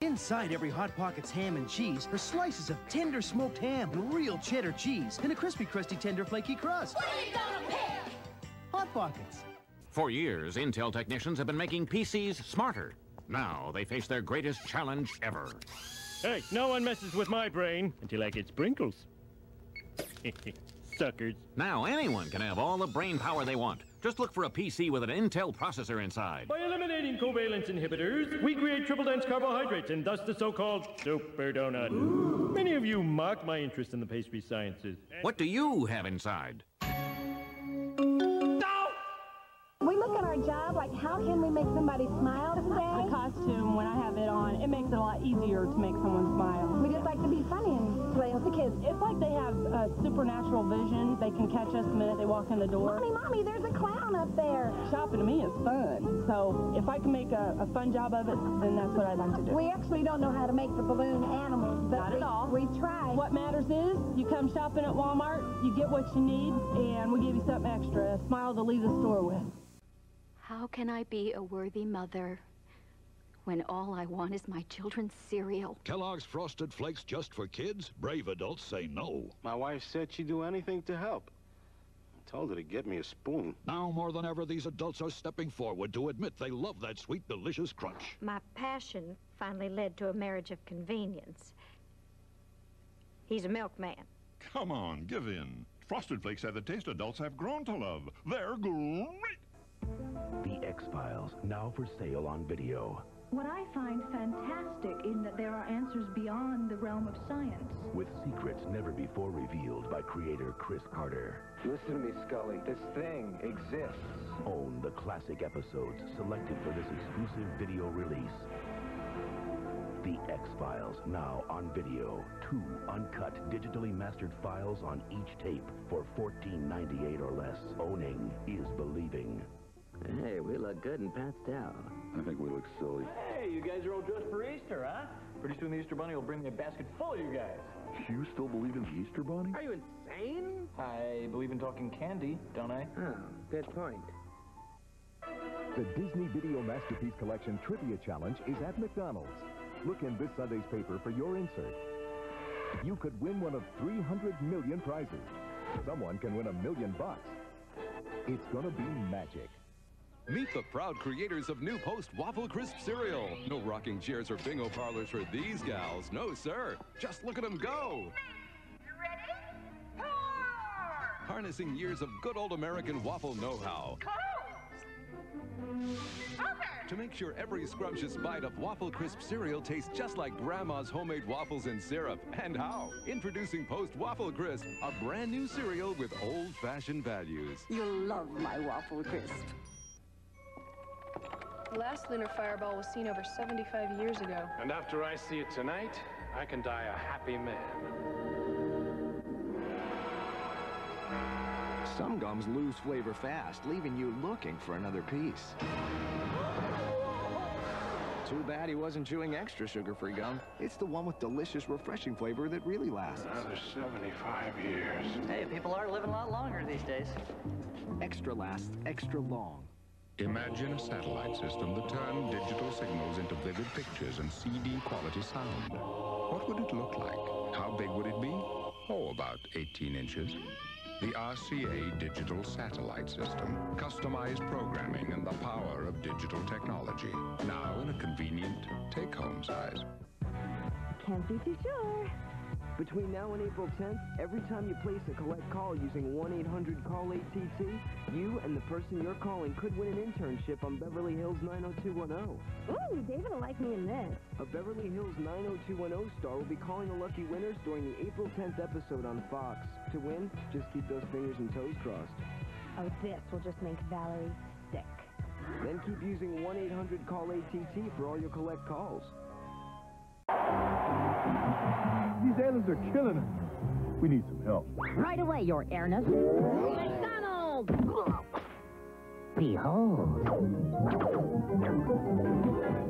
Inside every Hot Pockets ham and cheese are slices of tender smoked ham and real cheddar cheese and a crispy, crusty, tender, flaky crust. What are you gonna pick? Hot Pockets. For years, Intel technicians have been making PCs smarter. Now they face their greatest challenge ever. Hey, no one messes with my brain until I get sprinkles. Suckers. Now anyone can have all the brain power they want. Just look for a PC with an Intel processor inside. By eliminating covalence inhibitors, we create triple dense carbohydrates and thus the so-called super donut. Ooh. Many of you mock my interest in the pastry sciences. What do you have inside? We look at our job like how can we make somebody smile today? The costume, when I have it on, it makes it a lot easier to make someone smile. We just like to be funny and play with the kids. It's like they have a supernatural vision. They can catch us the minute they walk in the door. Mommy, Mommy, there's a clown up there. Shopping to me is fun. So if I can make a, a fun job of it, then that's what I'd like to do. We actually don't know how to make the balloon animals, but Not we, at all. we tried. What matters is you come shopping at Walmart, you get what you need, and we give you something extra, a smile to leave the store with. How can I be a worthy mother when all I want is my children's cereal? Kellogg's Frosted Flakes just for kids? Brave adults say no. My wife said she'd do anything to help. I told her to get me a spoon. Now more than ever, these adults are stepping forward to admit they love that sweet, delicious crunch. My passion finally led to a marriage of convenience. He's a milkman. Come on, give in. Frosted Flakes have the taste adults have grown to love. They're great. The X-Files, now for sale on video. What I find fantastic in that there are answers beyond the realm of science. With secrets never before revealed by creator Chris Carter. Listen to me, Scully. This thing exists. Own the classic episodes selected for this exclusive video release. The X-Files, now on video. Two uncut, digitally mastered files on each tape for $14.98 or less. Owning is believing. Hey, we look good and Pat's towel. I think we look silly. Hey, you guys are all dressed for Easter, huh? Pretty soon the Easter Bunny will bring me a basket full of you guys. You still believe in the Easter Bunny? Are you insane? I believe in talking candy, don't I? Oh, good point. The Disney Video Masterpiece Collection Trivia Challenge is at McDonald's. Look in this Sunday's paper for your insert. You could win one of 300 million prizes. Someone can win a million bucks. It's gonna be magic. Meet the proud creators of new Post Waffle Crisp cereal. No rocking chairs or bingo parlors for these gals. No, sir. Just look at them go. Ready? Pour! Harnessing years of good old American waffle know-how. To make sure every scrumptious bite of Waffle Crisp cereal tastes just like Grandma's homemade waffles and syrup. And how? Introducing Post Waffle Crisp, a brand new cereal with old-fashioned values. You'll love my waffle crisp. The last lunar fireball was seen over 75 years ago. And after I see it tonight, I can die a happy man. Some gums lose flavor fast, leaving you looking for another piece. Too bad he wasn't chewing extra sugar-free gum. It's the one with delicious, refreshing flavor that really lasts. Another 75 years. Hey, people are living a lot longer these days. Extra lasts extra long. Imagine a satellite system that turned digital signals into vivid pictures and CD quality sound. What would it look like? How big would it be? Oh, about 18 inches. The RCA Digital Satellite System. Customized programming and the power of digital technology. Now in a convenient take-home size. Can't be too sure. Between now and April 10th, every time you place a collect call using 1-800-CALL-ATT, you and the person you're calling could win an internship on Beverly Hills 90210. Ooh, David will like me in this. A Beverly Hills 90210 star will be calling the lucky winners during the April 10th episode on Fox. To win, just keep those fingers and toes crossed. Oh, this will just make Valerie sick. Then keep using 1-800-CALL-ATT for all your collect calls. These aliens are killing us. We need some help. Right away, your airness. McDonald! Behold.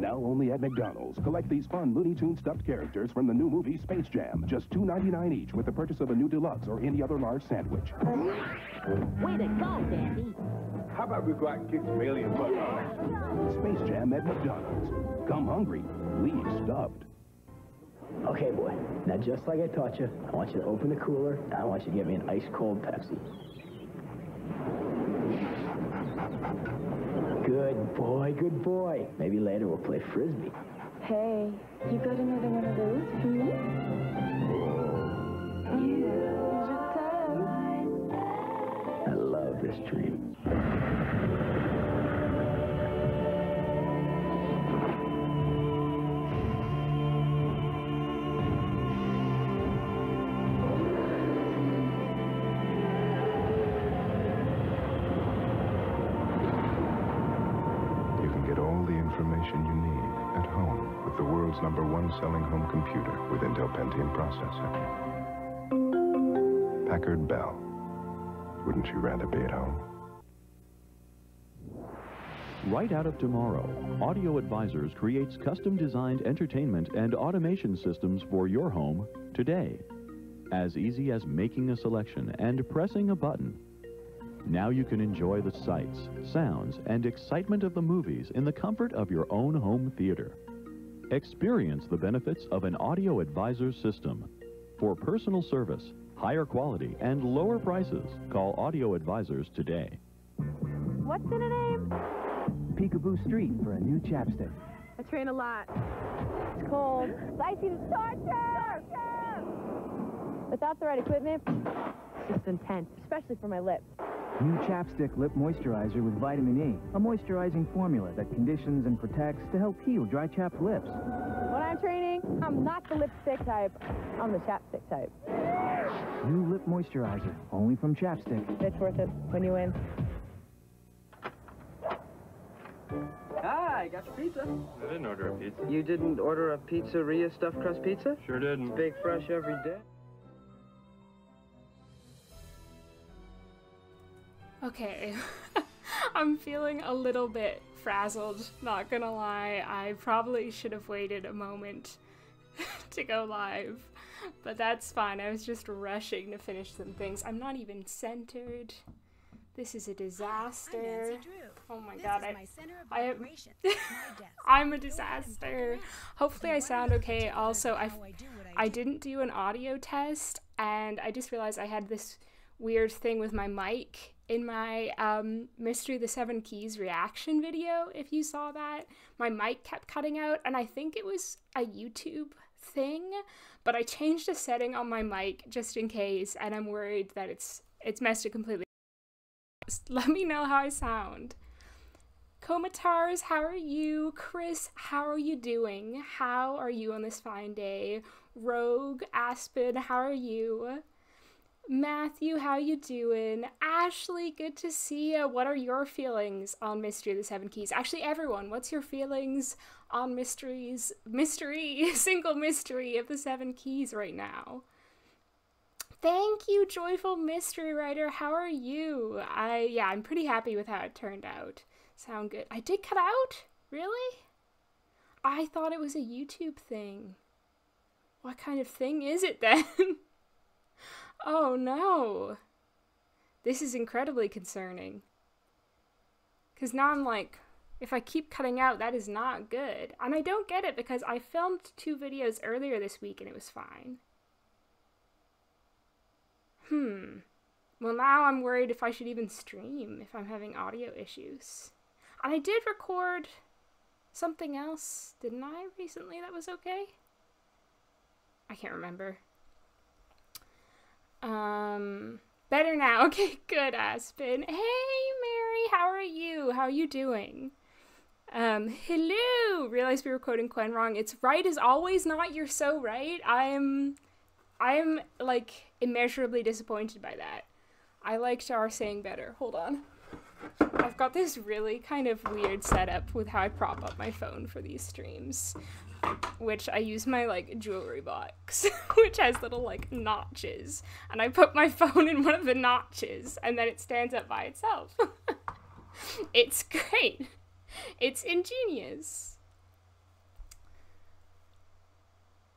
Now only at McDonald's. Collect these fun Looney Tunes stuffed characters from the new movie Space Jam. Just $2.99 each with the purchase of a new deluxe or any other large sandwich. Way to go, Dandy. How about we go out and kick some alien butt? Space Jam at McDonald's. Come hungry, leave stuffed. Okay, boy. Now, just like I taught you, I want you to open the cooler, and I want you to get me an ice cold Pepsi. Good boy, good boy. Maybe later we'll play frisbee. Hey, you got another one of those for me? I love this dream. Information you need at home with the world's number one selling home computer with Intel Pentium processor. Packard Bell. Wouldn't you rather be at home? Right out of tomorrow, Audio Advisors creates custom designed entertainment and automation systems for your home today. As easy as making a selection and pressing a button. Now you can enjoy the sights, sounds, and excitement of the movies in the comfort of your own home theater. Experience the benefits of an Audio Advisors system. For personal service, higher quality, and lower prices, call Audio Advisors today. What's in a name? Picabo Street for a new chapstick. I train a lot. It's cold. Dicey to torture! Without the right equipment, it's just intense, especially for my lips. New chapstick lip moisturizer with vitamin E, a moisturizing formula that conditions and protects to help heal dry chapped lips. When I'm training, I'm not the lipstick type. I'm the chapstick type. New lip moisturizer, only from Chapstick. It's worth it when you win. Hi, got your pizza. I didn't order a pizza. You didn't order a pizzeria stuffed crust pizza? Sure didn't. Bake fresh every day? Okay. I'm feeling a little bit frazzled, not gonna lie. I probably should have waited a moment to go live. But that's fine. I was just rushing to finish some things. I'm not even centered. This is a disaster. Oh my god, I, I am, I'm a disaster. Hopefully I sound okay. Also, I, I didn't do an audio test, and I just realized I had this weird thing with my mic in my um, Mystery the Seven Keys reaction video. If you saw that, my mic kept cutting out, and I think it was a YouTube thing, but I changed a setting on my mic just in case, and I'm worried that it's it's messed it completely. Let me know how I sound. Komatars, how are you? Chris, how are you doing? How are you on this fine day? Rogue, Aspen, how are you? Matthew, how you doing? Ashley, good to see you. What are your feelings on Mystery of the Seven Keys? Actually, everyone, what's your feelings on mysteries, mystery, single mystery of the Seven Keys right now? Thank you, joyful mystery writer. How are you? I yeah, I'm pretty happy with how it turned out. Sound good. I did cut out? Really? I thought it was a YouTube thing. What kind of thing is it then? oh no. This is incredibly concerning. Cuz now I'm like if I keep cutting out, that is not good. And I don't get it because I filmed two videos earlier this week and it was fine. Hmm. Well, now I'm worried if I should even stream if I'm having audio issues. And I did record something else, didn't I, recently that was okay? I can't remember. Um, better now. Okay, good, Aspen. Hey, Mary, how are you? How are you doing? Um, hello! Realized we were quoting Quen wrong. It's right as always, not you're so right. I'm, I'm, like, immeasurably disappointed by that. I liked our saying better. Hold on. I've got this really kind of weird setup with how I prop up my phone for these streams. Which I use my like jewelry box, which has little like notches. And I put my phone in one of the notches and then it stands up by itself. it's great. It's ingenious.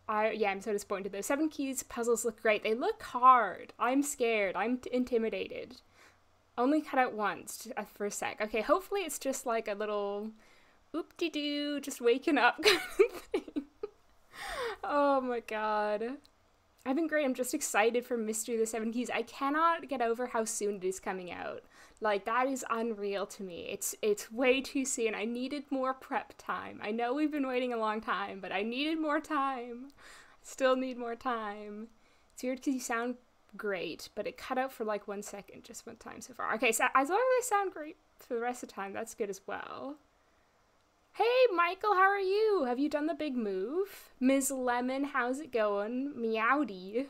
I yeah, I'm so disappointed though. Seven keys puzzles look great. They look hard. I'm scared. I'm t- intimidated. Only cut out once uh, for a sec. Okay, hopefully it's just like a little oop-de-doo, just waking up kind of thing. oh my god. I've been great. I'm just excited for Mystery of the Seven Keys. I cannot get over how soon it is coming out. Like that is unreal to me. It's it's way too soon. I needed more prep time. I know we've been waiting a long time, but I needed more time. Still need more time. It's weird because you sound great, but it cut out for like one second just one time so far. Okay, so as long as I sound great for the rest of the time, that's good as well. Hey, Michael, how are you? Have you done the big move? Ms. Lemon, how's it going? Meowdy.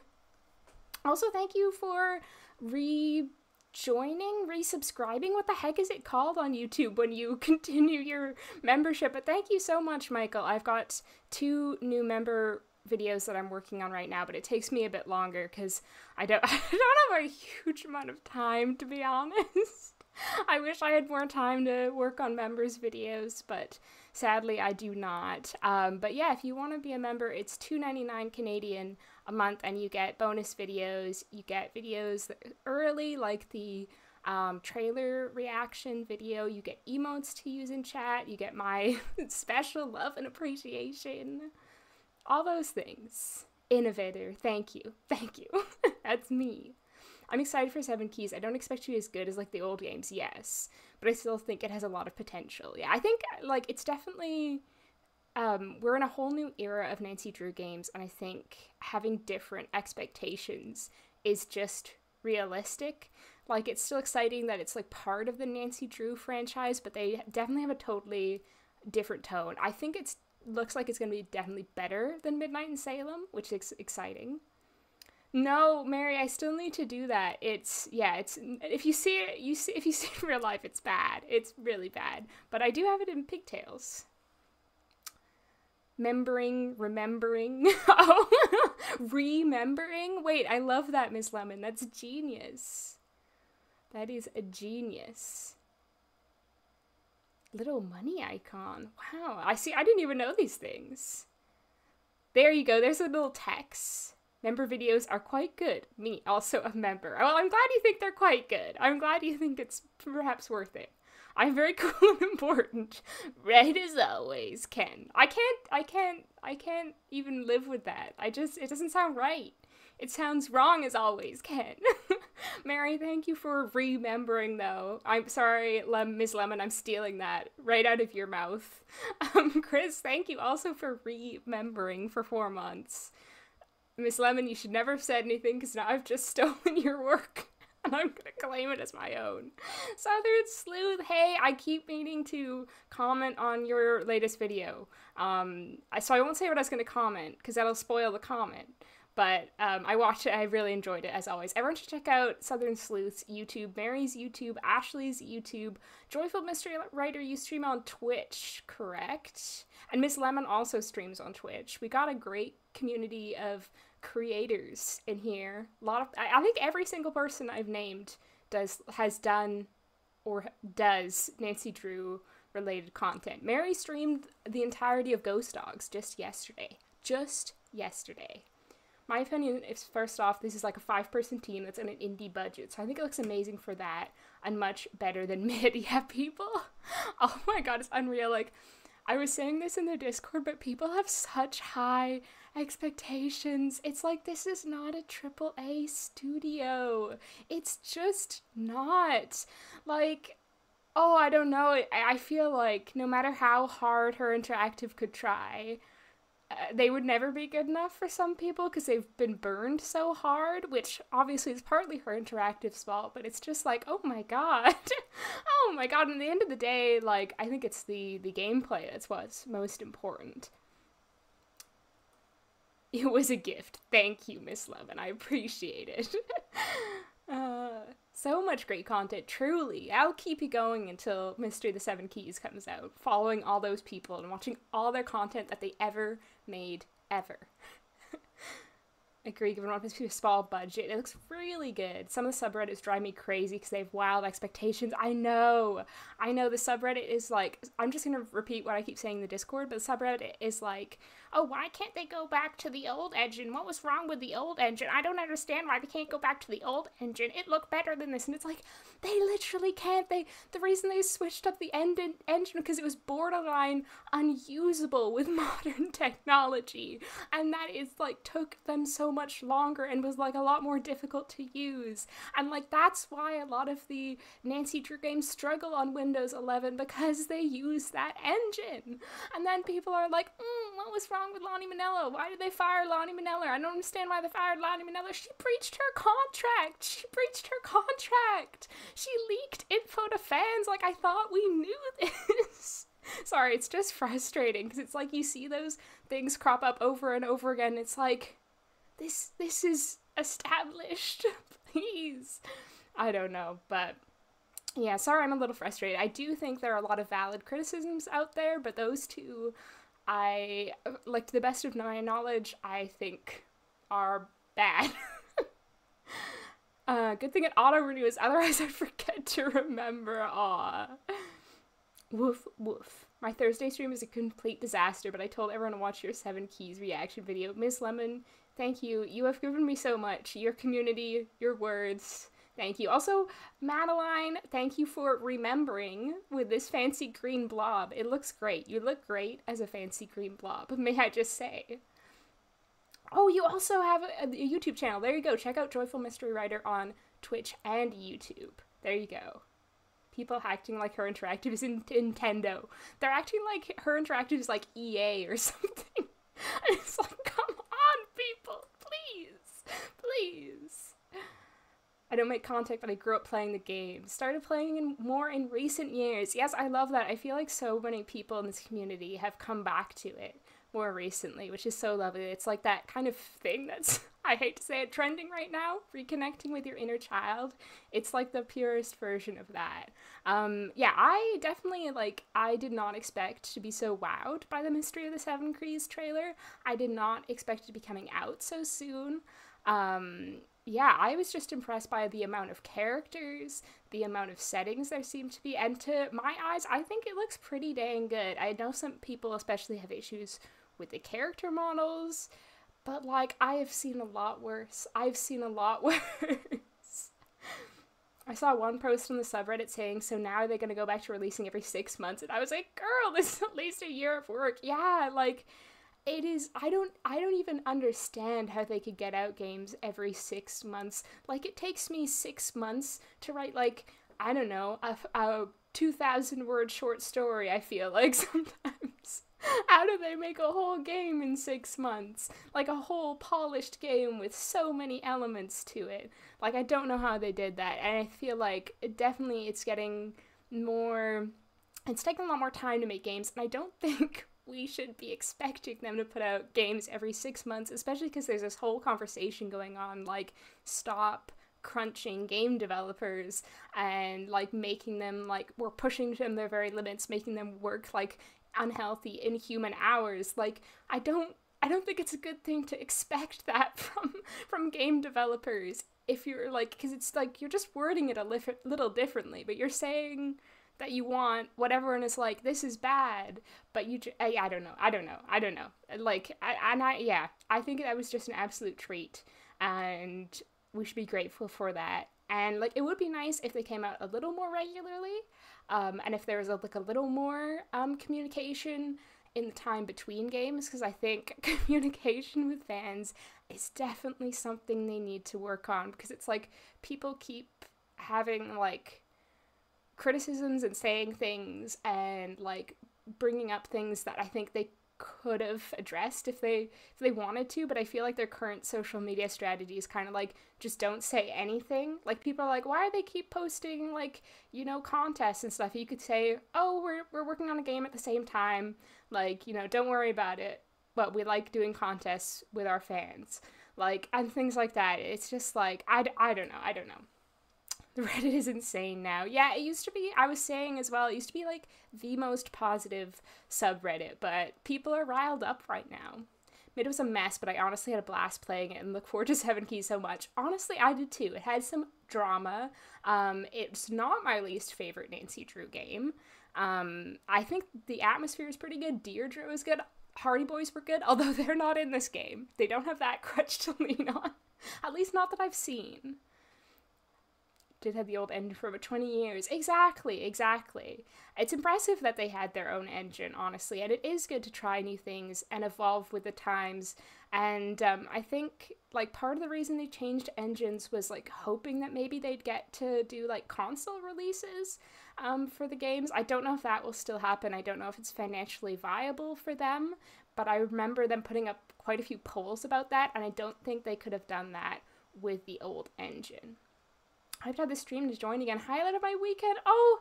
Also, thank you for rejoining, resubscribing. What the heck is it called on YouTube when you continue your membership? But thank you so much, Michael. I've got two new member videos that I'm working on right now, but it takes me a bit longer because I don't I don't have a huge amount of time to be honest. I wish I had more time to work on members videos, but sadly I do not. Um, but yeah, if you want to be a member, it's $2.99 Canadian a month, and you get bonus videos. You get videos early, like the um, trailer reaction video. You get emotes to use in chat. You get my special love and appreciation all those things. Innovator, thank you, thank you. That's me. I'm excited for Seven Keys. I don't expect to be as good as like the old games, yes, but I still think it has a lot of potential. Yeah, I think like it's definitely um, we're in a whole new era of Nancy Drew games, and I think having different expectations is just realistic. Like it's still exciting that it's like part of the Nancy Drew franchise, but they definitely have a totally different tone. I think it's looks like it's going to be definitely better than Midnight in Salem, which is exciting. No, Mary, I still need to do that. It's yeah, it's if you see it, you see if you see it in real life, it's bad. It's really bad. But I do have it in pigtails. Membering, remembering. oh, remembering. Wait, I love that, Miss Lemon. That's genius. That is a genius. Little money icon. Wow. I see. I didn't even know these things. There you go. There's a little text. Member videos are quite good. Me, also a member. Well, I'm glad you think they're quite good. I'm glad you think it's perhaps worth it. I'm very cool and important. Red as always, Ken. I can't, I can't, I can't even live with that. I just, it doesn't sound right. It sounds wrong as always, Ken. Mary, thank you for remembering, though. I'm sorry, Lem- Ms. Lemon, I'm stealing that right out of your mouth. Um, Chris, thank you also for remembering for four months. Miss Lemon, you should never have said anything because now I've just stolen your work and I'm gonna claim it as my own. Southern Sleuth, hey, I keep meaning to comment on your latest video. Um, so I won't say what I was gonna comment because that'll spoil the comment. But um, I watched it. I really enjoyed it as always. Everyone should check out Southern Sleuth's YouTube, Mary's YouTube, Ashley's YouTube, Joyful Mystery Writer. You stream on Twitch, correct? And Miss Lemon also streams on Twitch. We got a great community of creators in here. A lot of I, I think every single person I've named does has done or does Nancy Drew related content. Mary streamed the entirety of Ghost Dogs just yesterday. Just yesterday my opinion is first off, this is like a five person team that's in an indie budget. So I think it looks amazing for that and much better than media people. Oh my god, it's unreal. Like, I was saying this in the Discord, but people have such high expectations. It's like this is not a triple A studio. It's just not. Like, oh, I don't know. I feel like no matter how hard HeR Interactive could try, they would never be good enough for some people because they've been burned so hard, which obviously is partly HeR Interactive fault, but it's just like, oh my god. oh my god. And at the end of the day, like, I think it's the, the gameplay that's what's most important. It was a gift. Thank you, Miss Lemon. I appreciate it. uh, so much great content, truly. I'll keep you going until Mystery of the Seven Keys comes out, following all those people and watching all their content that they ever made, ever. Agree, given what be a small budget, it looks really good. Some of the subreddits drive me crazy because they have wild expectations. I know, I know the subreddit is like, I'm just gonna repeat what I keep saying in the Discord, but the subreddit is like, oh, why can't they go back to the old engine? What was wrong with the old engine? I don't understand why they can't go back to the old engine. It looked better than this. And it's like, they literally can't. They The reason they switched up the end engine because it was borderline unusable with modern technology. And that is like took them so much longer and was like a lot more difficult to use. And like that's why a lot of the Nancy Drew games struggle on Windows 11 because they use that engine. And then people are like, mm, what was wrong with Lani Minella? Why did they fire Lani Minella? I don't understand why they fired Lani Minella. She breached her contract. She breached her contract. She leaked info to fans like I thought we knew this. Sorry, it's just frustrating because it's like you see those things crop up over and over again. It's like this this is established. Please. I don't know, but yeah, sorry I'm a little frustrated. I do think there are a lot of valid criticisms out there, but those two I like to the best of my knowledge, I think are bad. uh, good thing it auto renews, otherwise I forget to remember. Aw. Woof woof. My Thursday stream is a complete disaster, but I told everyone to watch your Seven Keys reaction video. Miss Lemon, thank you. You have given me so much. Your community, your words. Thank you. Also, Madeline, thank you for remembering with this fancy green blob. It looks great. You look great as a fancy green blob, may I just say. Oh, you also have a, YouTube channel. There you go. Check out Joyful Mystery Writer on Twitch and YouTube. There you go people acting like HeR Interactive is in Nintendo. They're acting like HeR Interactive is like EA or something. and it's like, come on, people, please, please. I don't make contact, but I grew up playing the game. Started playing in more in recent years. Yes, I love that. I feel like so many people in this community have come back to it more recently, which is so lovely. It's like that kind of thing that's, I hate to say it, trending right now, reconnecting with your inner child. It's like the purest version of that. Um, yeah, I definitely, like, I did not expect to be so wowed by the Mystery of the Seven Keys trailer. I did not expect it to be coming out so soon. Um, yeah, I was just impressed by the amount of characters, the amount of settings there seem to be, and to my eyes, I think it looks pretty dang good. I know some people especially have issues with the character models, but like I have seen a lot worse. I've seen a lot worse. I saw one post on the subreddit saying, so now they're gonna go back to releasing every six months, and I was like, girl, this is at least a year of work. Yeah, like it is I don't I don't even understand how they could get out games every 6 months. Like it takes me 6 months to write like I don't know, a, a 2000 word short story, I feel like sometimes. How do they make a whole game in six months? Like a whole polished game with so many elements to it. Like I don't know how they did that, and I feel like it definitely it's getting more. It's taking a lot more time to make games, and I don't think we should be expecting them to put out games every six months, especially because there's this whole conversation going on like stop crunching game developers and like making them like we're pushing them their very limits making them work like unhealthy inhuman hours. Like i don't i don't think it's a good thing to expect that from from game developers if you're like because it's like you're just wording it a li- little differently but you're saying that you want what everyone is like this is bad but you ju- I, I don't know i don't know i don't know. Like I, and i yeah i think that was just an absolute treat and we should be grateful for that. And like it would be nice if they came out a little more regularly um, and if there was a, like a little more um, communication in the time between games because i think communication with fans is definitely something they need to work on because it's like people keep having like criticisms and saying things and like bringing up things that I think they could have addressed if they if they wanted to but i feel like their current social media strategy is kind of like just don't say anything. Like people are like why do they keep posting like you know contests and stuff? You could say oh we're, we're working on a game at the same time. Like you know don't worry about it but we like doing contests with our fans. Like and things like that. It's just like i, I don't know. I don't know the Reddit is insane now. Yeah, it used to be, I was saying as well, it used to be like the most positive subreddit, but people are riled up right now. It was a mess, but I honestly had a blast playing it and look forward to Seven Keys so much. Honestly, I did too. It had some drama. Um, it's not my least favorite Nancy Drew game. Um, I think the atmosphere is pretty good. Deirdre was good. Hardy Boys were good, although they're not in this game. They don't have that crutch to lean on. At least not that I've seen. Did have the old engine for about 20 years. Exactly, exactly. It's impressive that they had their own engine, honestly, and it is good to try new things and evolve with the times. And um, I think, like, part of the reason they changed engines was, like, hoping that maybe they'd get to do, like, console releases um, for the games. I don't know if that will still happen. I don't know if it's financially viable for them, but I remember them putting up quite a few polls about that, and I don't think they could have done that with the old engine. I've had the stream to join again. Highlight of my weekend. Oh,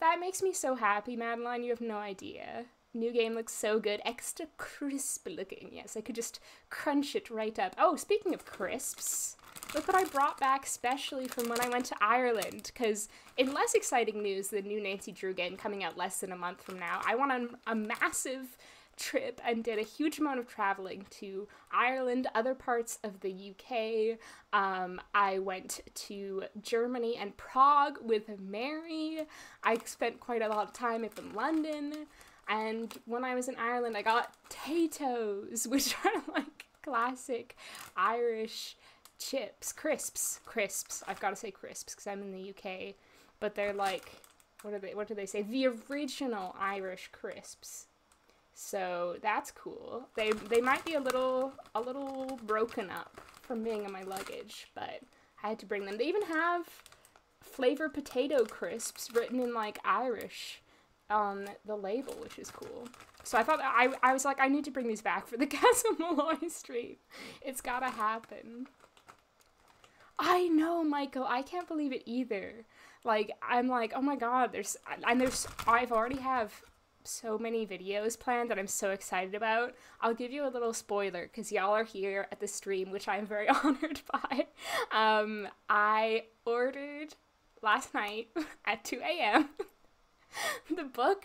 that makes me so happy, Madeline. You have no idea. New game looks so good. Extra crisp looking. Yes, I could just crunch it right up. Oh, speaking of crisps, look what I brought back specially from when I went to Ireland. Because in less exciting news, the new Nancy Drew game coming out less than a month from now, I went on a massive trip and did a huge amount of traveling to Ireland, other parts of the UK. Um, I went to Germany and Prague with Mary. I spent quite a lot of time up in London. And when I was in Ireland, I got Taytos, which are like classic Irish chips, crisps, crisps. I've got to say crisps because I'm in the UK, but they're like, what are they? What do they say? The original Irish crisps. So that's cool. They they might be a little a little broken up from being in my luggage, but I had to bring them. They even have flavor potato crisps written in like Irish on the label, which is cool. So I thought I I was like I need to bring these back for the Castle Malloy stream. It's gotta happen. I know, Michael. I can't believe it either. Like I'm like, oh my god, there's and there's I've already have so many videos planned that I'm so excited about. I'll give you a little spoiler because y'all are here at the stream, which I'm very honored by. Um, I ordered last night at 2 a.m. the book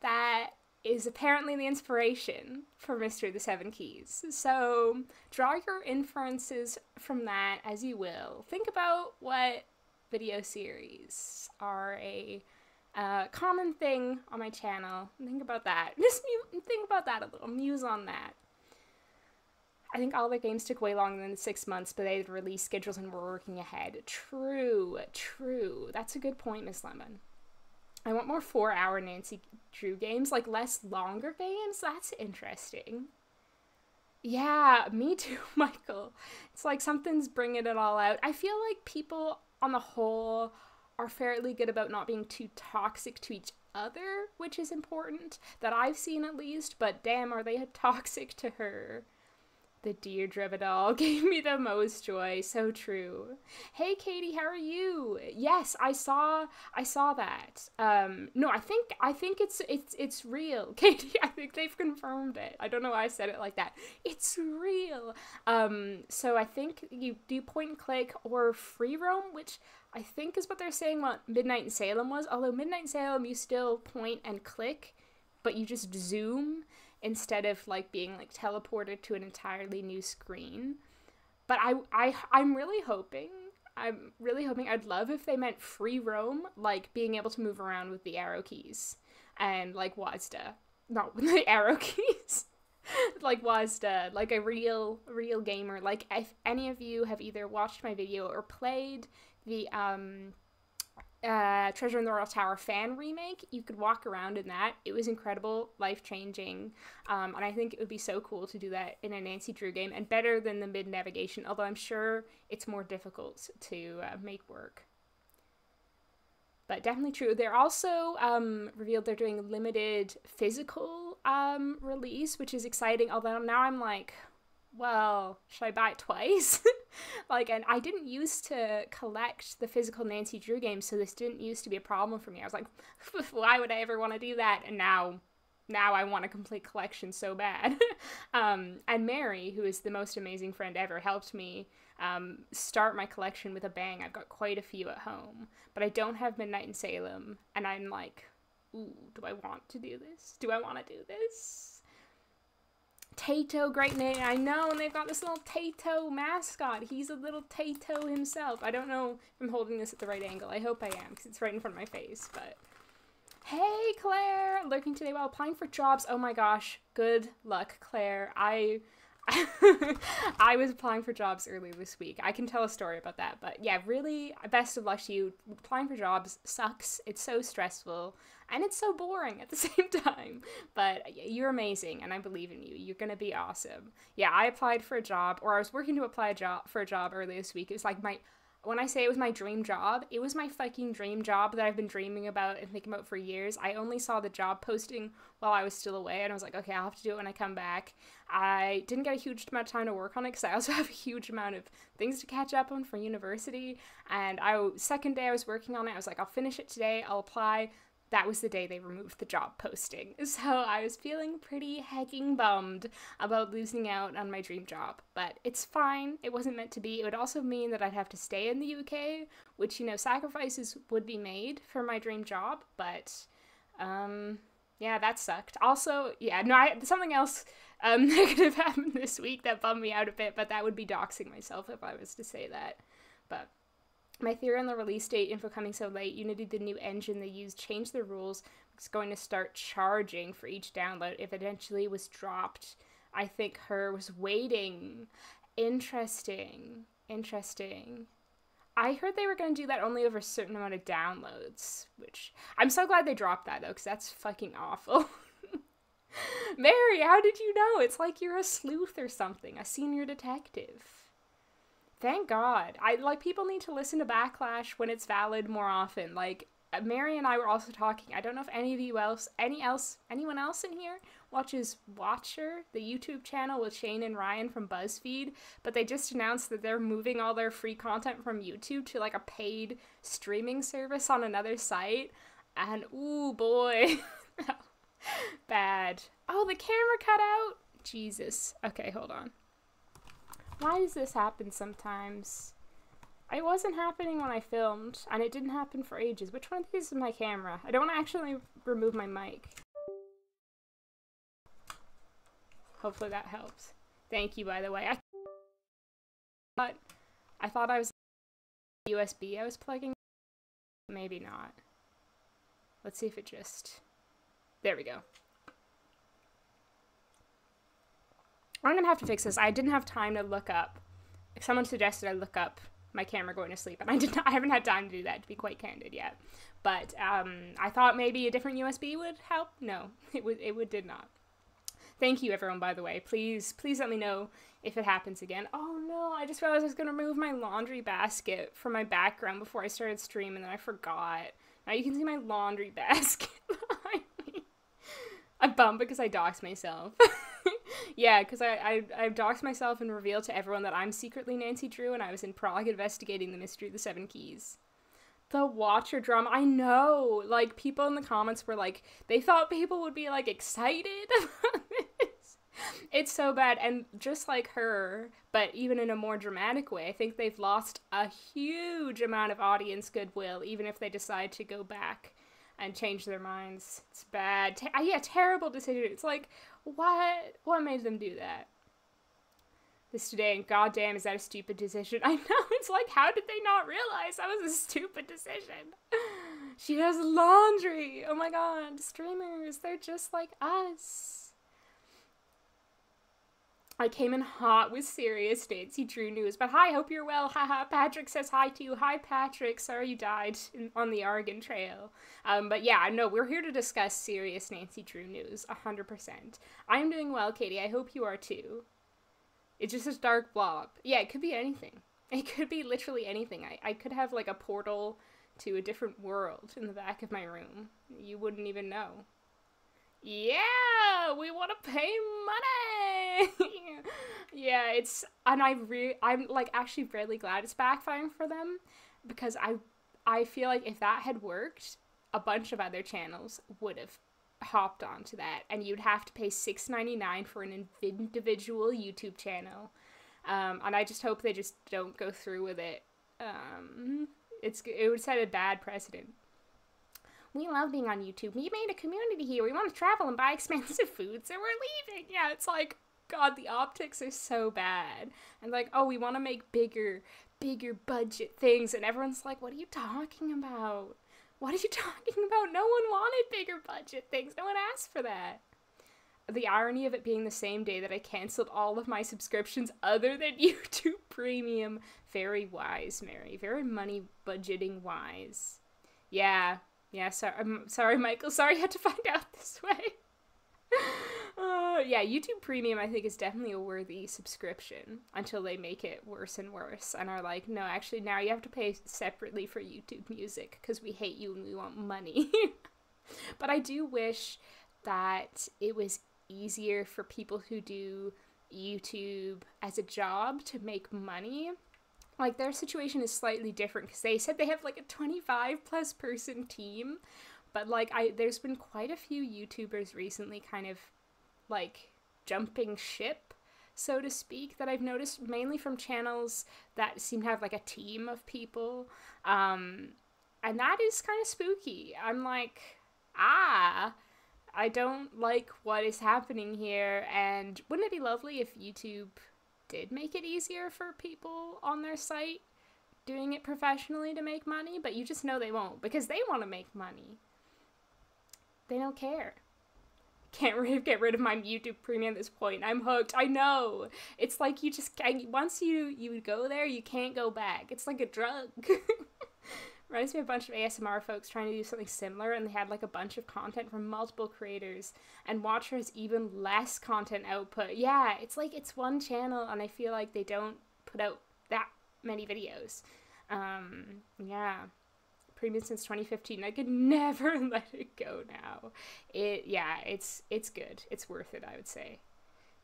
that is apparently the inspiration for Mystery of the Seven Keys. So draw your inferences from that as you will. Think about what video series are a uh, common thing on my channel. Think about that. Just think about that a little. Muse on that. I think all the games took way longer than six months, but they had release schedules and were working ahead. True, true. That's a good point, Miss Lemon. I want more four-hour Nancy Drew games, like less longer games. That's interesting. Yeah, me too, Michael. It's like something's bringing it all out. I feel like people, on the whole, are fairly good about not being too toxic to each other, which is important, that I've seen at least, but damn, are they toxic to her. The Deirdre of it all gave me the most joy. So true. Hey Katie, how are you? Yes, I saw I saw that. Um no, I think I think it's it's it's real. Katie, I think they've confirmed it. I don't know why I said it like that. It's real. Um so I think you do point and click or free roam, which I think is what they're saying what Midnight in Salem was. Although Midnight in Salem you still point and click, but you just zoom instead of like being like teleported to an entirely new screen. But I I I'm really hoping I'm really hoping I'd love if they meant free roam, like being able to move around with the arrow keys and like WASD, not with the arrow keys. like WASD, like a real real gamer. Like if any of you have either watched my video or played the um uh, Treasure in the Royal Tower fan remake. You could walk around in that. It was incredible, life changing, um, and I think it would be so cool to do that in a Nancy Drew game and better than the mid navigation. Although I'm sure it's more difficult to uh, make work. But definitely true. They're also um, revealed they're doing limited physical um, release, which is exciting. Although now I'm like, well, should I buy it twice? like, and I didn't used to collect the physical Nancy Drew games, so this didn't used to be a problem for me. I was like, why would I ever want to do that? And now, now I want a complete collection so bad. um, and Mary, who is the most amazing friend ever, helped me um, start my collection with a bang. I've got quite a few at home, but I don't have Midnight in Salem, and I'm like, ooh, do I want to do this? Do I want to do this? Tayto, great name. I know, and they've got this little Tayto mascot. He's a little Tayto himself. I don't know if I'm holding this at the right angle. I hope I am, because it's right in front of my face, but Hey, Claire! Lurking today while applying for jobs. Oh my gosh. Good luck, Claire. I. I was applying for jobs earlier this week. I can tell a story about that. But yeah, really, best of luck to you. Applying for jobs sucks. It's so stressful. And it's so boring at the same time. But you're amazing, and I believe in you. You're to be awesome. Yeah, I applied for a job, or I was working to apply a job for a job earlier this week. It was like my when I say it was my dream job, it was my fucking dream job that I've been dreaming about and thinking about for years. I only saw the job posting while I was still away, and I was like, okay, I'll have to do it when I come back. I didn't get a huge amount of time to work on it because I also have a huge amount of things to catch up on for university. And I second day I was working on it, I was like, I'll finish it today. I'll apply that was the day they removed the job posting. So I was feeling pretty hecking bummed about losing out on my dream job. But it's fine. It wasn't meant to be. It would also mean that I'd have to stay in the UK, which, you know, sacrifices would be made for my dream job. But, um, yeah, that sucked. Also, yeah, no, I, something else um, negative happened this week that bummed me out a bit, but that would be doxing myself if I was to say that. But my theory on the release date info coming so late, Unity, the new engine they used, changed the rules. It's going to start charging for each download if it eventually was dropped. I think HeR was waiting. Interesting. Interesting. I heard they were going to do that only over a certain amount of downloads, which I'm so glad they dropped that though, because that's fucking awful. Mary, how did you know? It's like you're a sleuth or something, a senior detective. Thank God. I like people need to listen to backlash when it's valid more often. Like uh, Mary and I were also talking. I don't know if any of you else, any else, anyone else in here watches Watcher, the YouTube channel with Shane and Ryan from BuzzFeed, but they just announced that they're moving all their free content from YouTube to like a paid streaming service on another site. And ooh boy, bad. Oh, the camera cut out. Jesus. Okay, hold on. Why does this happen sometimes? It wasn't happening when I filmed, and it didn't happen for ages. Which one of these is my camera? I don't want to actually remove my mic. Hopefully that helps. Thank you, by the way. I thought, I thought I was USB I was plugging. Maybe not. Let's see if it just... There we go. I'm gonna have to fix this. I didn't have time to look up. Someone suggested I look up my camera going to sleep, and I did not. I haven't had time to do that, to be quite candid yet. But um, I thought maybe a different USB would help. No, it would. It would did not. Thank you, everyone. By the way, please, please let me know if it happens again. Oh no, I just realized I was gonna remove my laundry basket from my background before I started streaming, and then I forgot. Now you can see my laundry basket behind me. I'm bummed because I doxed myself. yeah, because I, I, I doxed myself and revealed to everyone that I'm secretly Nancy Drew and I was in Prague investigating the mystery of the Seven Keys. The Watcher drama. I know. Like, people in the comments were like, they thought people would be, like, excited. It's so bad. And just like her, but even in a more dramatic way, I think they've lost a huge amount of audience goodwill, even if they decide to go back and change their minds. It's bad. Te- yeah, terrible decision. It's like, what? What made them do that? This today, and goddamn, is that a stupid decision? I know, it's like, how did they not realize that was a stupid decision? she does laundry! Oh my god, streamers, they're just like us. I came in hot with serious Nancy Drew news, but hi, hope you're well. Haha. Patrick says hi to you. Hi, Patrick. Sorry you died in, on the Oregon Trail. Um, but yeah, no, we're here to discuss serious Nancy Drew news, 100%. I'm doing well, Katie. I hope you are too. It's just a dark blob. Yeah, it could be anything. It could be literally anything. I, I could have like a portal to a different world in the back of my room. You wouldn't even know. Yeah, we want to pay money. yeah, it's and I re I'm like actually really glad it's backfiring for them because I I feel like if that had worked, a bunch of other channels would have hopped onto that and you'd have to pay $6.99 for an individual YouTube channel. Um, and I just hope they just don't go through with it. Um, it's it would set a bad precedent. We love being on YouTube. We made a community here. We want to travel and buy expensive food, so we're leaving. Yeah, it's like, God, the optics are so bad. And like, oh, we want to make bigger, bigger budget things. And everyone's like, what are you talking about? What are you talking about? No one wanted bigger budget things. No one asked for that. The irony of it being the same day that I canceled all of my subscriptions other than YouTube Premium. Very wise, Mary. Very money budgeting wise. Yeah. Yeah, sorry, I'm sorry, Michael. Sorry you had to find out this way. Uh, yeah, YouTube Premium I think is definitely a worthy subscription until they make it worse and worse and are like, no, actually now you have to pay separately for YouTube Music because we hate you and we want money. but I do wish that it was easier for people who do YouTube as a job to make money. Like their situation is slightly different because they said they have like a 25 plus person team, but like I there's been quite a few YouTubers recently kind of like jumping ship so to speak that I've noticed mainly from channels that seem to have like a team of people um and that is kind of spooky. I'm like ah I don't like what is happening here and wouldn't it be lovely if YouTube did make it easier for people on their site doing it professionally to make money, but you just know they won't because they want to make money. They don't care. Can't re- get rid of my YouTube Premium at this point. I'm hooked. I know. It's like you just once you you go there, you can't go back. It's like a drug. Reminds me of a bunch of ASMR folks trying to do something similar, and they had like a bunch of content from multiple creators, and Watcher has even less content output. Yeah, it's like it's one channel, and I feel like they don't put out that many videos. Um, yeah, premium since 2015. I could never let it go now. It yeah, it's it's good. It's worth it, I would say.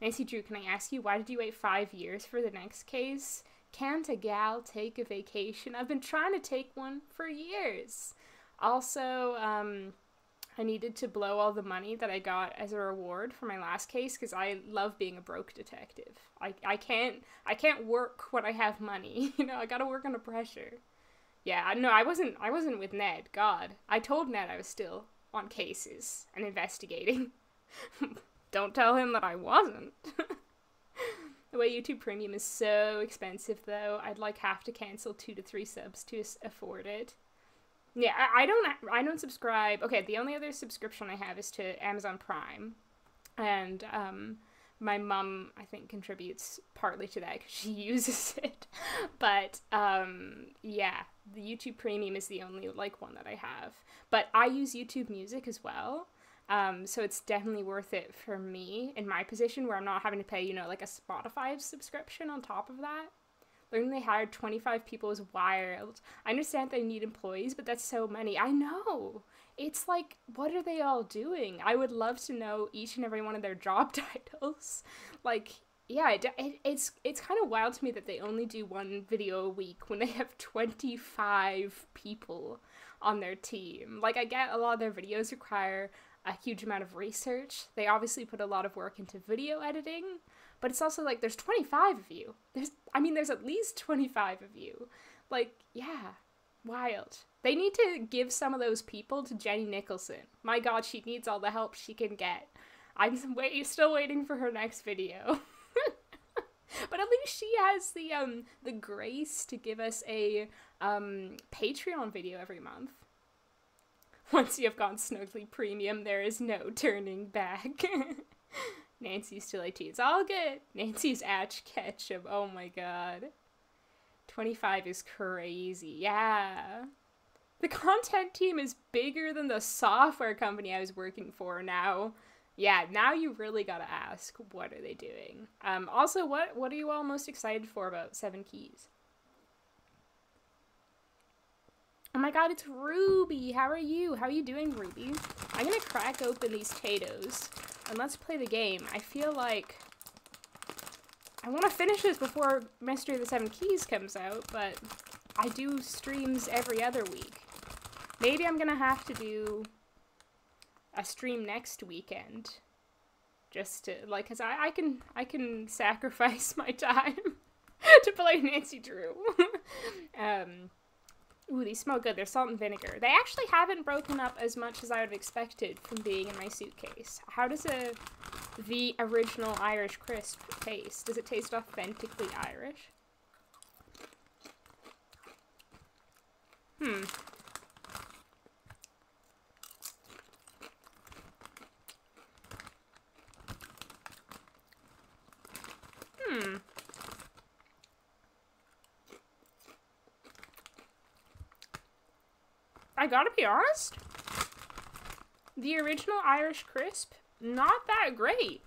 Nancy Drew, can I ask you why did you wait five years for the next case? Can't a gal take a vacation? I've been trying to take one for years. Also, um, I needed to blow all the money that I got as a reward for my last case because I love being a broke detective. I, I can't I can't work when I have money. You know, I gotta work under pressure. Yeah, no, I wasn't I wasn't with Ned. God, I told Ned I was still on cases and investigating. Don't tell him that I wasn't. The way YouTube Premium is so expensive, though, I'd like have to cancel two to three subs to afford it. Yeah, I, I don't. I don't subscribe. Okay, the only other subscription I have is to Amazon Prime, and um, my mom I think contributes partly to that because she uses it. But um, yeah, the YouTube Premium is the only like one that I have. But I use YouTube Music as well. Um, so it's definitely worth it for me in my position where I'm not having to pay, you know, like a Spotify subscription on top of that. Learning they hired 25 people is wild. I understand they need employees, but that's so many. I know. It's like, what are they all doing? I would love to know each and every one of their job titles. Like, yeah, it, it, it's it's kind of wild to me that they only do one video a week when they have 25 people on their team. Like, I get a lot of their videos require a huge amount of research. They obviously put a lot of work into video editing, but it's also like there's 25 of you. There's I mean there's at least 25 of you. Like, yeah, wild. They need to give some of those people to Jenny Nicholson. My god, she needs all the help she can get. I'm wait, still waiting for her next video. but at least she has the um the grace to give us a um Patreon video every month. Once you have gone snughly premium, there is no turning back. Nancy's still IT. It's all good. Nancy's Ash Ketchum. Oh my god. 25 is crazy. Yeah. The content team is bigger than the software company I was working for now. Yeah, now you really gotta ask, what are they doing? Um, also, what what are you all most excited for about Seven Keys? Oh my god, it's Ruby! How are you? How are you doing, Ruby? I'm gonna crack open these potatoes and let's play the game. I feel like I want to finish this before Mystery of the Seven Keys comes out, but I do streams every other week. Maybe I'm gonna have to do a stream next weekend. Just to, like, cause I, I can, I can sacrifice my time to play Nancy Drew. um, Ooh, these smell good. They're salt and vinegar. They actually haven't broken up as much as I would have expected from being in my suitcase. How does a the original Irish crisp taste? Does it taste authentically Irish? Hmm. Hmm. Gotta be honest, the original Irish crisp, not that great.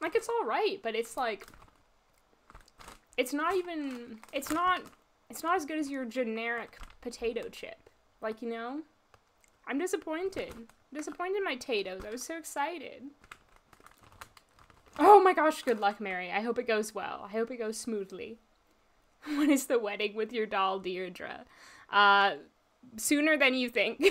Like, it's alright, but it's like, it's not even, it's not, it's not as good as your generic potato chip. Like, you know? I'm disappointed. I'm disappointed in my potatoes. I was so excited. Oh my gosh, good luck, Mary. I hope it goes well. I hope it goes smoothly. when is the wedding with your doll, Deirdre? Uh, sooner than you think.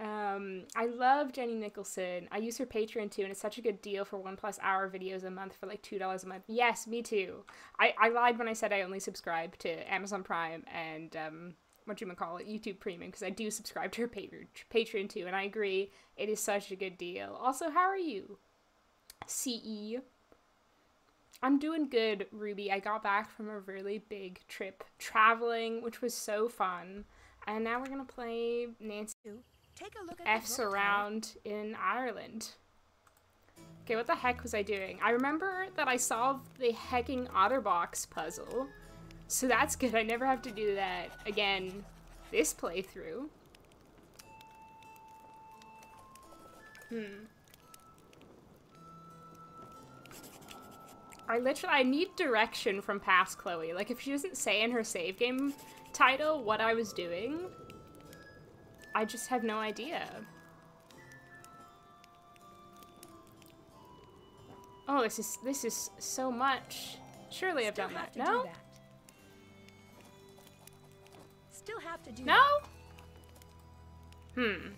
um, I love Jenny Nicholson. I use her Patreon too, and it's such a good deal for one plus hour videos a month for like $2 a month. Yes, me too. I, I lied when I said I only subscribe to Amazon Prime and, um, what you call it, YouTube Premium, because I do subscribe to her Patreon too, and I agree, it is such a good deal. Also, how are you? CE. I'm doing good, Ruby. I got back from a really big trip traveling, which was so fun. And now we're gonna play Nancy Take a look at F's around in Ireland. Okay, what the heck was I doing? I remember that I solved the hecking Otterbox puzzle. So that's good. I never have to do that again this playthrough. Hmm. I literally, I need direction from past Chloe. Like, if she doesn't say in her save game title what I was doing, I just have no idea. Oh, this is, this is so much. Surely I've Still done that. No? that. Still have to do No? that. Hmm.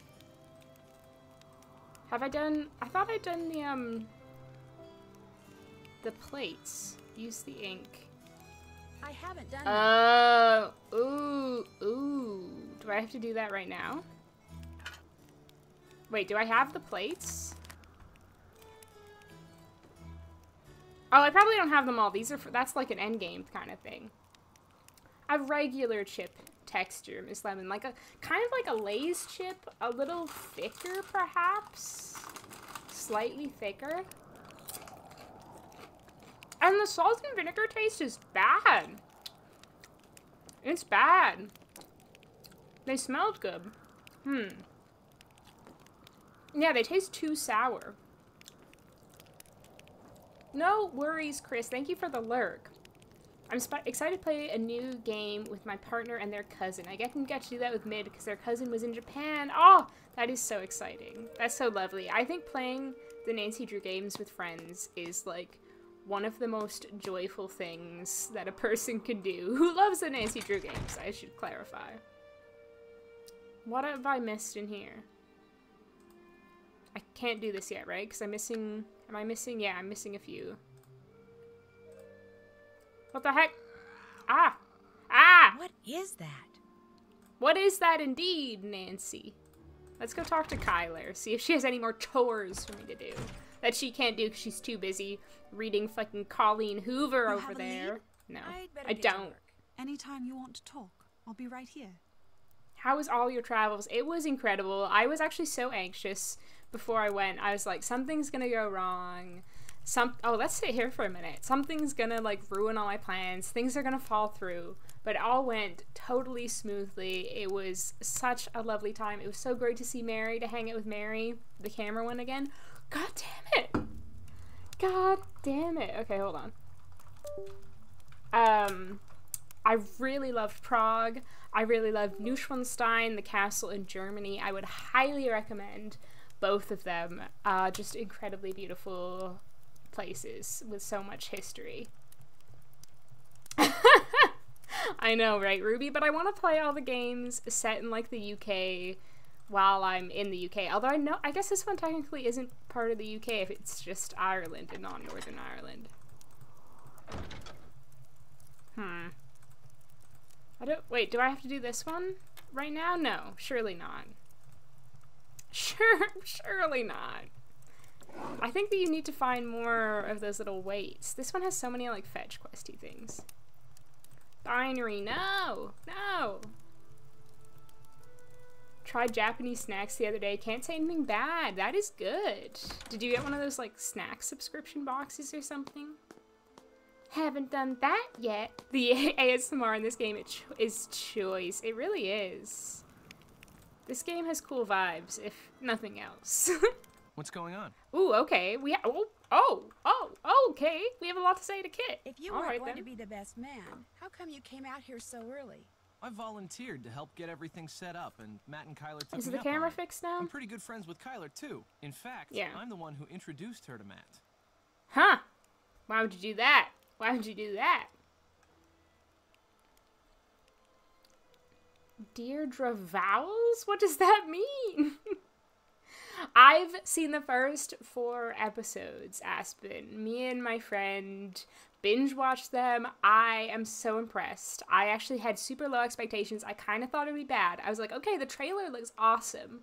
Have I done... I thought I'd done the, um... The plates. Use the ink. I haven't done that. Uh, ooh, ooh. Do I have to do that right now? Wait, do I have the plates? Oh, I probably don't have them all. These are for, that's like an end game kind of thing. A regular chip texture, Miss Lemon. Like a, kind of like a Lay's chip. A little thicker, perhaps? Slightly thicker. And the salt and vinegar taste is bad. It's bad. They smelled good. Hmm. Yeah, they taste too sour. No worries, Chris. Thank you for the lurk. I'm excited to play a new game with my partner and their cousin. I didn't get to do that with Mid because their cousin was in Japan. Oh, that is so exciting. That's so lovely. I think playing the Nancy Drew games with friends is like one of the most joyful things that a person can do. Who loves the Nancy Drew games? I should clarify. What have I missed in here? I can't do this yet, right? Because I'm missing... Am I missing? Yeah, I'm missing a few. What the heck? Ah! Ah! What is that? What is that indeed, Nancy? Let's go talk to Kyler, see if she has any more chores for me to do. That she can't do because she's too busy reading fucking Colleen Hoover You over there. No, I don't. Anytime you want to talk, I'll be right here. How was all your travels? It was incredible. I was actually so anxious before I went. I was like, something's gonna go wrong. Some oh, let's sit here for a minute. Something's gonna like ruin all my plans. Things are gonna fall through. But it all went totally smoothly. It was such a lovely time. It was so great to see Mary, to hang out with Mary, the camera one again. God damn it. God damn it. Okay, hold on. Um, I really loved Prague. I really loved Neuschwanstein, the castle in Germany. I would highly recommend both of them. Uh, just incredibly beautiful places with so much history. I know, right, Ruby? But I want to play all the games set in like the UK while I'm in the UK. Although I know, I guess this one technically isn't part of the UK if it's just Ireland and not Northern Ireland. Hmm. I don't, wait, do I have to do this one right now? No, surely not. Sure, surely not. I think that you need to find more of those little weights. This one has so many like fetch questy things. Binary, no, no. Tried Japanese snacks the other day. Can't say anything bad. That is good. Did you get one of those like snack subscription boxes or something? Haven't done that yet. The ASMR in this game it cho- is choice. It really is. This game has cool vibes, if nothing else. What's going on? Ooh, okay. We ha- oh, oh, oh, okay. We have a lot to say to Kit. If you All weren't right, going then. to be the best man, how come you came out here so early? I volunteered to help get everything set up, and Matt and Kyler took Is the camera fixed now? I'm pretty good friends with Kyler too. In fact, Yeah. I'm the one who introduced her to Matt. Huh? Why would you do that? Why would you do that? Deirdre Vowels? What does that mean? I've seen the first four episodes, Aspen. Me and my friend binge watched them. I am so impressed. I actually had super low expectations. I kind of thought it would be bad. I was like, okay, the trailer looks awesome,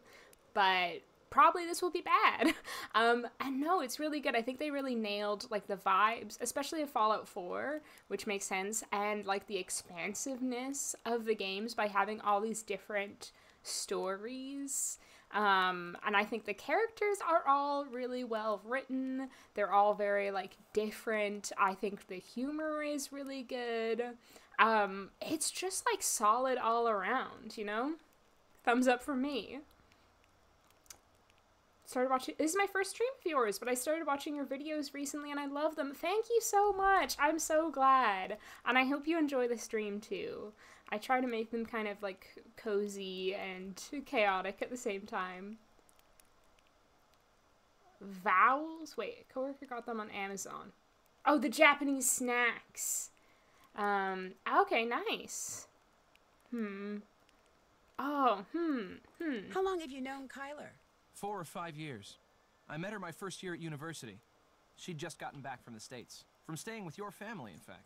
but probably this will be bad. Um, and no, it's really good. I think they really nailed like the vibes, especially of Fallout 4, which makes sense, and like the expansiveness of the games by having all these different stories. Um, and I think the characters are all really well written. They're all very like different. I think the humor is really good. Um, it's just like solid all around, you know? Thumbs up for me started watching this is my first stream of yours but i started watching your videos recently and i love them thank you so much i'm so glad and i hope you enjoy the stream too i try to make them kind of like cozy and chaotic at the same time vowels wait a coworker got them on amazon oh the japanese snacks um okay nice hmm oh hmm hmm How long have you known Kyler? Four or five years. I met her my first year at university. She'd just gotten back from the States. From staying with your family, in fact.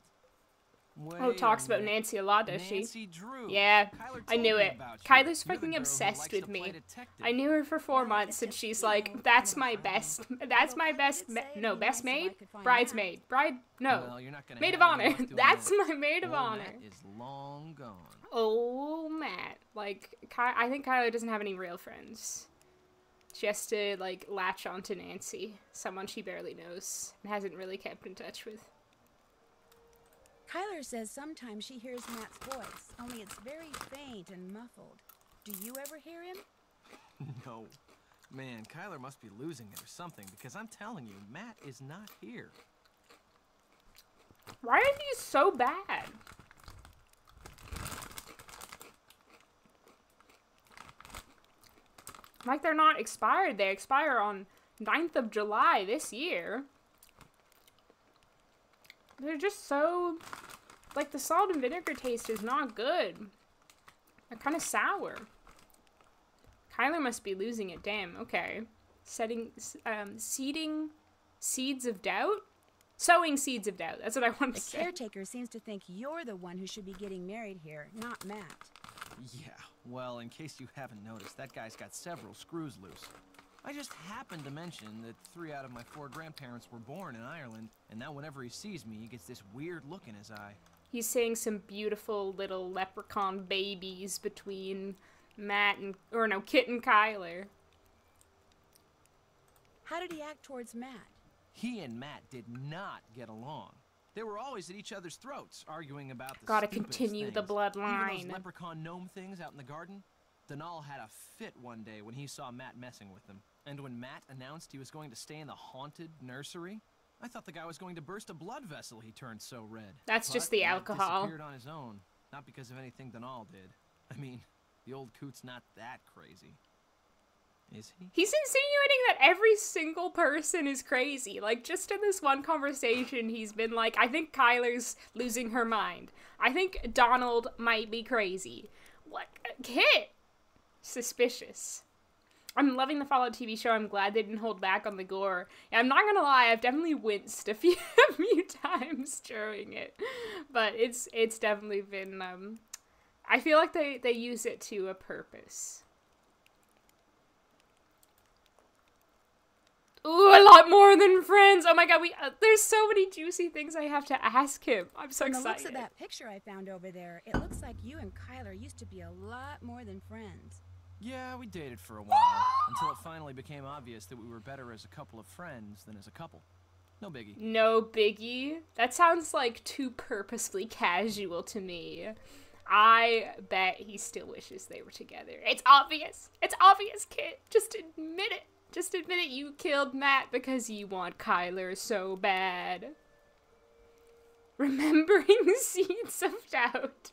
Oh, talks about. Nancy a lot, does she? Nancy Drew. Yeah, Kyler I knew it. about you. Kyler's You're the fucking girl who obsessed with me. I knew her for four months, and she's like, "That's my best. That's my best. Ma- no, best maid, bridesmaid, bride. No, Well, you're not gonna maid of honor. That's my maid of honor." Matt is long gone. Oh, Matt. Like, Ky- I think Kyler doesn't have any real friends. She has to like latch onto Nancy, someone she barely knows and hasn't really kept in touch with. Kyler says sometimes she hears Matt's voice, only it's very faint and muffled. Do you ever hear him? no. Man, Kyler must be losing it or something because I'm telling you, Matt is not here. Why are these so bad? Like they're not expired. They expire on 9th of July this year. They're just so like the salt and vinegar taste is not good. They're kind of sour. Kyler must be losing it. Damn. Okay. Setting um seeding seeds of doubt? Sowing seeds of doubt. That's what I want The to say. caretaker seems to think you're the one who should be getting married here, not Matt. Yeah, well, in case you haven't noticed, that guy's got several screws loose. I just happened to mention that three out of my four grandparents were born in Ireland, and now whenever he sees me, he gets this weird look in his eye. He's seeing some beautiful little leprechaun babies between Matt and or no, Kit and Kyler. How did he act towards Matt? He and Matt did not get along. They were always at each other's throats, arguing about the Gotta stupidest continue the bloodline. Even those leprechaun gnome things out in the garden. Donal had a fit one day when he saw Matt messing with them. And when Matt announced he was going to stay in the haunted nursery, I thought the guy was going to burst a blood vessel. He turned so red. That's just the alcohol. Disappeared on his own, not because of anything Donal did. I mean, the old coot's not that crazy, is he? He's insinuating that every single person is crazy. Like, just in this one conversation, he's been like, I think Kyler's losing her mind. I think Donald might be crazy. What? Kit? Suspicious. I'm loving the Fallout TV show. I'm glad they didn't hold back on the gore. And I'm not gonna lie, I've definitely winced a few, a few times during it, but it's it's definitely been. Um, I feel like they they use it to a purpose. Ooh, a lot more than friends. Oh my god, we uh, there's so many juicy things I have to ask him. I'm so From the excited. looks of that picture I found over there, it looks like you and Kyler used to be a lot more than friends. Yeah, we dated for a while until it finally became obvious that we were better as a couple of friends than as a couple. No biggie. No biggie. That sounds like too purposefully casual to me. I bet he still wishes they were together. It's obvious. It's obvious, kid. Just admit it. Just admit it. You killed Matt because you want Kyler so bad. Remembering seeds of doubt.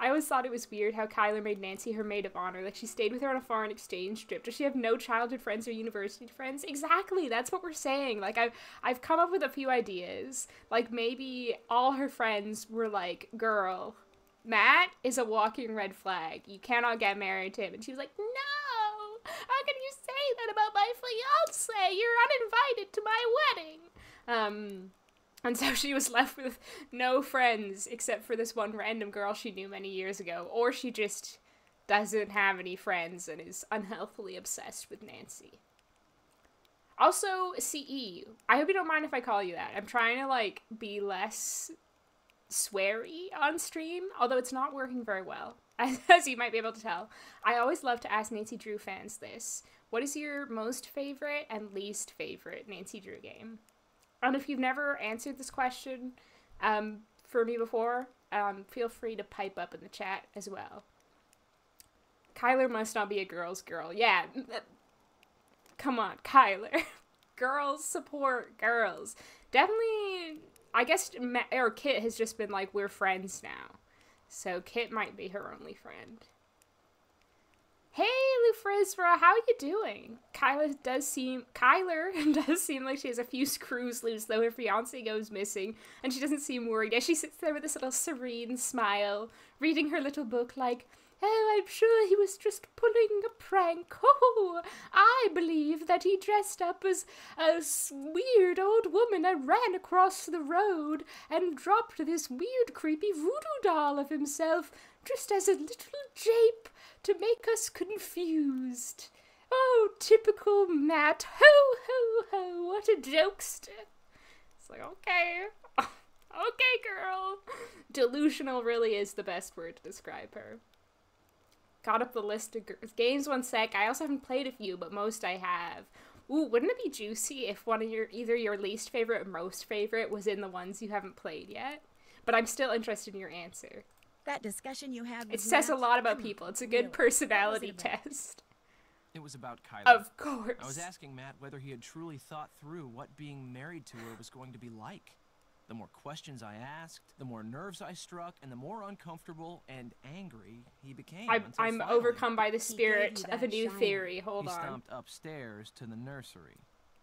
I always thought it was weird how Kyler made Nancy her maid of honor. Like she stayed with her on a foreign exchange trip. Does she have no childhood friends or university friends? Exactly. That's what we're saying. Like I've I've come up with a few ideas. Like maybe all her friends were like, "Girl, Matt is a walking red flag. You cannot get married to him." And she was like, "No! How can you say that about my fiance? You're uninvited to my wedding." Um and so she was left with no friends except for this one random girl she knew many years ago. Or she just doesn't have any friends and is unhealthily obsessed with Nancy. Also, CE. I hope you don't mind if I call you that. I'm trying to, like, be less sweary on stream, although it's not working very well, as, as you might be able to tell. I always love to ask Nancy Drew fans this. What is your most favorite and least favorite Nancy Drew game? And if you've never answered this question um, for me before, um, feel free to pipe up in the chat as well. Kyler must not be a girl's girl. Yeah. Come on, Kyler. girls support girls. Definitely, I guess, or Kit has just been like, we're friends now. So Kit might be her only friend. Hey, Lufrisra, how are you doing? Kyla does seem Kyler does seem like she has a few screws loose, though her fiance goes missing, and she doesn't seem worried as she sits there with this little serene smile, reading her little book like, Oh, I'm sure he was just pulling a prank. Oh, I believe that he dressed up as a weird old woman and ran across the road and dropped this weird, creepy voodoo doll of himself just as a little jape to make us confused. Oh, typical Matt. Ho, ho, ho, what a jokester. It's like, okay. okay, girl. Delusional really is the best word to describe her. Got up the list of games one sec. I also haven't played a few, but most I have. Ooh, wouldn't it be juicy if one of your either your least favorite or most favorite was in the ones you haven't played yet? But I'm still interested in your answer. That discussion you had. It says a lot about people. It's a good personality test. It was about Kyler. Of course. I was asking Matt whether he had truly thought through what being married to her was going to be like. The more questions I asked, the more nerves I struck, and the more uncomfortable and angry he became. I'm, I'm finally, overcome by the spirit of a new shine. theory. Hold he on. stomped upstairs to the nursery.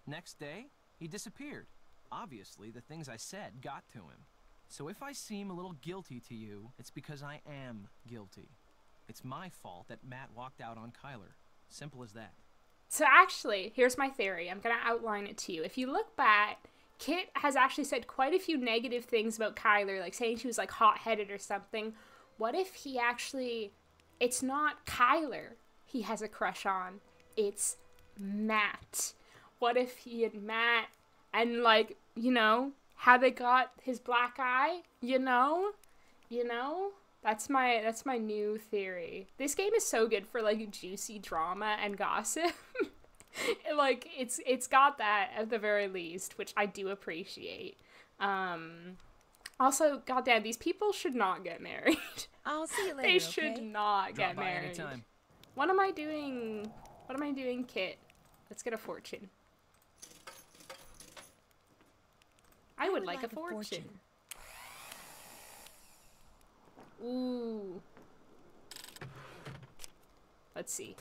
Next day, he disappeared. Obviously, the things I said got to him. So if I seem a little guilty to you, it's because I am guilty. It's my fault that Matt walked out on Kyler. Simple as that. So actually, here's my theory. I'm gonna outline it to you. If you look back, Kit has actually said quite a few negative things about Kyler, like saying she was like hot-headed or something. What if he actually it's not Kyler he has a crush on. It's Matt. What if he and Matt and like, you know, how they got his black eye, you know? You know? That's my that's my new theory. This game is so good for like juicy drama and gossip. like it's it's got that at the very least, which I do appreciate. Um also, goddamn, these people should not get married. I'll see you later. they should okay? not Drop get by married. anytime. What am I doing? What am I doing, Kit? Let's get a fortune. I, would, like, a fortune. Ooh. Let's see.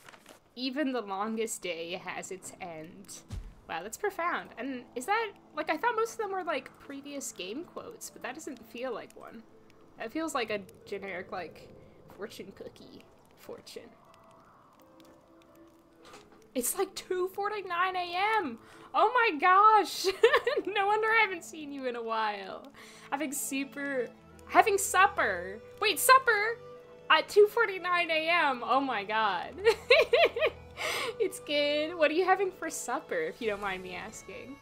Even the longest day has its end. Wow, that's profound. And is that, like, I thought most of them were, like, previous game quotes, but that doesn't feel like one. That feels like a generic, like, fortune cookie fortune. It's like 2.49 a.m. Oh my gosh. no wonder I haven't seen you in a while. Having super... Having supper. Wait, supper? At 2.49 a.m. Oh my god. it's good. What are you having for supper, if you don't mind me asking?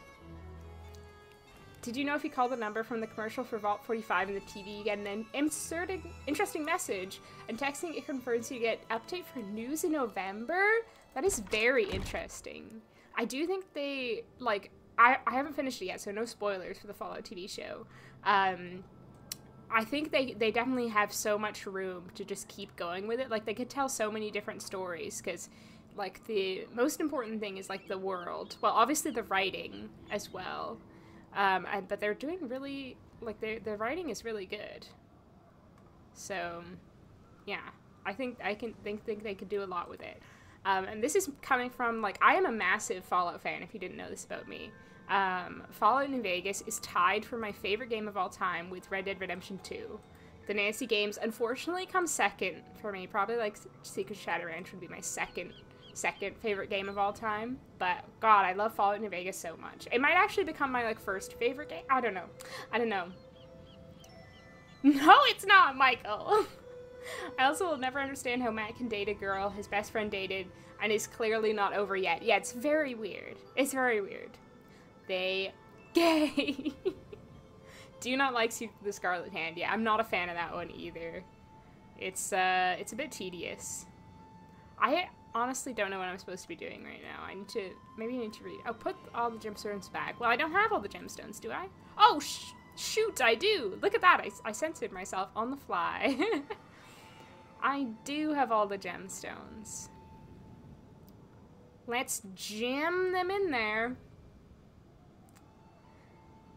Did you know if you call the number from the commercial for Vault 45 in the TV, you get an inserted interesting message, and texting it confirms you get update for news in November? That is very interesting. I do think they, like, I, I haven't finished it yet, so no spoilers for the Fallout TV show. Um, I think they, they definitely have so much room to just keep going with it. Like, they could tell so many different stories, because, like, the most important thing is, like, the world. Well, obviously the writing as well. Um, and, but they're doing really, like, their, their writing is really good. So, yeah. I think I can think, think they could do a lot with it. Um, and this is coming from, like, I am a massive Fallout fan, if you didn't know this about me. Um, Fallout New Vegas is tied for my favorite game of all time with Red Dead Redemption 2. The Nancy games unfortunately come second for me. Probably like Secret Shadow Ranch would be my second second favorite game of all time. But God, I love Fallout New Vegas so much. It might actually become my like first favorite game. I don't know. I don't know. No, it's not, Michael. I also will never understand how Matt can date a girl his best friend dated and is clearly not over yet. Yeah, it's very weird. It's very weird. They gay. Do not like the Scarlet Hand. Yeah, I'm not a fan of that one either. It's uh it's a bit tedious. I honestly don't know what I'm supposed to be doing right now. I need to maybe I need to read. I'll put all the gemstones back. Well, I don't have all the gemstones, do I? Oh, sh shoot, I do. Look at that. I, I censored myself on the fly. I do have all the gemstones. Let's jam them in there.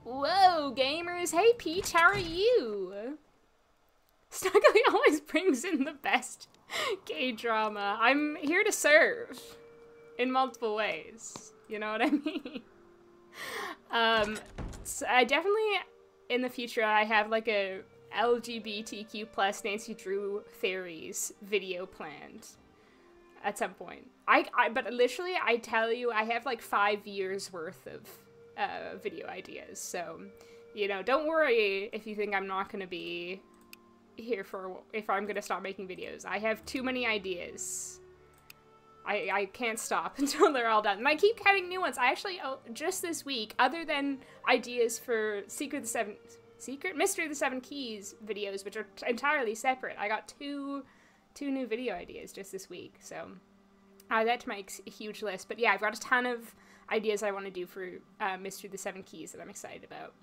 Whoa, gamers. Hey, Peach, how are you? Snughly always brings in the best gay drama. I'm here to serve in multiple ways. You know what I mean? um, so I definitely, in the future, I have like a LGBTQ plus Nancy Drew theories video planned at some point. I, I but literally, I tell you, I have like five years worth of uh, video ideas. So, you know, don't worry if you think I'm not going to be here for if I'm going to stop making videos. I have too many ideas. I, I can't stop until they're all done. And I keep getting new ones. I actually, oh, just this week, other than ideas for Secret the Seven, Secret? Mystery of the Seven Keys videos, which are entirely separate, I got two, two new video ideas just this week. So, uh, that makes a huge list. But yeah, I've got a ton of ideas I want to do for uh, Mystery the Seven Keys that I'm excited about.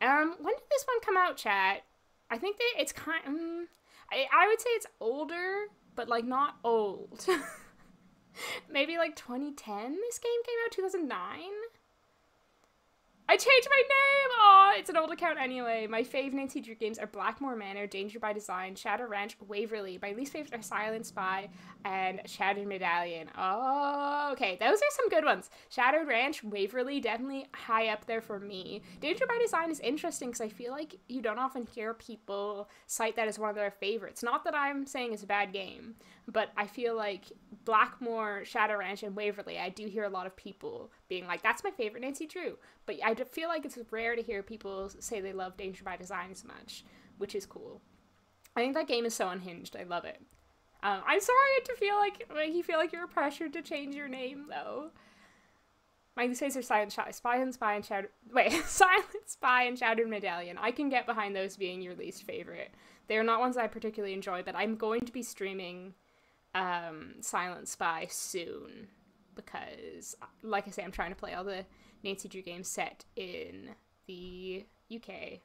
Um, when did this one come out, chat? I think that it's kind. Um, I I would say it's older, but like not old. Maybe like 2010. This game came out 2009. I changed my name! Aw, it's an old account anyway. My fave Nancy Drew games are Blackmoor Manor, Danger by Design, Shadow Ranch, Waverly. My least favorite are Silent Spy and Shattered Medallion. Oh, okay. Those are some good ones. Shattered Ranch, Waverly, definitely high up there for me. Danger by Design is interesting because I feel like you don't often hear people cite that as one of their favorites. Not that I'm saying it's a bad game, but I feel like Blackmoor, Shadow Ranch, and Waverly, I do hear a lot of people being like, that's my favorite Nancy Drew. But I feel like it's rare to hear people say they love Danger by Design as much, which is cool. I think that game is so unhinged. I love it. Um, I'm sorry to feel like make you feel like you're pressured to change your name though. My least are Silent Spy and Spy and Shattered. Wait, Silent Spy and Shattered Medallion. I can get behind those being your least favorite. They are not ones I particularly enjoy, but I'm going to be streaming um, Silent Spy soon because, like I say, I'm trying to play all the Nancy Drew games set in the UK.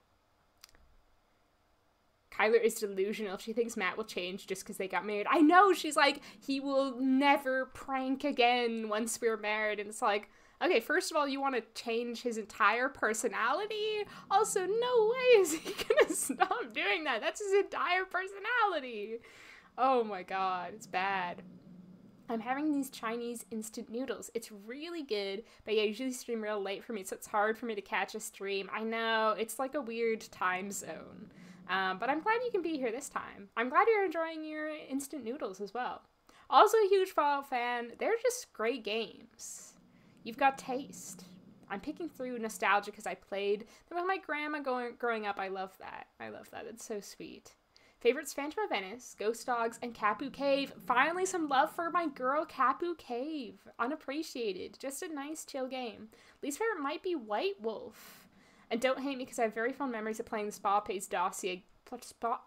Kyler is delusional. She thinks Matt will change just because they got married. I know. She's like, he will never prank again once we're married. And it's like, okay, first of all, you want to change his entire personality? Also, no way is he going to stop doing that. That's his entire personality. Oh my god, it's bad. I'm having these Chinese instant noodles. It's really good, but yeah, I usually stream real late for me, so it's hard for me to catch a stream. I know, it's like a weird time zone. Um, but I'm glad you can be here this time. I'm glad you're enjoying your instant noodles as well. Also a huge Fallout fan. They're just great games. You've got taste. I'm picking through nostalgia because I played them with my grandma going, growing up. I love that. I love that. It's so sweet. Favorites Phantom of Venice, Ghost Dogs, and Kapu Cave. Finally, some love for my girl Kapu Cave. Unappreciated. Just a nice, chill game. Least favorite might be White Wolf. And don't hate me because I have very fond memories of playing the Spa Pays Dossier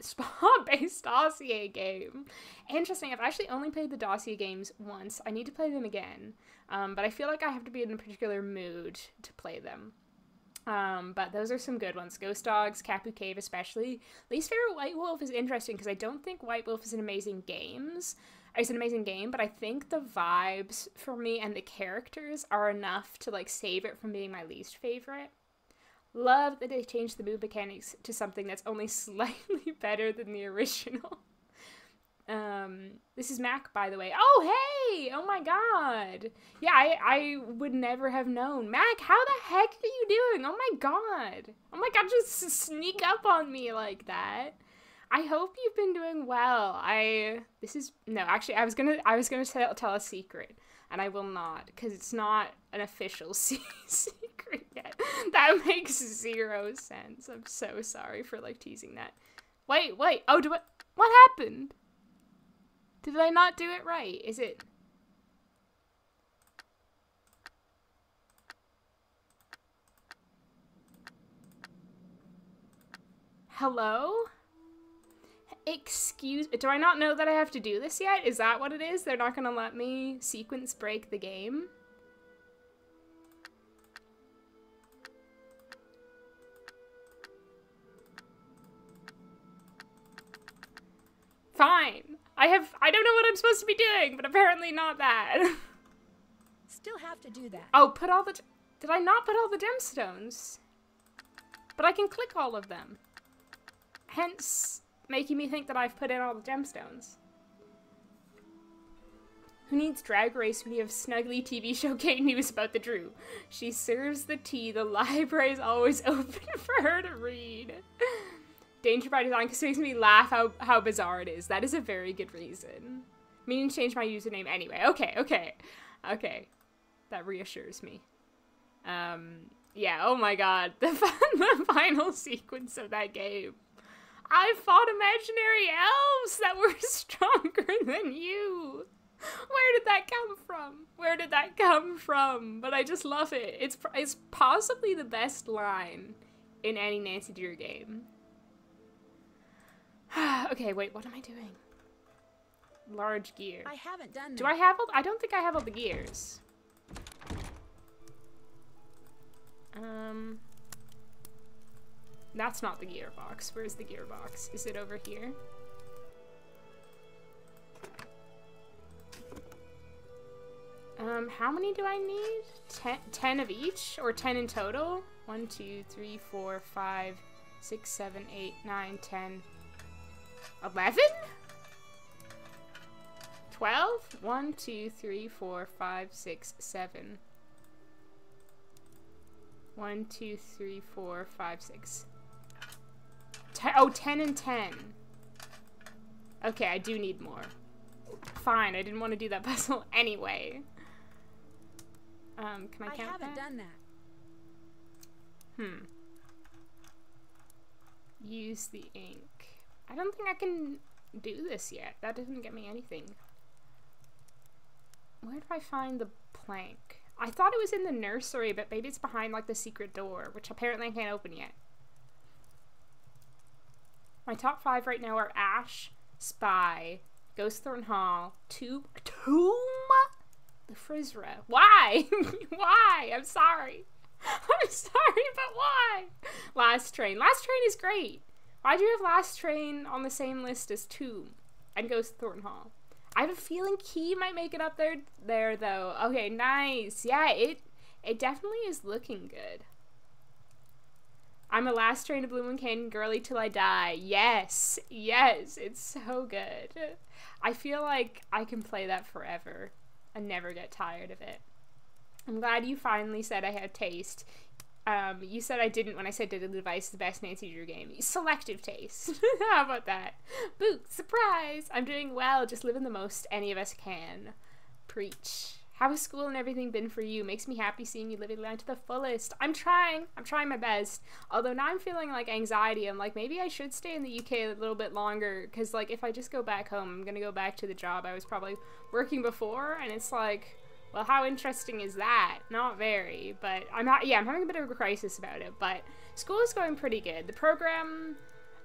spa-based dossier game. Interesting. I've actually only played the dossier games once. I need to play them again. Um, but I feel like I have to be in a particular mood to play them. Um, but those are some good ones. Ghost Dogs, Kapu Cave, especially. Least favorite White Wolf is interesting because I don't think White Wolf is an amazing games. It's an amazing game, but I think the vibes for me and the characters are enough to like save it from being my least favorite. Love that they changed the move mechanics to something that's only slightly better than the original. Um, this is Mac, by the way. Oh, hey! Oh my god. Yeah, I, I would never have known. Mac, how the heck are you doing? Oh my god. Oh my god, just sneak up on me like that. I hope you've been doing well. I, this is, no, actually, I was gonna, I was gonna tell, tell a secret, and I will not, because it's not an official secret yet. That makes zero sense. I'm so sorry for, like, teasing that. Wait, wait, oh, do it, what happened? Did I not do it right? Is it... Hello? Excuse me. do I not know that I have to do this yet? Is that what it is? They're not gonna let me sequence break the game? Fine. I have I don't know what I'm supposed to be doing, but apparently not that. Still have to do that. Oh, put all the Did I not put all the gemstones? But I can click all of them. Hence making me think that I've put in all the gemstones. Who needs Drag Race when you have snughly TV show Kate news about the Drew? She serves the tea. The library is always open for her to read. Danger by design because it makes me laugh how, how bizarre it is. That is a very good reason. Meaning change my username anyway. Okay, okay. Okay. That reassures me. Um, yeah, oh my god. The, the final sequence of that game. I fought imaginary elves that were stronger than you. Where did that come from? Where did that come from? But I just love it. It's it's possibly the best line in any Nancy Drew game. okay, wait, what am I doing? Large gear. I haven't done that. Do I have all I don't think I have all the gears. Um that's not the gearbox. Where's the gearbox? Is it over here? Um, how many do I need? Ten, ten of each? Or ten in total? One, two, three, four, five, six, seven, eight, nine, ten, eleven? Twelve? One, two, three, four, five, six, seven. One, two, three, four, five, six. Ten, oh, 10 and 10. Okay, I do need more. Fine, I didn't want to do that puzzle anyway. Um, can I, count I haven't that? done that. Hmm. Use the ink. I don't think I can do this yet. That doesn't get me anything. Where do I find the plank? I thought it was in the nursery, but maybe it's behind like the secret door, which apparently I can't open yet. My top five right now are Ash, Spy, Ghost Thorn Hall, Tomb, Tomb, the Frizra. Why? why? I'm sorry. I'm sorry, but why? Last Train. Last Train is great. Why do you have Last Train on the same list as Tomb and Ghostthorn Hall? I have a feeling Key might make it up there, there though. Okay, nice. Yeah, it it definitely is looking good. I'm a last train to Blue Moon Canyon girly till I die. Yes, yes, it's so good. I feel like I can play that forever and never get tired of it. I'm glad you finally said I have taste. Um, you said I didn't when I said Deadly Device is the best Nancy Drew game. Selective taste. How about that? Boot, surprise! I'm doing well, just living the most any of us can. Preach. How has school and everything been for you? Makes me happy seeing you living life to the fullest. I'm trying. I'm trying my best. Although now I'm feeling like anxiety. I'm like, maybe I should stay in the UK a little bit longer. Because, like, if I just go back home, I'm going to go back to the job I was probably working before. And it's like, well, how interesting is that? Not very. But I'm, ha- yeah, I'm having a bit of a crisis about it. But school is going pretty good. The program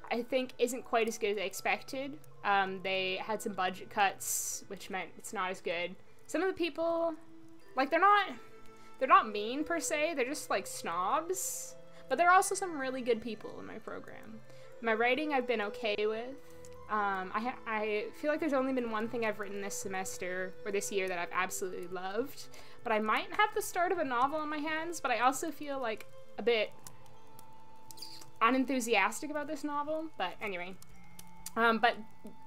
I think isn't quite as good as I expected. Um, they had some budget cuts, which meant it's not as good. Some of the people, like they're not, they're not mean per se. They're just like snobs. But there are also some really good people in my program. My writing I've been okay with. Um, I, I feel like there's only been one thing I've written this semester or this year that I've absolutely loved. But I might have the start of a novel on my hands, but I also feel like a bit unenthusiastic about this novel. But anyway, um, but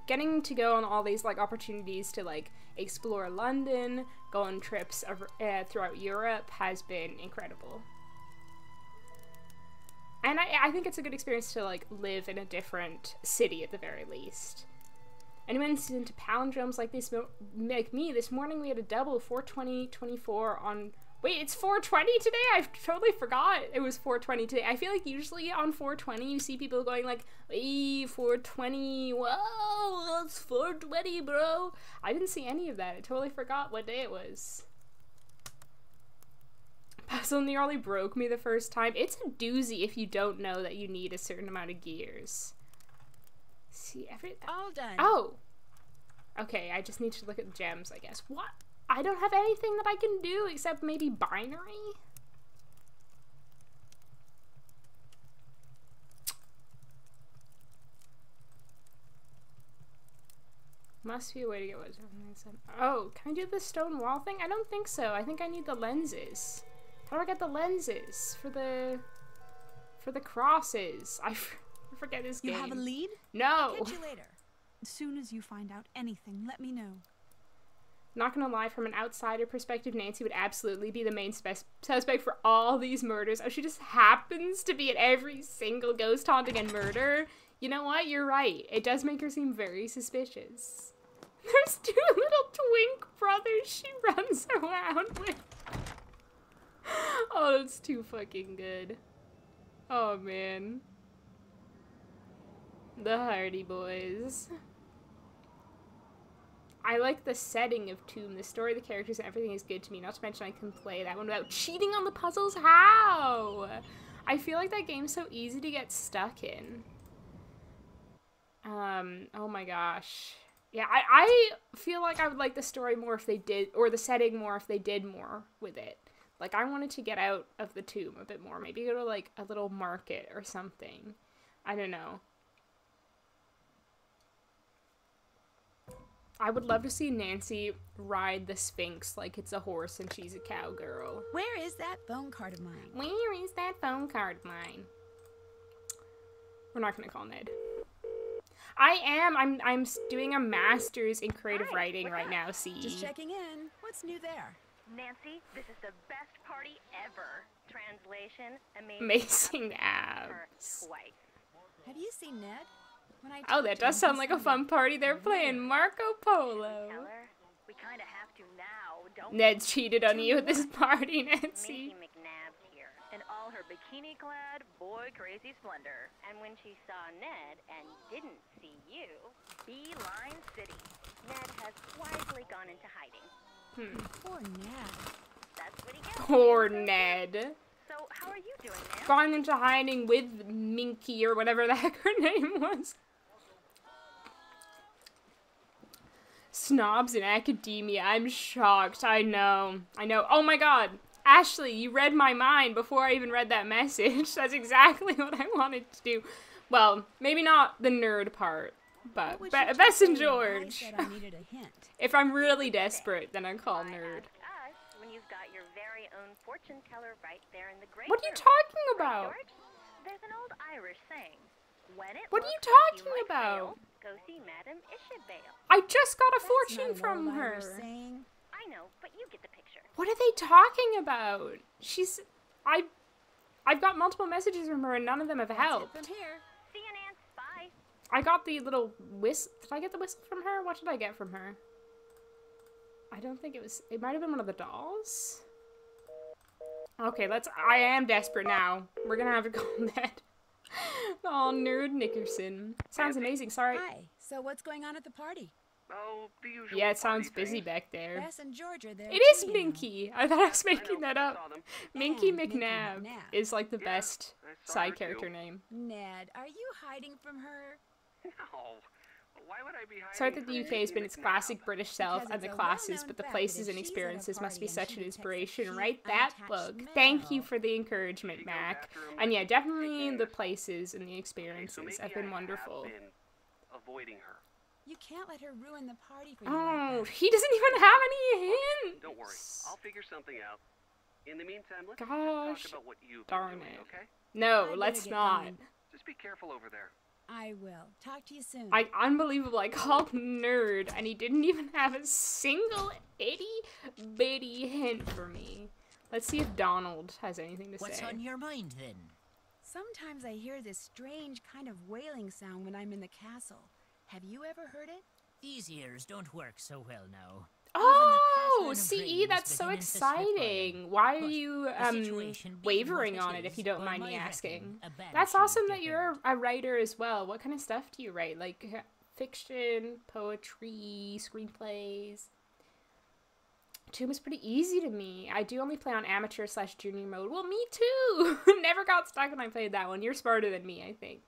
getting to go on all these like opportunities to like explore London, go on trips uh, throughout Europe has been incredible. And I, I think it's a good experience to like live in a different city at the very least. Anyone's into palindromes like this, like me, this morning we had a double 420 24 on Wait, it's 420 today? I totally forgot it was 420 today. I feel like usually on 420 you see people going like, hey, 420, whoa, it's 420, bro. I didn't see any of that. I totally forgot what day it was. Puzzle nearly broke me the first time. It's a doozy if you don't know that you need a certain amount of gears. See, every- All done. Oh! Okay, I just need to look at the gems, I guess. What? I don't have anything that I can do except maybe binary? Must be a way to get what Oh, can I do the stone wall thing? I don't think so. I think I need the lenses. How do I get the lenses for the for the crosses? I, forget this you game. You have a lead? No. Catch you later. As soon as you find out anything, let me know. Not gonna lie, from an outsider perspective, Nancy would absolutely be the main suspect for all these murders. Oh, she just happens to be at every single ghost haunting and murder. You know what? You're right. It does make her seem very suspicious. There's two little twink brothers she runs around with. Oh, that's too fucking good. Oh, man. The Hardy Boys. I like the setting of Tomb. The story, the characters, and everything is good to me. Not to mention I can play that one without cheating on the puzzles. How? I feel like that game's so easy to get stuck in. Um, oh my gosh. Yeah, I, I feel like I would like the story more if they did, or the setting more if they did more with it. Like, I wanted to get out of the tomb a bit more. Maybe go to, like, a little market or something. I don't know. I would love to see Nancy ride the Sphinx like it's a horse and she's a cowgirl. Where is that phone card of mine? Where is that phone card of mine? We're not gonna call Ned. I am. I'm. I'm doing a master's in creative Hi, writing right up? now. See. Just checking in. What's new there? Nancy, this is the best party ever. Translation: Amazing, Amazing abs. Twice. Have you seen Ned? Oh, that does sound like a fun party. They're playing Marco Polo. We kind of have to now, don't Ned cheated on you at this party, Nancy. Maisie McNabb's here, in all her bikini-clad boy crazy splendor. And when she saw Ned and didn't see you, Beeline City. Ned has wisely gone into hiding. Hmm. Poor Ned. That's what he gets. Poor Ned. So how are you doing, Ned? Gone into hiding with Minky or whatever the heck her name was. Snobs in academia. I'm shocked. I know. I know. Oh my god. Ashley, you read my mind before I even read that message. That's exactly what I wanted to do. Well, maybe not the nerd part, but Be Bess and George. if I'm really desperate, then I call nerd. when you've got your very own fortune teller right there in the great What are you talking about? There's an old Irish saying. When it What are you talking about? fail, Go see Madame I just got a That's fortune from her. Saying. I know, but you get the picture. What are they talking about? She's I I've got multiple messages from her and none of them have helped. From here. See you, Nance. Bye. I got the little whistle. Did I get the whistle from her? What did I get from her? I don't think it was. It might have been one of the dolls. Okay, let's. I am desperate now. We're gonna have to call that. oh, nerd Nickerson. Sounds amazing. Sorry. Hi. So what's going on at the party? Oh, the usual. Yeah, it sounds busy things. back there. Bess and George are there. It is too, know. Minky. I thought I was making that up. Minky hmm, And Mickey McNabb McNabb. is like the best side character too. name. Ned, are you hiding from her? No. Why would I be hiding Sorry that the UK has been its McNabb? classic British self Because and the classes, but the places and if she's at a experiences must be such an inspiration. cheap, Write that unattached book. Thank you for the encouragement, Mac. And yeah, definitely the places and the experiences have been wonderful. Been avoiding her. You can't let her ruin the party for you Oh, that. he doesn't even have any hints. Don't worry. I'll figure something out. In the meantime, let's Gosh, just talk about what you've darn been doing, it. okay? No, better let's not. Just be careful over there. I will. Talk to you soon. I unbelievable. I called nerd, and he didn't even have a single itty bitty hint for me. Let's see if Donal has anything to What's say. What's on your mind then? Sometimes I hear this strange kind of wailing sound when I'm in the castle. Have you ever heard it? These ears don't work so well now. Oh, CE, that's so beginning to slip on exciting. Why are you um wavering on it if you don't mind me asking? That's awesome that you're a writer as well. What kind of stuff do you write? Like fiction, poetry, screenplays? Tomb is pretty easy to me. I do only play on amateur slash junior mode. Well, me too. Never got stuck when I played that one. You're smarter than me, I think.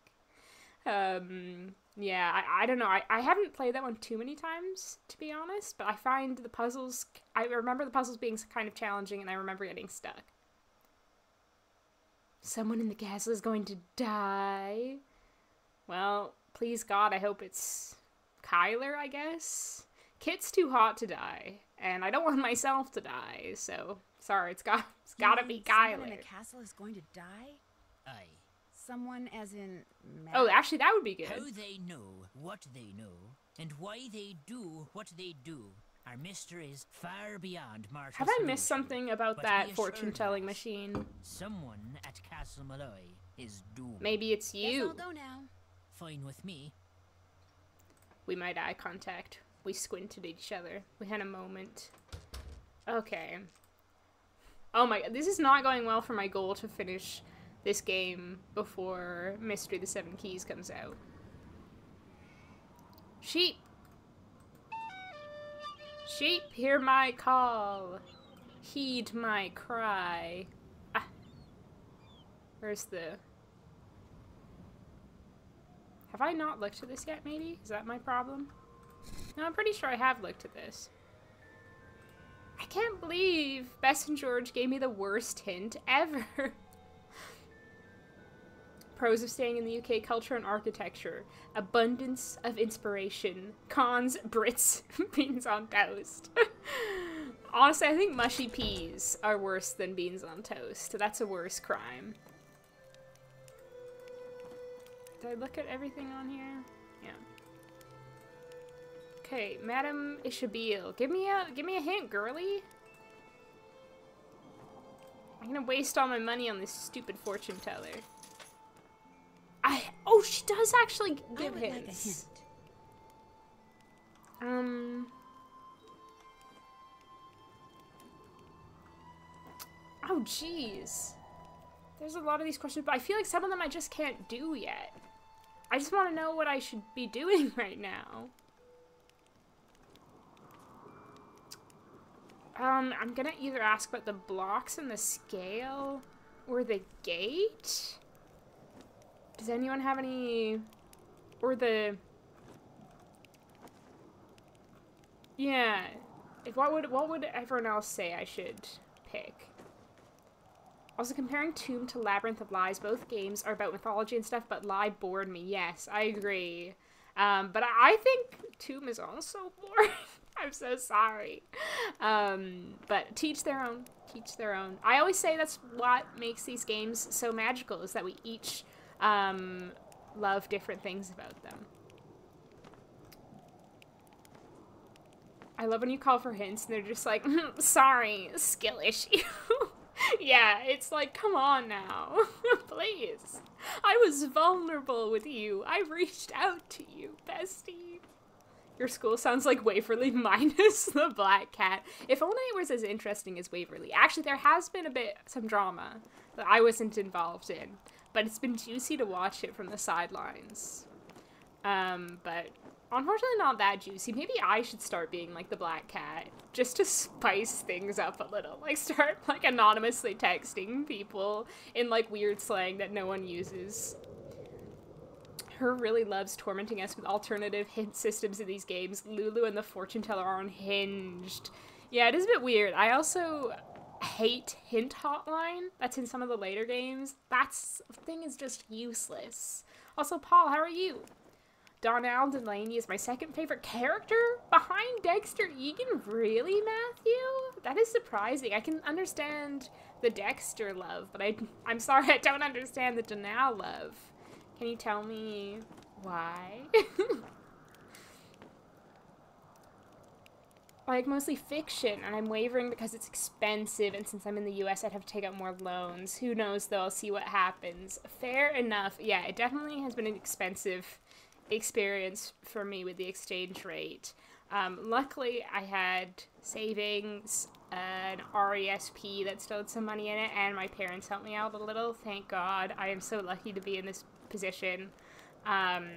Um, yeah, I, I don't know. I, I haven't played that one too many times, to be honest, but I find the puzzles, I remember the puzzles being kind of challenging and I remember getting stuck. Someone in the castle is going to die. Well, please God, I hope it's Kyler, I guess. Kit's too hot to die, and I don't want myself to die, so sorry, it's got it's You gotta be Someone in the castle is going to die? Aye. Someone as in. Oh, actually, that would be How good. they know what they know, and why they do what they do, are mysteries far beyond Marshall. Have I missed something about that fortune-telling lass, machine? Someone at Castle Malloy is doomed. Maybe it's Guess you. I'll go now. Fine with me. We made eye contact. We squinted at each other. We had a moment. Okay. Oh my god, this is not going well for my goal to finish this game before Mystery of the Seven Keys comes out. Sheep! Sheep, hear my call. Heed my cry. Ah. Where's the... Have I not looked at this yet, maybe? Is that my problem? No, I'm pretty sure I have looked at this. I can't believe Bess and George gave me the worst hint ever. Pros of staying in the UK culture and architecture. Abundance of inspiration. Cons, Brits, beans on toast. Honestly, I think mushy peas are worse than beans on toast. That's a worse crime. Did I look at everything on here? Yeah. Okay, Madam Ishabeel, give me a give me a hint, girly. I'm gonna waste all my money on this stupid fortune teller. I oh she does actually give would like a hints. Um. Oh jeez. There's a lot of these questions, but I feel like some of them I just can't do yet. I just want to know what I should be doing right now. Um, I'm gonna either ask about the blocks and the scale or the gate. Does anyone have any or the Yeah. If what would what would everyone else say I should pick? Also, comparing Tomb to Labyrinth of Lies, both games are about mythology and stuff, but Lie bored me. Yes, I agree. Um, but I think Tomb is also boring. I'm so sorry. Um, but teach their own. Teach their own. I always say that's what makes these games so magical, is that we each um, love different things about them. I love when you call for hints and they're just like, "Hmm, sorry, skill issue. yeah, it's like, come on now. Please. I was vulnerable with you. I reached out to you, bestie. Your school sounds like Waverly minus the black cat. If only it was as interesting as Waverly. Actually, there has been a bit, some drama that I wasn't involved in, but it's been juicy to watch it from the sidelines. Um, but unfortunately not that juicy. Maybe I should start being like the black cat just to spice things up a little. Like start like anonymously texting people in like weird slang that no one uses. HeR really loves tormenting us with alternative hint systems in these games. Lulu and the fortune teller are unhinged. Yeah, it is a bit weird. I also hate hint hotline that's in some of the later games. That thing is just useless. Also, Paul, how are you? Donal Delaney is my second favorite character behind Dexter Egan. Really, Matthew? That is surprising. I can understand the Dexter love, but I, I'm sorry, I don't understand the Donal love. Can you tell me why? like mostly fiction, and I'm wavering because it's expensive, and since I'm in the US, I'd have to take out more loans. Who knows, though? I'll see what happens. Fair enough. Yeah, it definitely has been an expensive experience for me with the exchange rate. Um, luckily, I had savings, an RESP that still had some money in it, and my parents helped me out a little. Thank God. I am so lucky to be in this position um,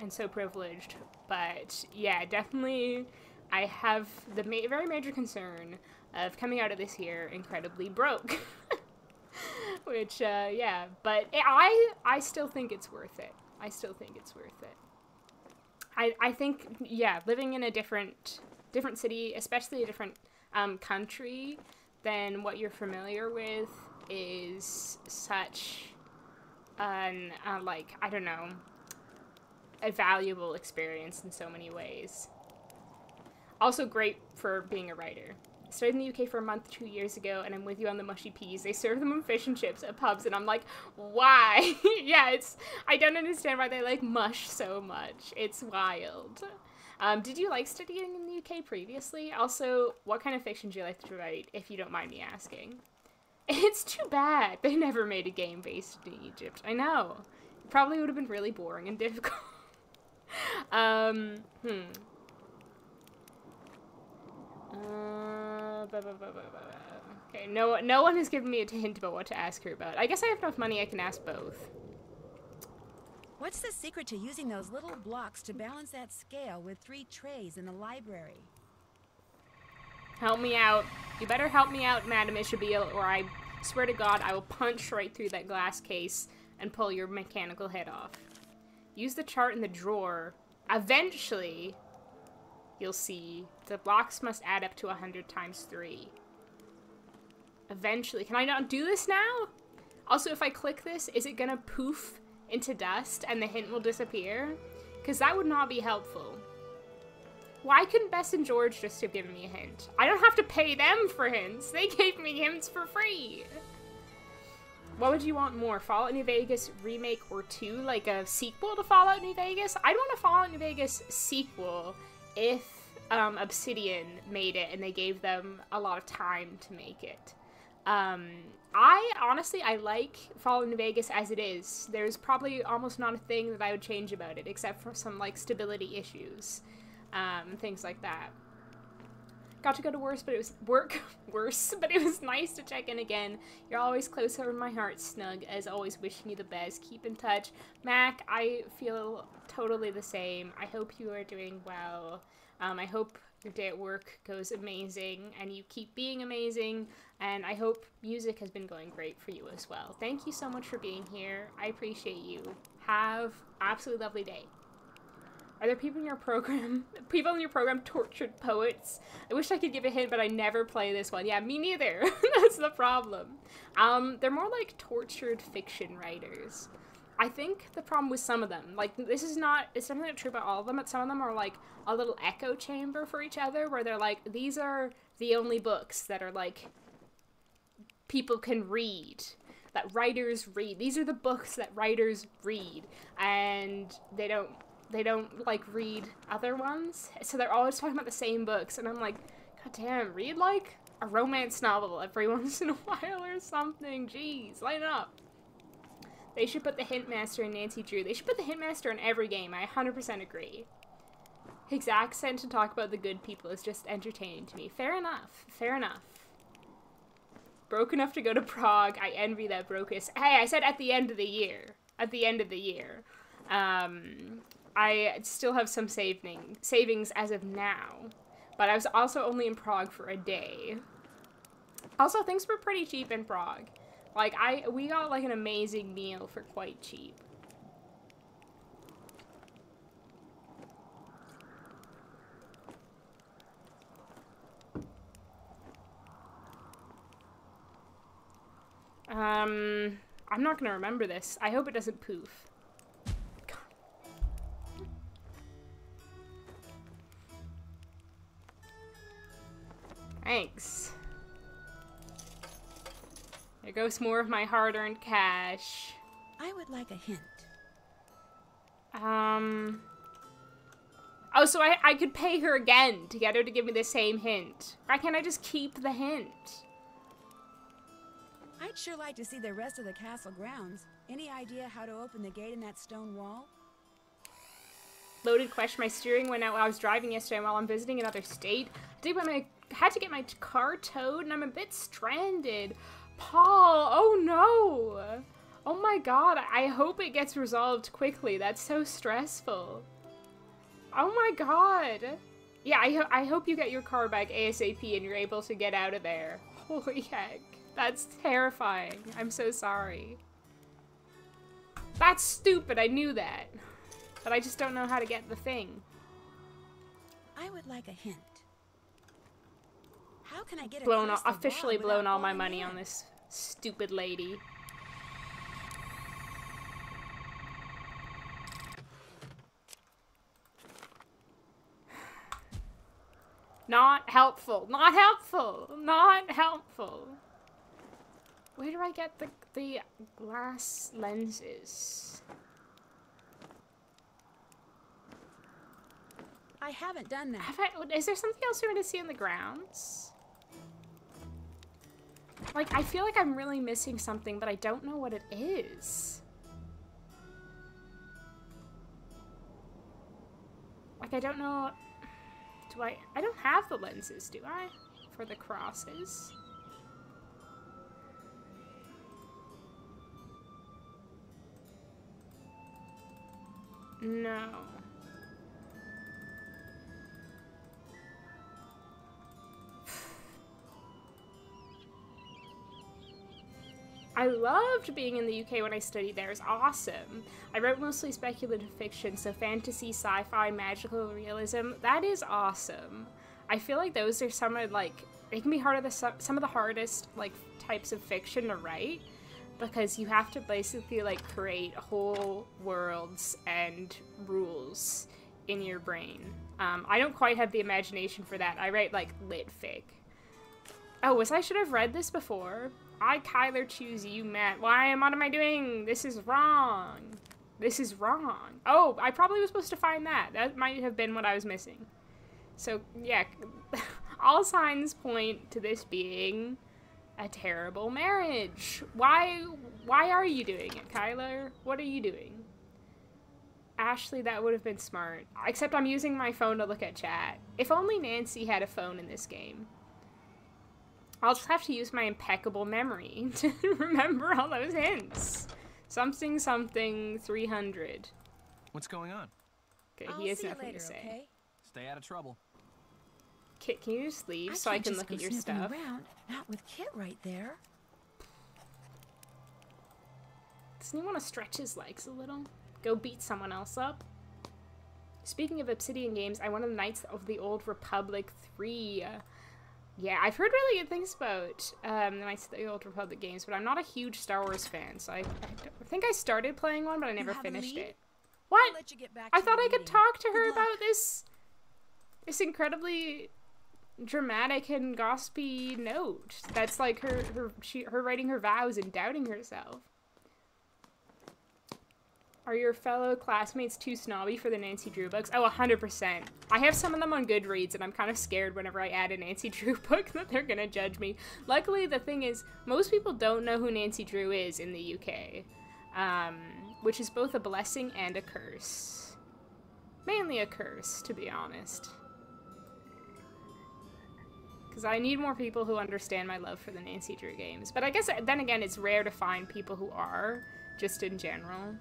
and so privileged. But yeah, definitely, I have the ma- very major concern of coming out of this year incredibly broke. Which, uh, yeah, but I, I still think it's worth it. I still think it's worth it. I, I think yeah, living in a different different city, especially a different um, country than what you're familiar with, is such an uh, like I don't know a valuable experience in so many ways. Also great for being a writer. I started in the UK for a month two years ago, and I'm with you on the mushy peas. They serve them on fish and chips at pubs, and I'm like, why? yeah, it's. I don't understand why they like mush so much. It's wild. Um, did you like studying in the UK previously? Also, what kind of fiction do you like to write, if you don't mind me asking? It's too bad they never made a game based in Egypt. I know. It probably would have been really boring and difficult. um, hmm. Uh, okay, no, no one has given me a hint about what to ask her about. I guess I have enough money I can ask both. What's the secret to using those little blocks to balance that scale with three trays in the library? Help me out. You better help me out, Madam Ishabel, or I swear to God I will punch right through that glass case and pull your mechanical head off. Use the chart in the drawer. Eventually, you'll see the blocks must add up to 100 times 3. Eventually. Can I not do this now? Also, if I click this, is it gonna poof into dust and the hint will disappear? Because that would not be helpful. Why couldn't Bess and George just have given me a hint? I don't have to pay them for hints. They gave me hints for free. What would you want more? Fallout New Vegas remake or two? Like a sequel to Fallout New Vegas? I'd want a Fallout New Vegas sequel if um, Obsidian made it and they gave them a lot of time to make it. Um, I honestly I like Fallout New Vegas as it is. There's probably almost not a thing that I would change about it except for some like stability issues, um, things like that. Got to go to worse, but it was work worse, but it was nice to check in again. You're always closer in my heart, Snug. As always, wishing you the best. Keep in touch, Mac. I feel totally the same. I hope you are doing well. Um, I hope your day at work goes amazing and you keep being amazing. And I hope music has been going great for you as well. Thank you so much for being here. I appreciate you. Have absolutely lovely day. Are there people in your program, people in your program tortured poets? I wish I could give a hint, but I never play this one. Yeah, me neither. That's the problem. Um, they're more like tortured fiction writers. I think the problem with some of them, like this is not, it's definitely not true about all of them, but some of them are like a little echo chamber for each other where they're like, these are the only books that are like people can read that writers read. These are the books that writers read and they don't they don't like read other ones. So they're always talking about the same books and i'm like god damn read like a romance novel every once in a while or something. Jeez line up they should put the hint master in nancy drew they should put the hint master in every game i 100% agree his accent to talk about the good people is just entertaining to me fair enough fair enough broke enough to go to Prague. I envy that brokest. Hey, I said at the end of the year. At the end of the year. Um, I still have some saving savings as of now, but I was also only in Prague for a day. Also, things were pretty cheap in Prague. Like I, we got like an amazing meal for quite cheap. Um, I'm not gonna remember this. I hope it doesn't poof. Thanks. There goes more of my hard-earned cash. I would like a hint. Um... Oh, so I, I could pay her again to get her to give me the same hint. Why can't I just keep the hint? I'd sure like to see the rest of the castle grounds. Any idea how to open the gate in that stone wall? Loaded question. My steering went out while I was driving yesterday while I'm visiting another state. I did when I had to get my car towed and I'm a bit stranded. Paul, oh no. Oh my god, I hope it gets resolved quickly. That's so stressful. Oh my god. Yeah, I, ho I hope you get your car back ASAP and you're able to get out of there. Holy heck. That's terrifying. I'm so sorry. That's stupid, I knew that. But I just don't know how to get the thing. I would like a hint. How can I get blown all, officially blown all my money falling on this stupid lady. Not helpful. Not helpful. Not helpful. Where do I get the the glass lenses? I haven't done that. Have I, is there something else you want to see on the grounds? Like, I feel like I'm really missing something, but I don't know what it is. Like, I don't know... Do I... I don't have the lenses, do I? For the crosses? No. I loved being in the UK when I studied there. It was awesome. I wrote mostly speculative fiction, so fantasy, sci-fi, magical realism. That is awesome. I feel like those are some of like they can be the some of the hardest like types of fiction to write because you have to basically like create whole worlds and rules in your brain. Um, I don't quite have the imagination for that. I write like lit fic. Oh, was I should have read this before? I, Kyler, choose you, Matt. Why am what am I doing? This is wrong. This is wrong. Oh, I probably was supposed to find that. That might have been what I was missing. So, yeah, all signs point to this being a terrible marriage. Why why are you doing it, Kyler? What are you doing? Ashley, that would have been smart. Except I'm using my phone to look at chat. If only Nancy had a phone in this game. I'll just have to use my impeccable memory to remember all those hints. Something something 300. What's going on? Okay, I'll he has see nothing later, to say. okay? Stay out of trouble. Kit, can you just leave I so I can't can just look go at your snooping stuff? Around, not with Kit right there. Doesn't he want to stretch his legs a little? Go beat someone else up? Speaking of Obsidian games, I wanted the Knights of the Old Republic 3. Yeah, I've heard really good things about um, the Knights of the Old Republic games, but I'm not a huge Star Wars fan, so I, I, I think I started playing one, but I never finished it. What? I'll let you get back I thought I could talk to her about this this incredibly dramatic and gossipy note. That's like her her she her writing her vows and doubting herself. Are your fellow classmates too snobby for the Nancy Drew books? Oh, 100%. I have some of them on Goodreads, and I'm kind of scared whenever I add a Nancy Drew book that they're gonna judge me. Luckily, the thing is, most people don't know who Nancy Drew is in the UK, um, which is both a blessing and a curse. Mainly a curse, to be honest. Because I need more people who understand my love for the Nancy Drew games. But I guess, then again, it's rare to find people who are, just in general.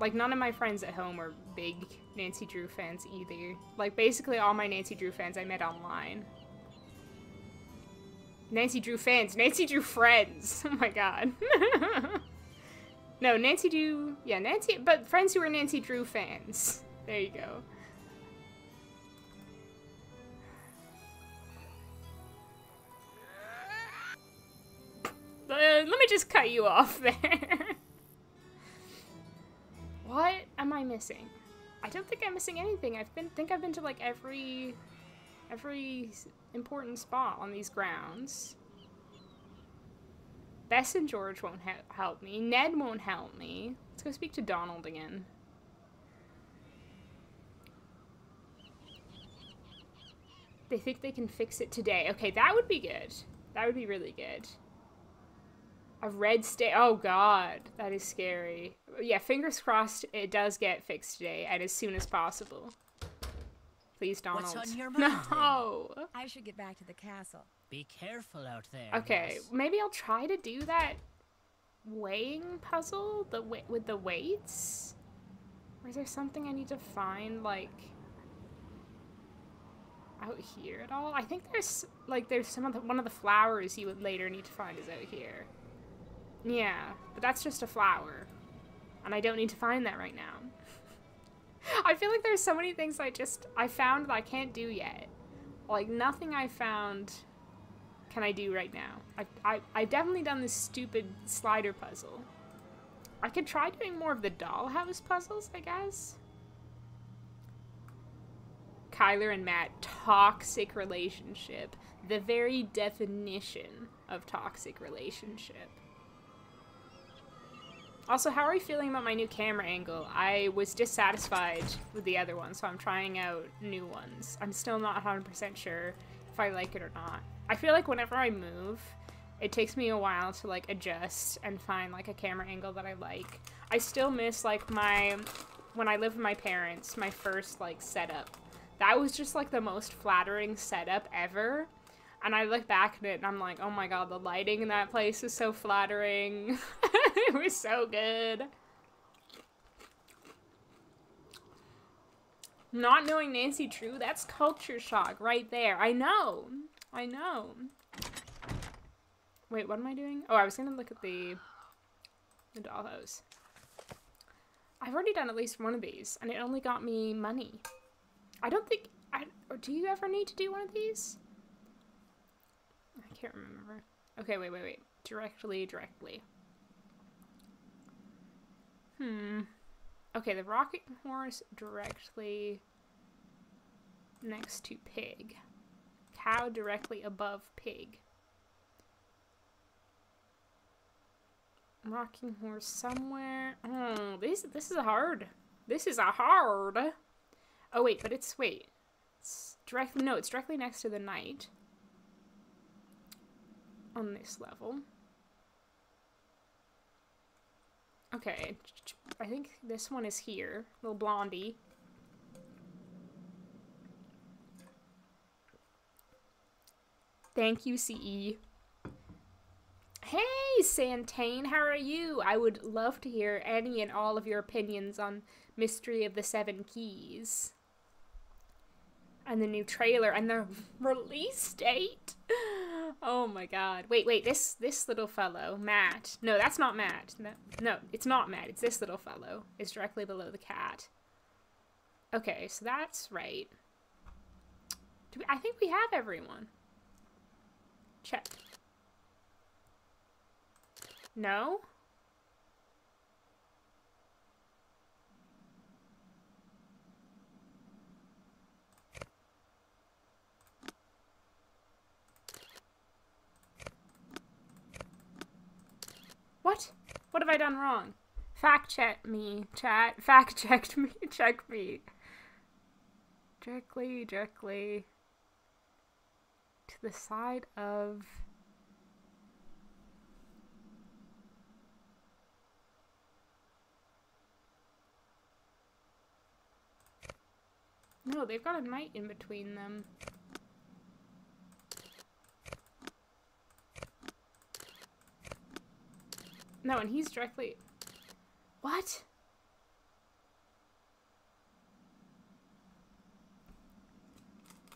Like, none of my friends at home are big Nancy Drew fans either. Like, basically all my Nancy Drew fans I met online. Nancy Drew fans. Nancy Drew friends. Oh my god. no, Nancy Drew... Yeah, Nancy... But friends who are Nancy Drew fans. There you go. Uh, let me just cut you off there. What am I missing? I don't think I'm missing anything. I've been think I've been to like every every important spot on these grounds. Bess and George won't he help me. Ned won't help me. Let's go speak to Donal again. They think they can fix it today. Okay, that would be good. That would be really good. A red state. Oh god, that is scary. Yeah, fingers crossed it does get fixed today and as soon as possible. Please, Donal. What's on your mind? No. Then? I should get back to the castle. Be careful out there. Okay, maybe I'll try to do that weighing puzzle the with the weights. Or is there something I need to find like out here at all? I think there's like there's some of the one of the flowers you would later need to find is out here. Yeah, but that's just a flower. And I don't need to find that right now. I feel like there's so many things I just, I found that I can't do yet. Like, nothing I found can I do right now. I, I, I've definitely done this stupid slider puzzle. I could try doing more of the dollhouse puzzles, I guess. Kyler and Matt, toxic relationship. The very definition of toxic relationship. Also, how are you feeling about my new camera angle? I was dissatisfied with the other one, so I'm trying out new ones. I'm still not 100% sure if I like it or not. I feel like whenever I move, it takes me a while to like adjust and find like a camera angle that I like. I still miss like my, when I lived with my parents, my first like setup. That was just like the most flattering setup ever. And I look back at it and I'm like, oh my god, the lighting in that place is so flattering. it was so good. Not knowing Nancy Drew, that's culture shock right there. I know. I know. Wait, what am I doing? Oh, I was gonna look at the, the dollhouse. I've already done at least one of these, and it only got me money. I don't think... I, or do you ever need to do one of these? Can't remember. Okay, wait, wait, wait. Directly, directly. Hmm. Okay, the rocking horse directly next to pig. Cow directly above pig. Rocking horse somewhere. Oh, this this is a hard. This is a hard. Oh wait, but it's wait. It's directly no, it's directly next to the knight on this level. Okay, I think this one is here. Little blondie. Thank you, CE. Hey, Santane, how are you? I would love to hear any and all of your opinions on Mystery of the Seven Keys. And the new trailer and the release date. Oh my god. Wait, wait, this this little fellow, Matt. No, that's not Matt. No, no, it's not Matt. It's this little fellow. It's directly below the cat. Okay, so that's right. We, I think we have everyone. Check. No? What? What have I done wrong? Fact check me, chat. Fact checked me. Check me. Directly, directly. To the side of. No, they've got a knight in between them. No, and he's directly... What?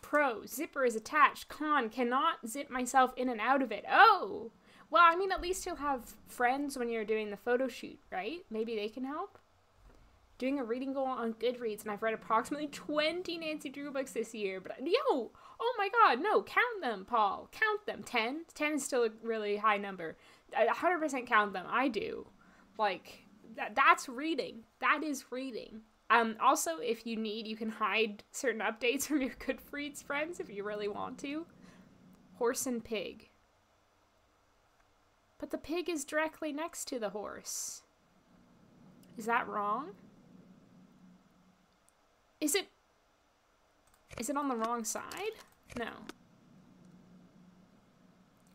Pro, zipper is attached. Con, cannot zip myself in and out of it. Oh! Well, I mean, at least you'll have friends when you're doing the photo shoot, right? Maybe they can help? Doing a reading goal on Goodreads, and I've read approximately 20 Nancy Drew books this year. But yo, oh my god, no, count them, Paul. Count them. 10? 10 is still a really high number. 100% count them. I do. Like, that, that's reading. That is reading. Um, also, if you need, you can hide certain updates from your Goodreads friends if you really want to. Horse and pig. But the pig is directly next to the horse. Is that wrong? Is it... Is it on the wrong side? No.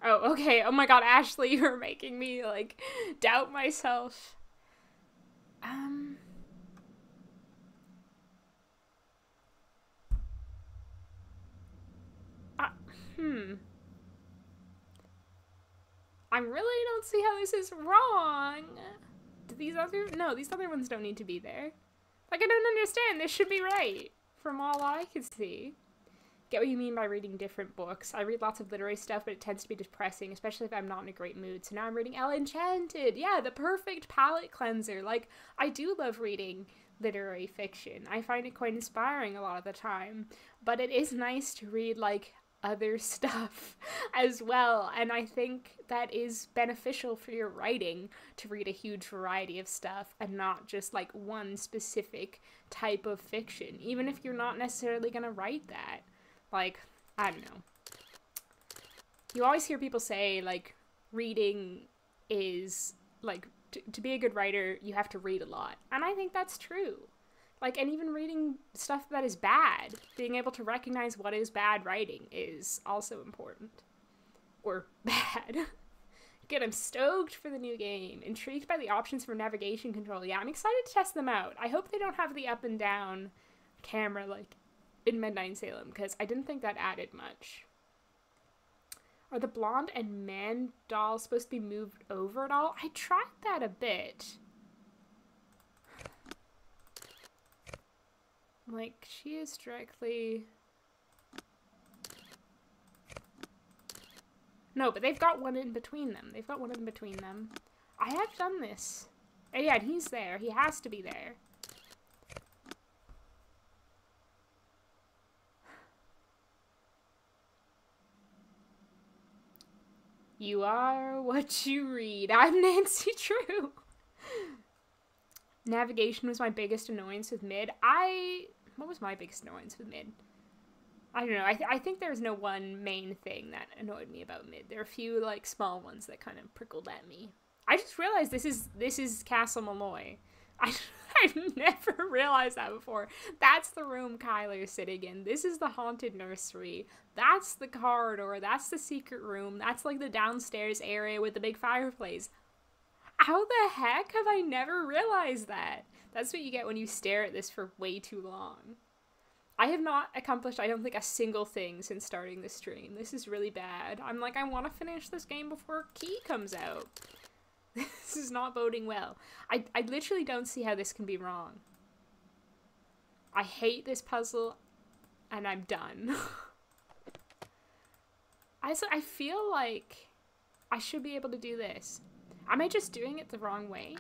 Oh, okay. Oh my god, Ashley, you're making me, like, doubt myself. Um... Uh, hmm. I really don't see how this is wrong. Do these other... No, these other ones don't need to be there. Like, I don't understand. This should be right. From all I can see. Get what you mean by reading different books. I read lots of literary stuff, but it tends to be depressing, especially if I'm not in a great mood. So now I'm reading Ella Enchanted. Yeah, the perfect palate cleanser. Like, I do love reading literary fiction. I find it quite inspiring a lot of the time. But it is nice to read, like, other stuff as well. And I think that is beneficial for your writing to read a huge variety of stuff and not just like one specific type of fiction, even if you're not necessarily going to write that. Like, I don't know. You always hear people say, like, reading is, like, to be a good writer, you have to read a lot. And I think that's true. Like, and even reading stuff that is bad, being able to recognize what is bad writing is also important. Or bad. Good, I'm stoked for the new game. Intrigued by the options for navigation control. Yeah, I'm excited to test them out. I hope they don't have the up and down camera like in Midnight Salem, because I didn't think that added much. Are the blonde and man dolls supposed to be moved over at all? I tried that a bit. Like, she is directly... No, but they've got one in between them. They've got one in between them. I have done this. Oh, yeah, and he's there. He has to be there. You are what you read. I'm Nancy Drew. Navigation was my biggest annoyance with mid. I what was my biggest annoyance with mid? I don't know. I, th- I think there's no one main thing that annoyed me about mid. There are a few like small ones that kind of prickled at me. I just realized this is this is Castle Malloy. I I've never realized that before. That's the room Kyler's sitting in. This is the haunted nursery. That's the corridor. That's the secret room. That's like the downstairs area with the big fireplace. How the heck have I never realized that? That's what you get when you stare at this for way too long. I have not accomplished, I don't think, a single thing since starting the stream. This is really bad. I'm like, I want to finish this game before Key comes out. this is not boding well. I, I literally don't see how this can be wrong. I hate this puzzle, and I'm done. I, I feel like I should be able to do this. Am I just doing it the wrong way?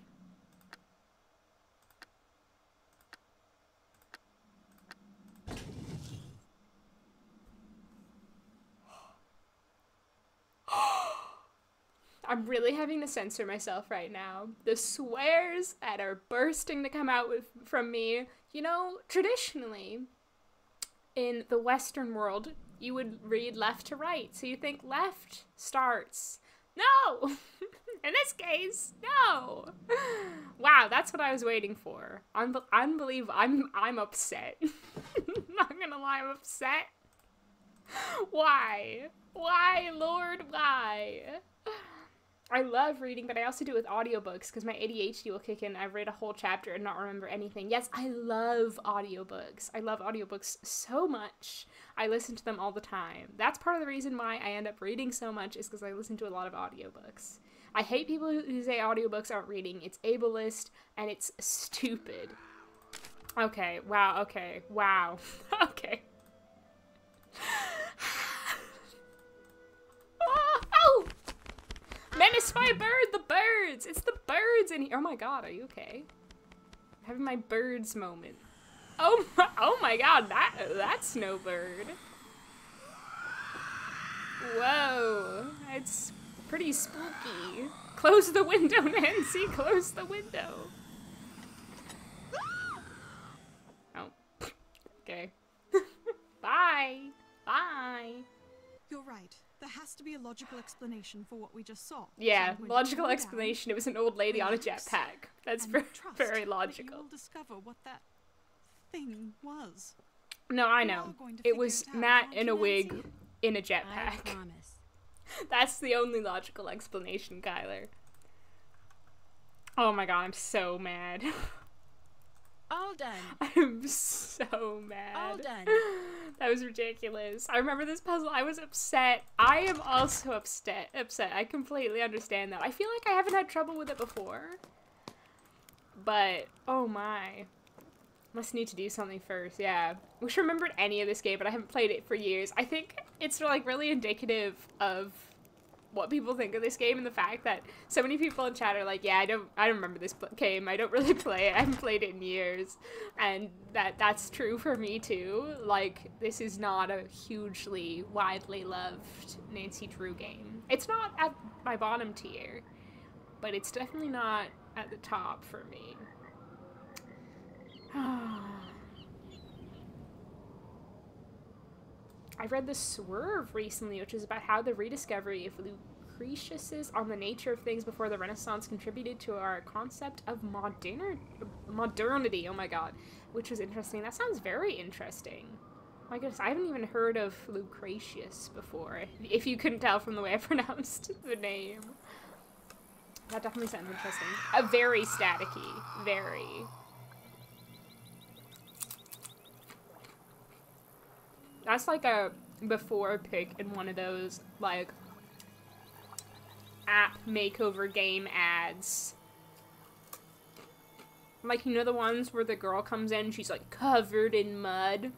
I'm really having to censor myself right now. The swears that are bursting to come out with, from me. You know, traditionally, in the Western world, you would read left to right. So you think left starts. No! in this case, no! Wow, that's what I was waiting for. Unbe- unbelievable. I'm, I'm upset. Not gonna lie, I'm upset. Why? Why, Lord, why? I love reading, but I also do it with audiobooks because my ADHD will kick in. I've read a whole chapter and not remember anything. Yes, I love audiobooks. I love audiobooks so much. I listen to them all the time. That's part of the reason why I end up reading so much is because I listen to a lot of audiobooks. I hate people who say audiobooks aren't reading. It's ableist and it's stupid. Okay, wow, okay, wow, okay. oh, oh! Menace my bird, the birds! It's the birds in here. Oh my god, are you okay? I'm having my birds moment. Oh my, oh my god, that that's no bird. Whoa, it's pretty spooky. Close the window, Nancy, close the window. Oh, okay. Bye, bye. You're right. There has to be a logical explanation for what we just saw. Yeah, So logical you go explanation. It was an old lady on a jetpack. That's very, trust very that logical. You will discover what that thing was. No, I know. are going to It was it Matt aren't in a wig in a jetpack. That's the only logical explanation, Kyler. Oh my god, I'm so mad. All done. I'm so mad. All done. That was ridiculous. I remember this puzzle. I was upset. I am also upset. Upset. I completely understand that. I feel like I haven't had trouble with it before. But oh my. Must need to do something first, yeah. Wish I remembered any of this game, but I haven't played it for years. I think it's like really indicative of what people think of this game and the fact that so many people in chat are like, yeah, I don't, I don't remember this game. I don't really play it. I haven't played it in years, and that that's true for me too. Like, this is not a hugely widely loved Nancy Drew game. It's not at my bottom tier, but it's definitely not at the top for me. Ah. I read The Swerve recently, which is about how the rediscovery of Lucretius's on the nature of things before the Renaissance contributed to our concept of modern modernity. Oh my god, which was interesting. That sounds very interesting. My goodness, I haven't even heard of Lucretius before. If you couldn't tell from the way I pronounced the name, that definitely sounds interesting. A very staticky, very. That's like a before pick in one of those like app makeover game ads. Like you know the ones where the girl comes in, she's like covered in mud.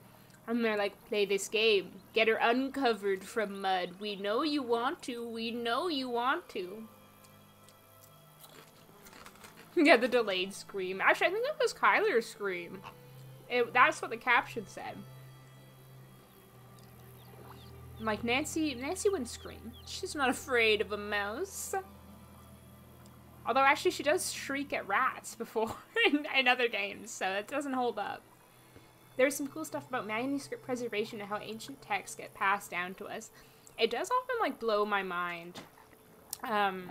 And they're like, play this game. Get her uncovered from mud. We know you want to. We know you want to. yeah, the delayed scream. Actually, I think that was Kyler's scream. It, that's what the caption said. Like Nancy, Nancy wouldn't scream. She's not afraid of a mouse. Although actually she does shriek at rats before in, in other games, so it doesn't hold up. There's some cool stuff about manuscript preservation and how ancient texts get passed down to us. It does often like blow my mind. Um,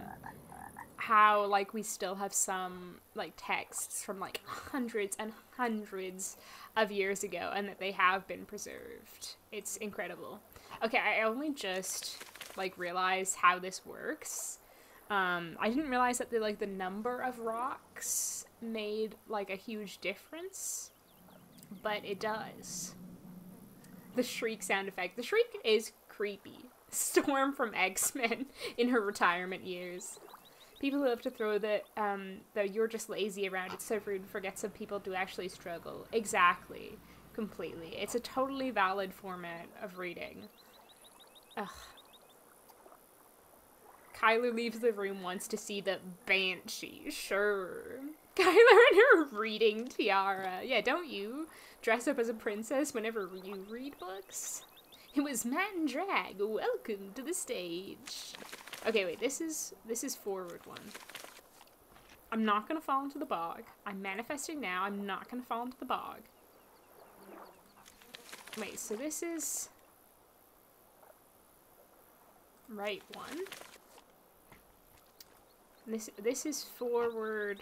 how like we still have some like texts from like hundreds and hundreds of years ago and that they have been preserved. It's incredible. Okay, I only just like realized how this works. Um, I didn't realize that the like the number of rocks made like a huge difference, but it does. The shriek sound effect. The shriek is creepy. Storm from X Men in her retirement years. People who love to throw the um the you're just lazy around. It's so rude. Forget some people do actually struggle. Exactly, completely. It's a totally valid format of reading. Ugh. Kyler leaves the room once to see the banshee. Sure. Kyler and her reading tiara. Yeah, don't you dress up as a princess whenever you read books? It was Matt and Drag. Welcome to the stage. Okay, wait. This is this is forward one. I'm not gonna fall into the bog. I'm manifesting now. I'm not gonna fall into the bog. Wait. So this is right one. This this is forward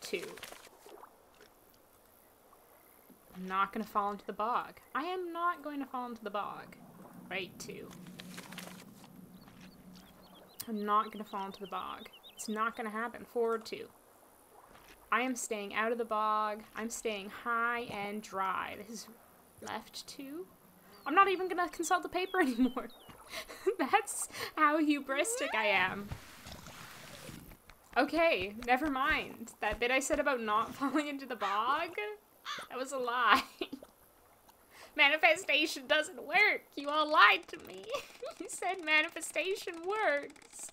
two. I'm not gonna fall into the bog. I am not going to fall into the bog. Right two. I'm not gonna fall into the bog. It's not gonna happen. Forward two. I am staying out of the bog. I'm staying high and dry. This is left two. I'm not even gonna consult the paper anymore. That's how hubristic I am. Okay, never mind. That bit I said about not falling into the bog, that was a lie. Manifestation doesn't work. You all lied to me. you said manifestation works.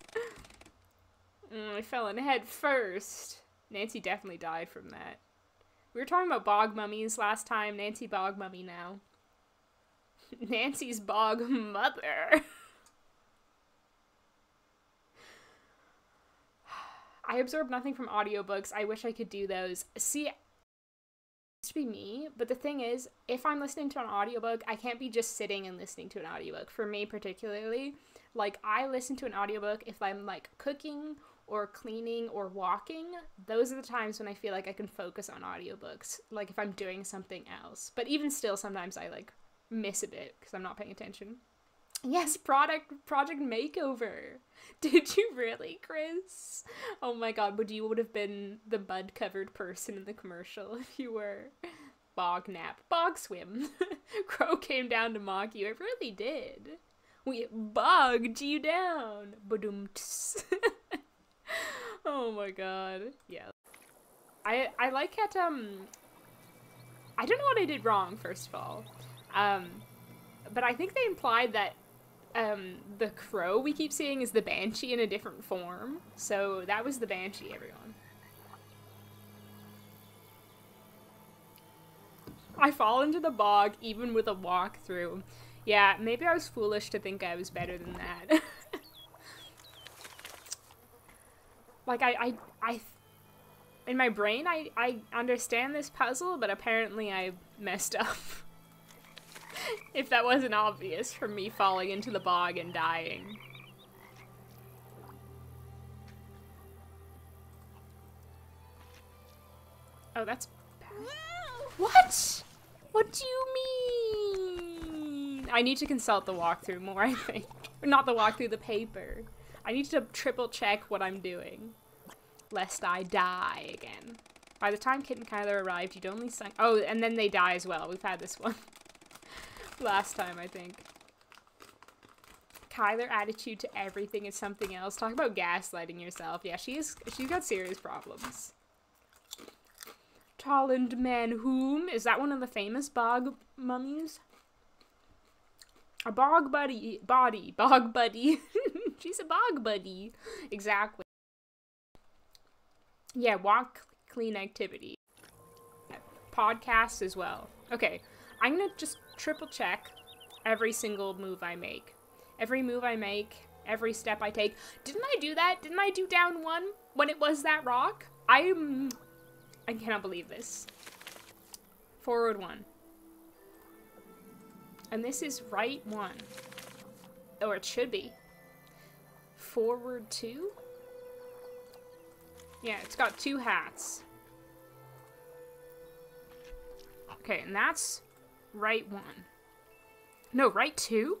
Mm, I fell in head first. Nancy definitely died from that. We were talking about bog mummies last time. Nancy bog mummy now. Nancy's bog mother. I absorb nothing from audiobooks. I wish I could do those. See, to be me, but the thing is, if I'm listening to an audiobook, I can't be just sitting and listening to an audiobook. For me particularly, like I listen to an audiobook if I'm like cooking or cleaning or walking. Those are the times when I feel like I can focus on audiobooks, like if I'm doing something else. But even still sometimes I like miss a bit because I'm not paying attention. Yes, product project makeover. Did you really, Chris? Oh my god, but you would have been the mud covered person in the commercial if you were. Bog nap. Bog swim. Crow came down to mock you. It really did. We bogged you down. Badoomts. oh my god. Yeah. I I like at um I don't know what I did wrong, first of all. Um but I think they implied that um, the crow we keep seeing is the banshee in a different form. So that was the banshee, everyone. I fall into the bog even with a walkthrough. Yeah, maybe I was foolish to think I was better than that. like I, I, I, in my brain, I, I understand this puzzle, but apparently I messed up. if that wasn't obvious from me falling into the bog and dying. Oh, that's bad. What? What do you mean? I need to consult the walkthrough more, I think. Not the walkthrough, the paper. I need to triple check what I'm doing. Lest I die again. By the time Kit and Kyler arrived, you'd only sung- Oh, and then they die as well. We've had this one. Last time, I think. Kyler attitude to everything is something else. Talk about gaslighting yourself. Yeah, she's she's got serious problems. Tollund Man Whom? Is that one of the famous bog mummies? A bog buddy. Body. Bog buddy. she's a bog buddy. Exactly. Yeah, walk clean activity. Podcasts as well. Okay, I'm gonna just triple check every single move I make. Every move I make, every step I take. Didn't I do that? Didn't I do down one when it was that rock? I'm... I cannot believe this. Forward one. And this is right one. Or it should be. Forward two? Yeah, it's got two hats. Okay, and that's right one. No, right two?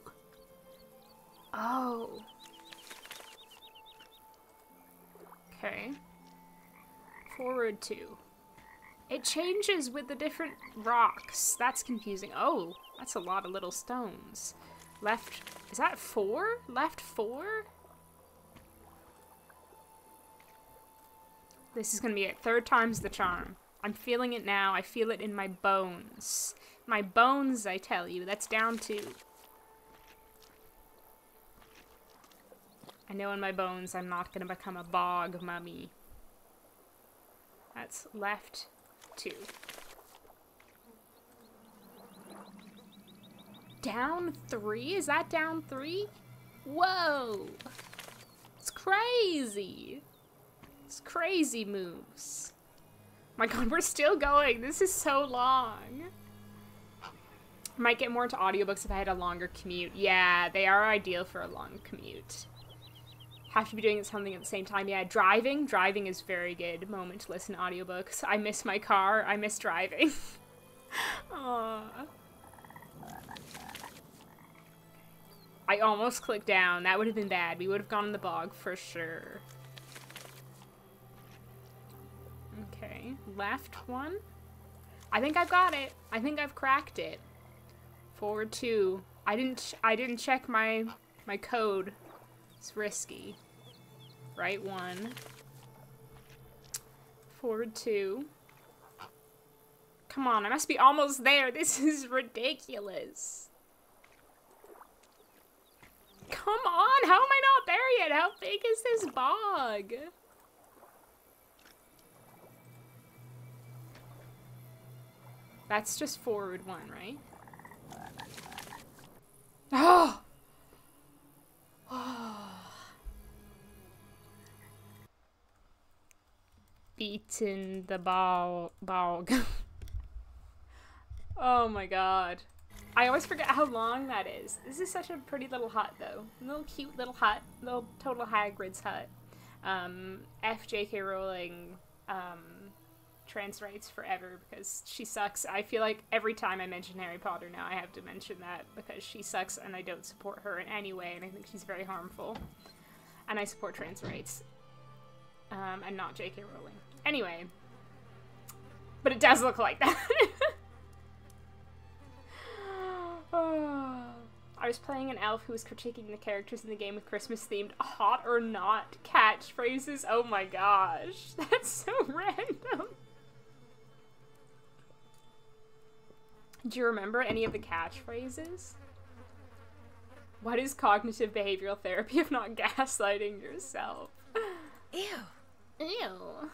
Oh. Okay. Forward two. It changes with the different rocks. That's confusing. Oh, that's a lot of little stones. Left, is that four? Left four? This is gonna be it. Third time's the charm. I'm feeling it now. I feel it in my bones. My bones, I tell you. That's down two. I know in my bones I'm not gonna become a bog mummy. That's left two. Down three? Is that down three? Whoa! It's crazy! It's crazy moves. My god, we're still going. This is so long. Might get more into audiobooks if I had a longer commute. Yeah, they are ideal for a long commute. Have to be doing something at the same time. Yeah, driving. Driving is very good moment to listen to audiobooks. I miss my car. I miss driving. I almost clicked down. That would have been bad. We would have gone in the bog for sure. Okay, left one. I think I've got it. I think I've cracked it. Forward two. I didn't. I didn't check my my code. It's risky. Right one. Forward two. Come on, I must be almost there. This is ridiculous. Come on, how am I not there yet? How big is this bog? That's just forward one, right? Oh! Beaten the ball bog. oh my god. I always forget how long that is. This is such a pretty little hut, though. Little cute little hut. Little total Hagrid's hut. Um, F.J.K. Rowling um, trans rights forever because she sucks. I feel like every time I mention Harry Potter now, I have to mention that because she sucks and I don't support her in any way, and I think she's very harmful. And I support trans rights. Um, and not J.K. Rowling. Anyway. But it does look like that. I was playing an elf who was critiquing the characters in the game with Christmas themed hot or not catchphrases. Oh my gosh. That's so random. Do you remember any of the catchphrases? What is cognitive behavioral therapy if not gaslighting yourself? Ew. Ew.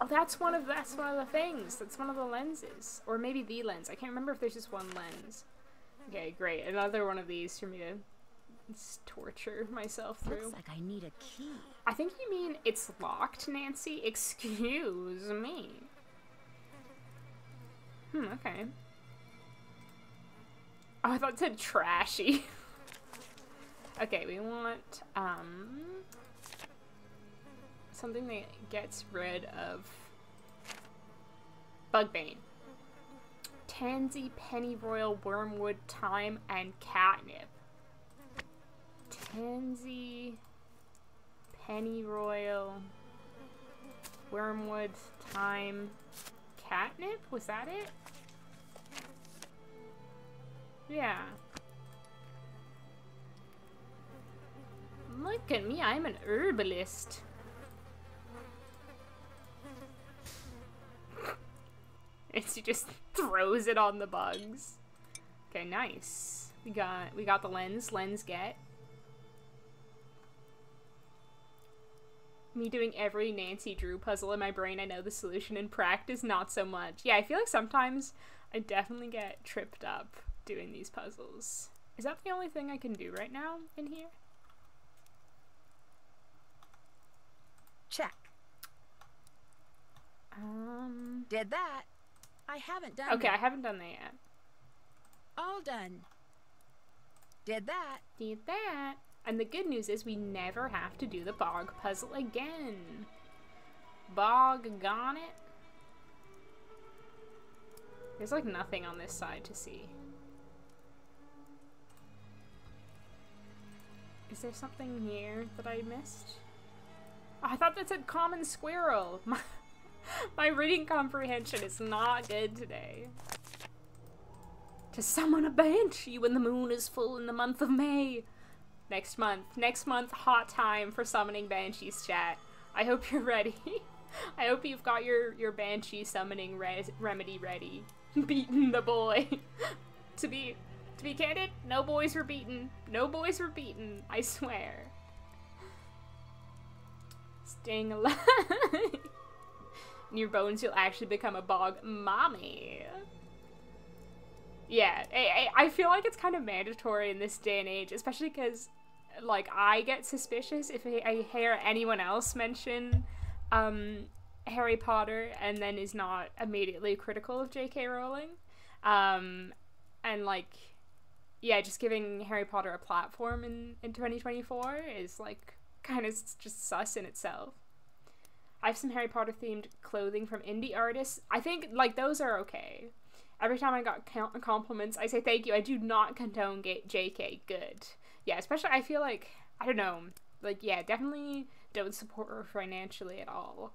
Oh, that's one of that's one of the things. That's one of the lenses, or maybe the lens. I can't remember if there's just one lens. Okay, great. Another one of these for me to torture myself through. Looks like I need a key. I think you mean it's locked, Nancy. Excuse me. Hmm. Okay. Oh, I thought it said trashy. okay, we want um something that gets rid of Bugbane. Tansy, pennyroyal, wormwood, thyme, and catnip. Tansy, pennyroyal, wormwood, thyme, catnip? Was that it? Yeah. Look at me, I'm an herbalist. and she just throws it on the bugs. Okay, nice. We got we got the lens. Lens get. Me doing every Nancy Drew puzzle in my brain, I know the solution. In practice, not so much. Yeah, I feel like sometimes I definitely get tripped up doing these puzzles. Is that the only thing I can do right now in here? Check. Um. Did that. I haven't done Okay, that. I haven't done that yet. All done. Did that. Did that. And the good news is we never have to do the bog puzzle again. Bog gone it. There's like nothing on this side to see. Is there something here that I missed? Oh, I thought that said common squirrel. My, my reading comprehension is not good today. To summon a banshee when the moon is full in the month of May. Next month. Next month, hot time for summoning banshees, chat. I hope you're ready. I hope you've got your, your banshee summoning re remedy ready. Beaten the boy. to be to be candid, no boys were beaten. No boys were beaten, I swear. Staying alive. In your bones, you'll actually become a bog mommy. Yeah, I, I feel like it's kind of mandatory in this day and age, especially because, like, I get suspicious if I, hear anyone else mention um, Harry Potter and then is not immediately critical of J.K. Rowling. Um, and, like, yeah, just giving Harry Potter a platform in, in 2024 is, like, kind of just sus in itself. I have some Harry Potter themed clothing from indie artists. I think, like, those are okay. Every time I got compliments, I say thank you. I do not condone JK. Good. Yeah, especially I feel like I don't know. Like yeah, definitely don't support her financially at all.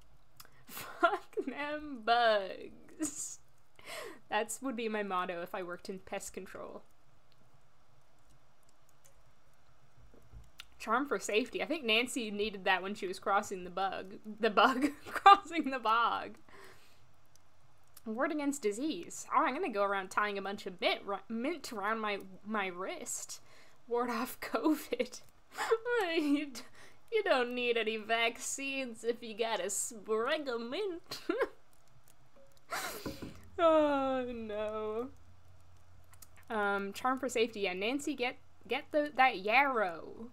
Fuck them bugs. That's would be my motto if I worked in pest control. Charm for safety. I think Nancy needed that when she was crossing the bug. The bug crossing the bog. Ward against disease. Oh, I'm gonna go around tying a bunch of mint, mint around my my wrist. Ward off COVID. you, don't need any vaccines if you got a sprig of mint. oh no. Um, charm for safety. Yeah, Nancy, get get the that yarrow.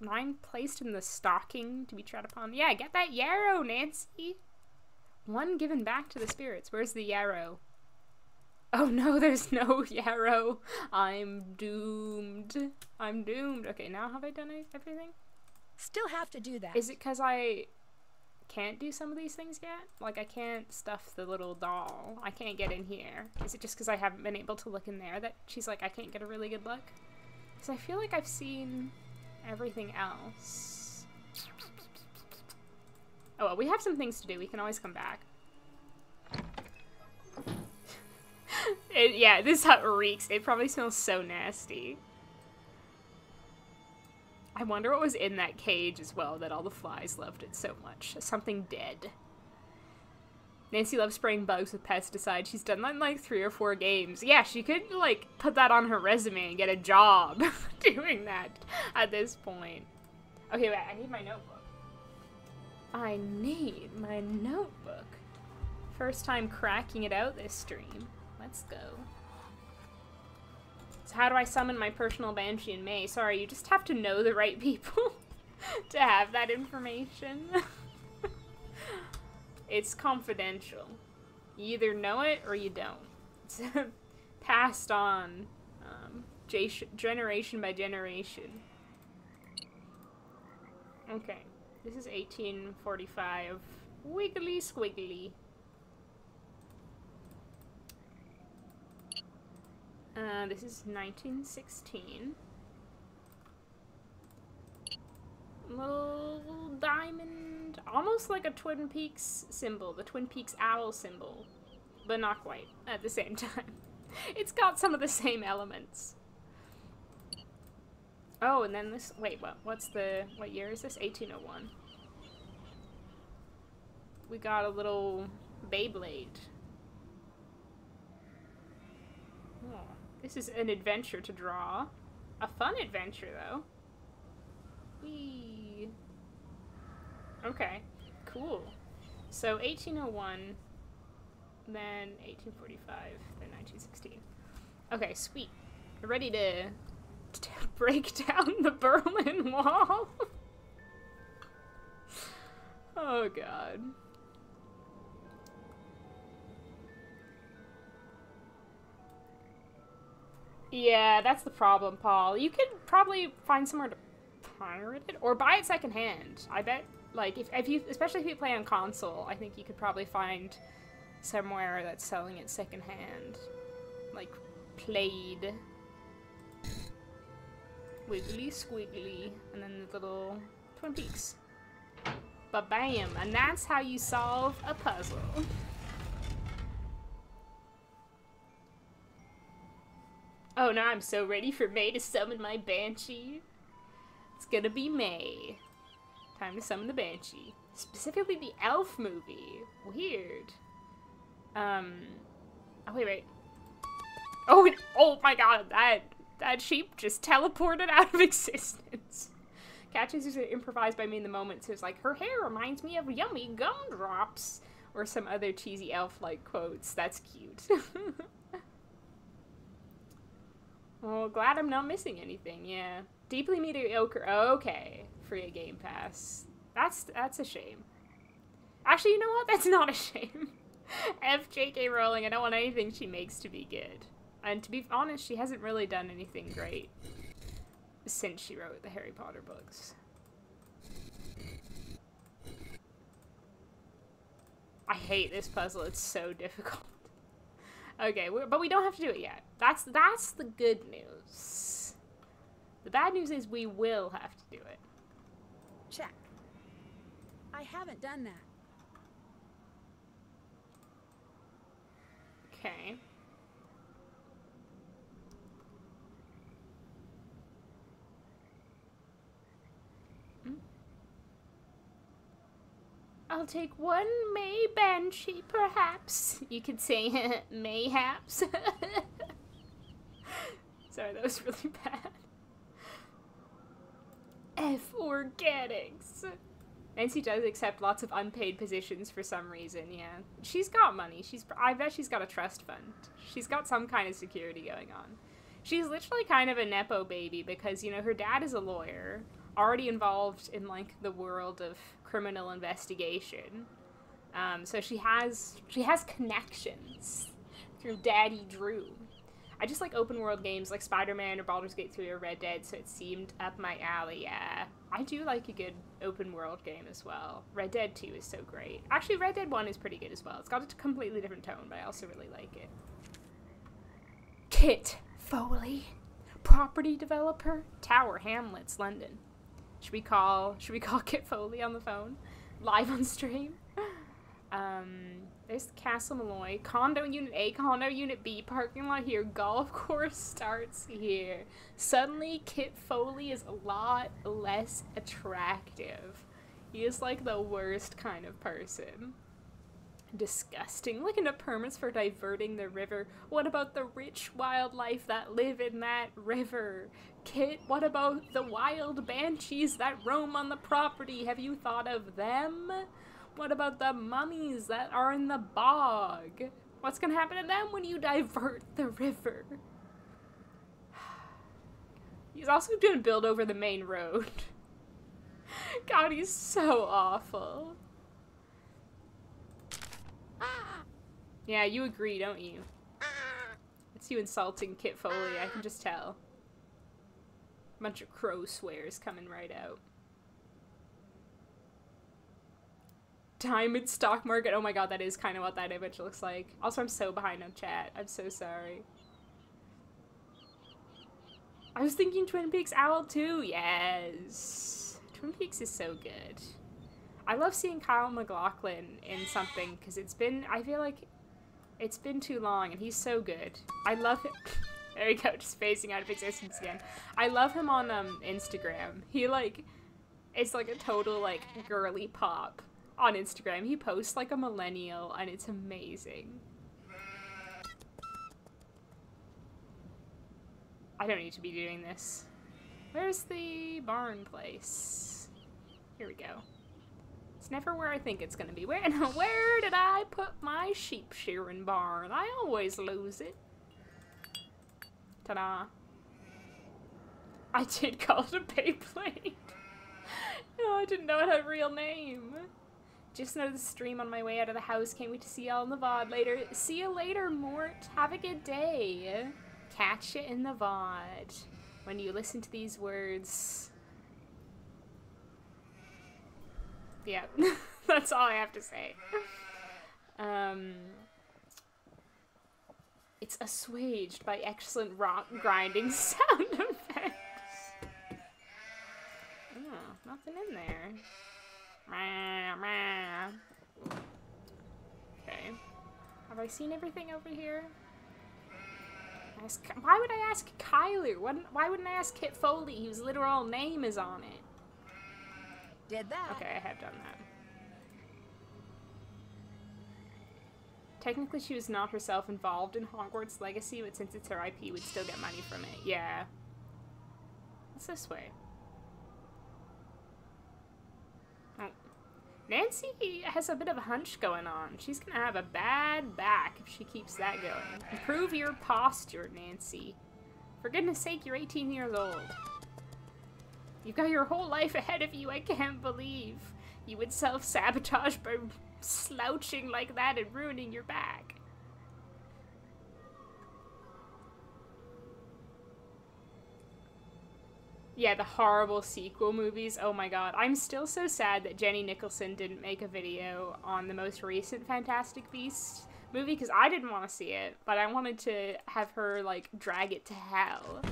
Mine placed in the stocking to be tread upon. Yeah, get that yarrow, Nancy. One given back to the spirits. Where's the yarrow? Oh no, there's no yarrow. I'm doomed. I'm doomed. Okay, now have I done everything? Still have to do that. Is it because I can't do some of these things yet? Like, I can't stuff the little doll. I can't get in here. Is it just because I haven't been able to look in there that she's like, I can't get a really good look? Because I feel like I've seen everything else. Oh, well, we have some things to do. We can always come back. it, yeah, this hut reeks. It probably smells so nasty. I wonder what was in that cage as well that all the flies loved it so much. Something dead. Nancy loves spraying bugs with pesticide. She's done that in like three or four games. Yeah, she could like put that on her resume and get a job doing that at this point. Okay, wait, I need my notebook. I need my notebook. First time cracking it out this stream. Let's go. So how do I summon my personal banshee in May? Sorry, you just have to know the right people to have that information. it's confidential. You either know it or you don't. It's passed on um, generation by generation. Okay, this is 1845. Wiggly squiggly. Uh, this is 1916. Little diamond, almost like a Twin Peaks symbol, the Twin Peaks owl symbol, but not quite at the same time. It's got some of the same elements. Oh, and then this, wait, what, what's the, what year is this? 1801. We got a little Beyblade. Oh. This is an adventure to draw. A fun adventure, though. Whee! Okay, cool. So 1801, then 1845, then 1916. Okay, sweet. We're ready to, to break down the Berlin Wall. oh god. Yeah, that's the problem, Paul. You could probably find somewhere to pirate it or buy it secondhand. I bet, like, if, if you, especially if you play on console, I think you could probably find somewhere that's selling it secondhand. Like, played. Wiggly squiggly. And then the little Twin Peaks. But bam! And that's how you solve a puzzle. Oh, now I'm so ready for May to summon my Banshee. It's gonna be May. Time to summon the Banshee. Specifically the Elf movie. Weird. Um, oh wait, wait. Oh, it, oh my god, that, that sheep just teleported out of existence. Catches is improvised by me in the moment, so it's like, her hair reminds me of yummy gumdrops. Or some other cheesy elf-like quotes. That's cute. Well, glad I'm not missing anything, yeah. Deeply mediocre, okay, free a Game Pass. That's, that's a shame. Actually, you know what? That's not a shame. F J.K. Rowling, I don't want anything she makes to be good. And to be honest, she hasn't really done anything great since she wrote the Harry Potter books. I hate this puzzle, it's so difficult. Okay, but we don't have to do it yet. That's that's the good news. The bad news is we will have to do it. Check. I haven't done that. Okay. Hmm. I'll take one May Banshee, perhaps. You could say mayhaps. Sorry, that was really bad. F organics. Nancy does accept lots of unpaid positions for some reason, yeah. She's got money. She's I bet she's got a trust fund. She's got some kind of security going on. She's literally kind of a nepo baby because, you know, her dad is a lawyer, already involved in like the world of criminal investigation. Um, so she has she has connections through Daddy Drew. I just like open world games like Spider-Man or Baldur's Gate 3 or Red Dead, so it seemed up my alley, yeah. I do like a good open world game as well. Red Dead 2 is so great. Actually, Red Dead 1 is pretty good as well. It's got a completely different tone, but I also really like it. Kit Foley, property developer, Tower Hamlets, London. Should we call should we call Kit Foley on the phone? Live on stream? Um, there's Castle Malloy. Condo Unit A, Condo Unit B, parking lot here. Golf course starts here. Suddenly, Kit Foley is a lot less attractive. He is like the worst kind of person. Disgusting. Looking at permits for diverting the river. What about the rich wildlife that live in that river? Kit, what about the wild banshees that roam on the property? Have you thought of them? What about the mummies that are in the bog? What's gonna happen to them when you divert the river? He's also gonna build over the main road. God, he's so awful. Yeah, you agree, don't you? It's you insulting Kit Foley, I can just tell. A Bunch of crow swears coming right out. Diamond stock market. Oh my god, that is kind of what that image looks like. Also, I'm so behind on chat. I'm so sorry. I was thinking Twin Peaks Owl too. Yes. Twin Peaks is so good. I love seeing Kyle MacLachlan in something because it's been, I feel like it's been too long and he's so good. I love him. there we go, just phasing out of existence again. I love him on um, Instagram. He like, it's like a total like girly pop on Instagram. He posts like a millennial and it's amazing. I don't need to be doing this. Where's the barn place? Here we go. It's never where I think it's gonna be. Where where did I put my sheep shearing barn? I always lose it. Ta-da. I did call it a Beyblade. no, I didn't know it had a real name. Just know the stream on my way out of the house. Can't wait to see y'all in the VOD later. See you later, Mort. Have a good day. Catch you in the VOD. When you listen to these words. Yeah, that's all I have to say. Um, it's assuaged by excellent rock grinding sound effects. Oh, nothing in there. Okay. Have I seen everything over here? Ask, why would I ask Kyler? Why wouldn't I ask Kit Foley, whose literal name is on it? Did that. Okay, I have done that. Technically, she was not herself involved in Hogwarts Legacy, but since it's her IP, we'd still get money from it. Yeah. What's this way? Oh. Nancy has a bit of a hunch going on. She's gonna have a bad back if she keeps that going. Improve your posture, Nancy. For goodness sake, you're 18 years old. You've got your whole life ahead of you. I can't believe you would self-sabotage by slouching like that and ruining your back. Yeah, the horrible sequel movies. Oh my god. I'm still so sad that Jenny Nicholson didn't make a video on the most recent Fantastic Beasts movie because I didn't want to see it, but I wanted to have her, like, drag it to hell.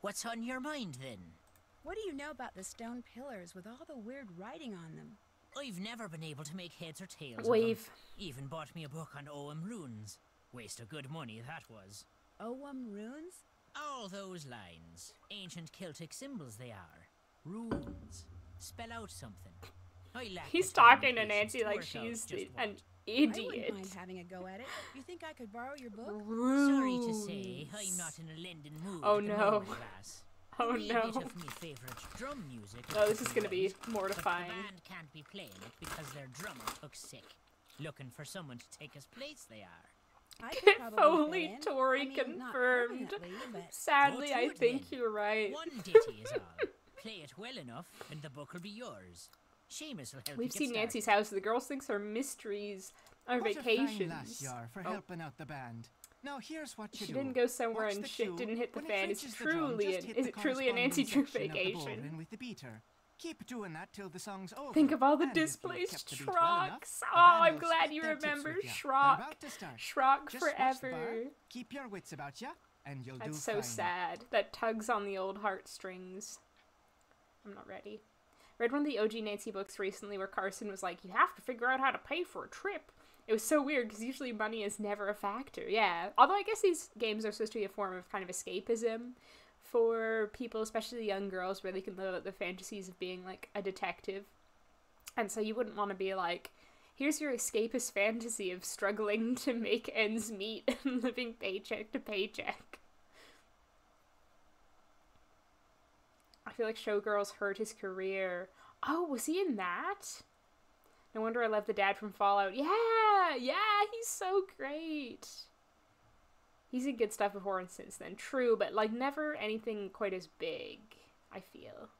What's on your mind, then? What do you know about the stone pillars with all the weird writing on them? I've never been able to make heads or tails Wave. of them. Even bought me a book on Ogham runes. Waste of good money, that was. Ogham runes? All those lines. Ancient Celtic symbols they are. Runes. Spell out something. He's talking to Nancy like she's the, an I wouldn't mind having a go at it. You think I could borrow your book? Sorry to say, I'm not in a lending mood. Oh, no. moment. Oh, no. bit of me favourite drum music. Oh, this is gonna be But mortifying. the band can't be playing it because their drummer took sick. Looking for someone to take his place, they are. I If could probably only. Tori I mean, confirmed. but- Sadly, I think then. you're right. One ditty is all. Play it well enough, and the book will be yours. Seamus will help We've seen started. Nancy's house. The girls thinks her mysteries are What a fine vacations. lass you for Oh, helping out the band. Now here's what you she do. didn't go somewhere Watch and the shit cue. didn't hit the When it fan. It's reaches the drum, truly an is it truly a Nancy corresponding Drew section of the vacation? with the beater. Keep doing that till the song's over. Think of all the and displaced beat well enough, Schrocks. the Oh, I'm glad you remember Shrock. ya. They're Schrock. about to start. Schrock Just watch the bar, forever. Keep your wits about ya, and you'll do That's so fine. sad. That tugs on the old heartstrings. I'm not ready. Read one of the OG Nancy books recently where Carson was like, "You have to figure out how to pay for a trip." It was so weird because usually money is never a factor. Yeah, although I guess these games are supposed to be a form of kind of escapism for people, especially young girls, where they can live out the fantasies of being like a detective. And so you wouldn't want to be like, here's your escapist fantasy of struggling to make ends meet and living paycheck to paycheck. I feel like Showgirls hurt his career. Oh, was he in that? No wonder I love the dad from Fallout. Yeah, yeah, he's so great. He's in good stuff before and since then. True, but like never anything quite as big, I feel.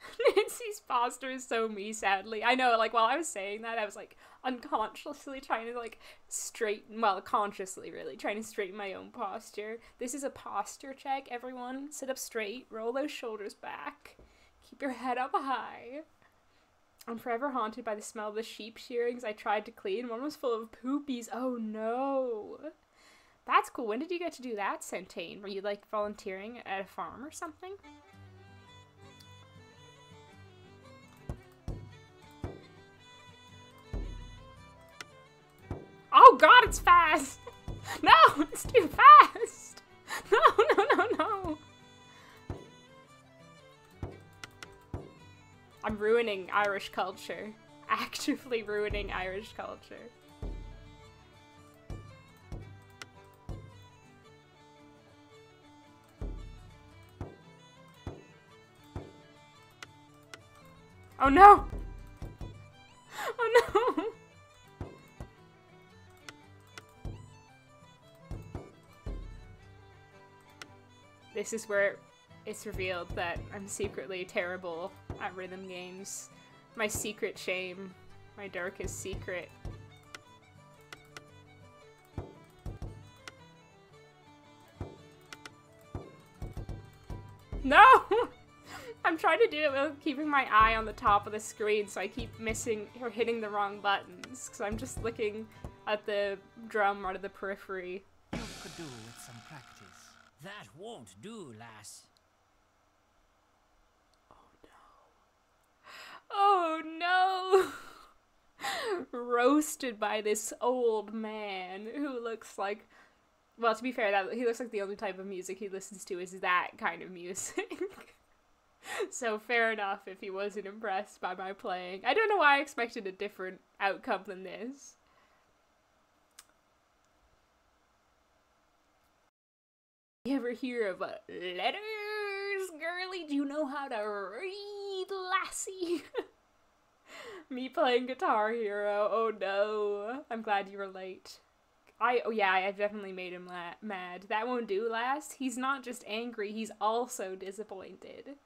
Nancy's posture is so me, sadly. I know, like, while I was saying that, I was, like, unconsciously trying to, like, straighten, well, consciously, really, trying to straighten my own posture. This is a posture check, everyone. Sit up straight, roll those shoulders back, keep your head up high. I'm forever haunted by the smell of the sheep shearings I tried to clean. One was full of poopies. Oh, no. That's cool. When did you get to do that, Centane? Were you, like, volunteering at a farm or something? Oh god, it's fast! No, it's too fast! No, no, no, no! I'm ruining Irish culture. Actively ruining Irish culture. Oh no! Oh no! This is where it's revealed that I'm secretly terrible at rhythm games. My secret shame. My darkest secret. Trying to do it with keeping my eye on the top of the screen so I keep missing or hitting the wrong buttons because I'm just looking at the drum out of the periphery. You could do with some practice. That won't do, lass. Oh no! Oh, Roasted by this old man who looks like. Well, to be fair, that he looks like the only type of music he listens to is that kind of music. so fair enough if he wasn't impressed by my playing. I don't know why I expected a different outcome than this. You ever hear of a letters, girly? Do you know how to read, lassie? Me playing Guitar Hero. Oh no. I'm glad you were late. I oh yeah, I've definitely made him mad. That won't do, last. He's not just angry, he's also disappointed.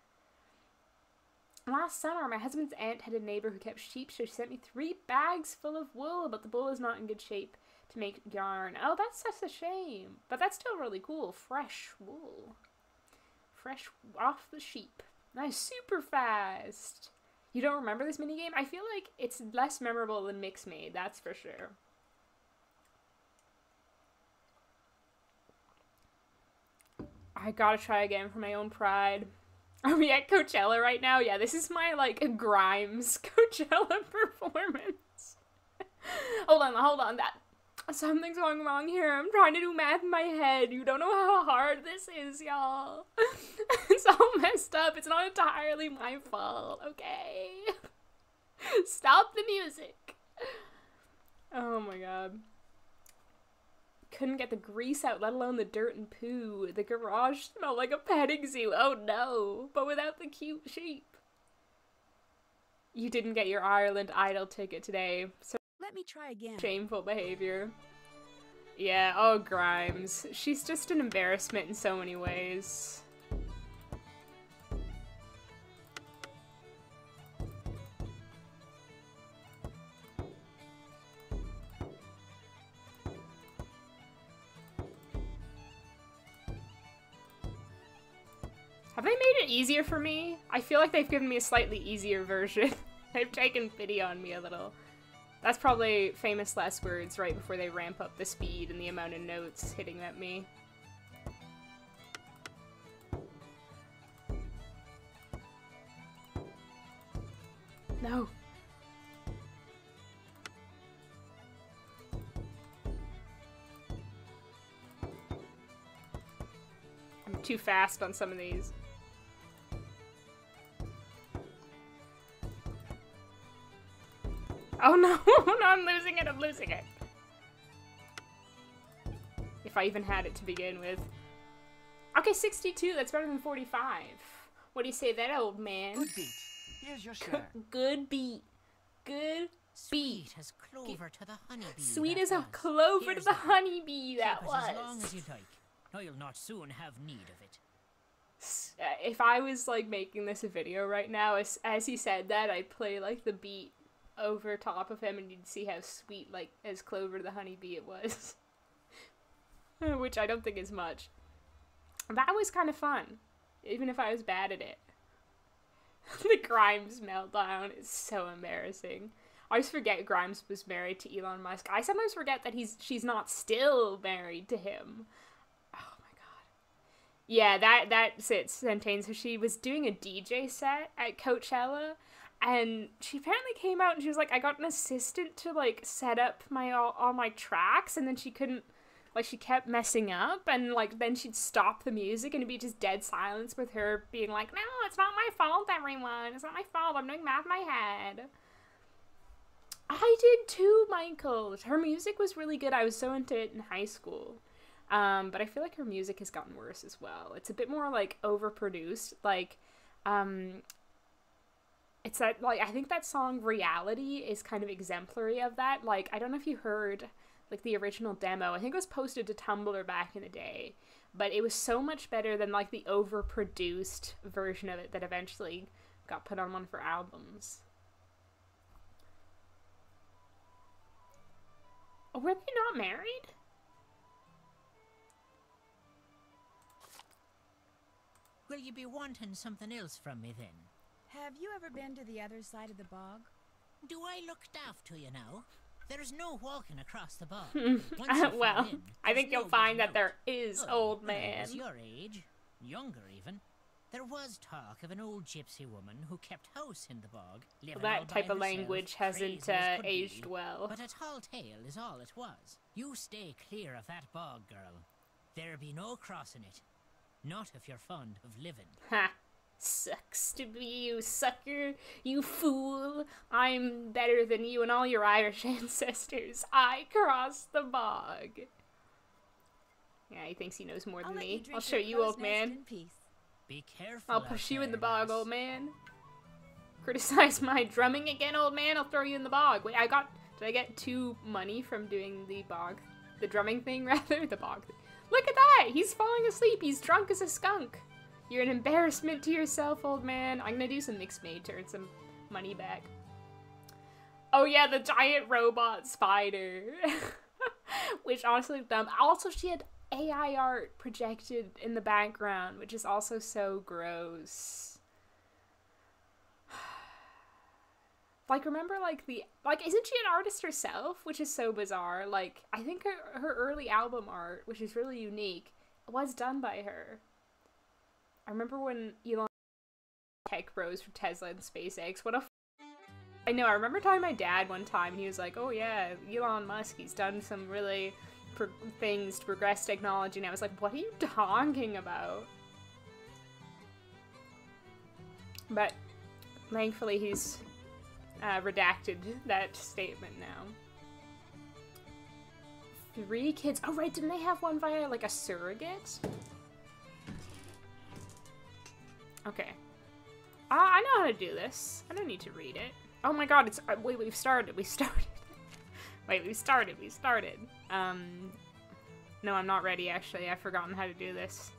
Last summer, my husband's aunt had a neighbor who kept sheep, so she sent me three bags full of wool, but the wool is not in good shape to make yarn. Oh, that's such a shame. But that's still really cool. Fresh wool. Fresh off the sheep. Nice, super fast. You don't remember this minigame? I feel like it's less memorable than Mixmade, that's for sure. I gotta try again for my own pride. Are we at Coachella right now? Yeah, this is my, like, Grimes Coachella performance. hold on, hold on, that... Something's going wrong here. I'm trying to do math in my head. You don't know how hard this is, y'all. it's all messed up. It's not entirely my fault, okay? Stop the music. Oh my god. Couldn't get the grease out, let alone the dirt and poo. The garage smelled like a petting zoo. Oh no. But without the cute sheep. You didn't get your Ireland Idol ticket today. So Let me try again. shameful behavior. Yeah, oh Grimes. She's just an embarrassment in so many ways. Easier for me? I feel like they've given me a slightly easier version. they've taken pity on me a little. That's probably famous last words right before they ramp up the speed and the amount of notes hitting at me. No. I'm too fast on some of these. Oh no, no, I'm losing it, I'm losing it. If I even had it to begin with. Okay, 62, that's better than 45. What do you say that, old man? Good beat. Here's your share. Good beat. Good beat. Sweet beat. as clover to the honeybee. Sweet that as a was. clover Here's to the the- honeybee that Keep was. as long as you like. I'll not soon have need of it. Uh, if I was like making this a video right now, as, as he said that, I'd play like the beat over top of him and you'd see how sweet, like, as clover the honeybee it was. Which I don't think is much. That was kind of fun, even if I was bad at it. the Grimes meltdown is so embarrassing. I always forget Grimes was married to Elon Musk. I sometimes forget that he's she's not still married to him. Oh my god. Yeah, that that's it, Centane. So she was doing a DJ set at Coachella and she apparently came out and she was like, I got an assistant to like set up my all, all my tracks and then she couldn't like she kept messing up and like then she'd stop the music and it'd be just dead silence with her being like, No, it's not my fault, everyone. It's not my fault. I'm doing math in my head. I did too, Michael. Her music was really good. I was so into it in high school. Um, but I feel like her music has gotten worse as well. It's a bit more like overproduced. Like, um, it's that like I think that song "Reality" is kind of exemplary of that. Like, I don't know if you heard like the original demo. I think it was posted to Tumblr back in the day, but it was so much better than like the overproduced version of it that eventually got put on one for albums. Oh, were they not married? Will you be wanting something else from me then? Have you ever been to the other side of the bog? Do I look daft to you now? There's no walking across the bog. Once you fall well, in, I think you'll find getting that there is, Oh, old when I man. was your age, younger even, there was talk of an old gypsy woman who kept house in the bog, living all that type of herself, language hasn't uh, aged be. well. But a tall tale is all it was. You stay clear of that bog, girl. There be no crossing it. Not if you're fond of living. Ha! Sucks to be you, sucker! You fool! I'm better than you and all your Irish ancestors. I crossed the bog. Yeah, he thinks he knows more than let me. I'll show you, old man. in peace. Be careful. I'll push you in the bog, old man. Criticize my drumming again, old man. I'll throw you in the bog. Wait, I got. Did I get two money from doing the bog, the drumming thing rather? The bog. Thing. Look at that! He's falling asleep. He's drunk as a skunk. You're an embarrassment to yourself, old man. I'm gonna do some mixed to earn some money back. Oh yeah, the giant robot spider. which honestly dumb. Also, she had AI art projected in the background, which is also so gross. Like, remember, like, the. Like, isn't she an artist herself? Which is so bizarre. Like, I think her, her early album art, which is really unique, was done by her. Remember when Elon tech bros for Tesla and SpaceX. What a. F- I know, I remember telling my dad one time, and he was like, oh yeah, Elon Musk, he's done some really pro- things to progress technology. And I was like, what are you talking about? But thankfully, he's uh, redacted that statement now. Three kids. Oh, right. Didn't they have one via, like, a surrogate? Okay. Uh, I know how to do this. I don't need to read it. Oh my god, it's- uh, wait, we've started. We started. wait, we started. We started. Um, no, I'm not ready, actually. I've forgotten how to do this.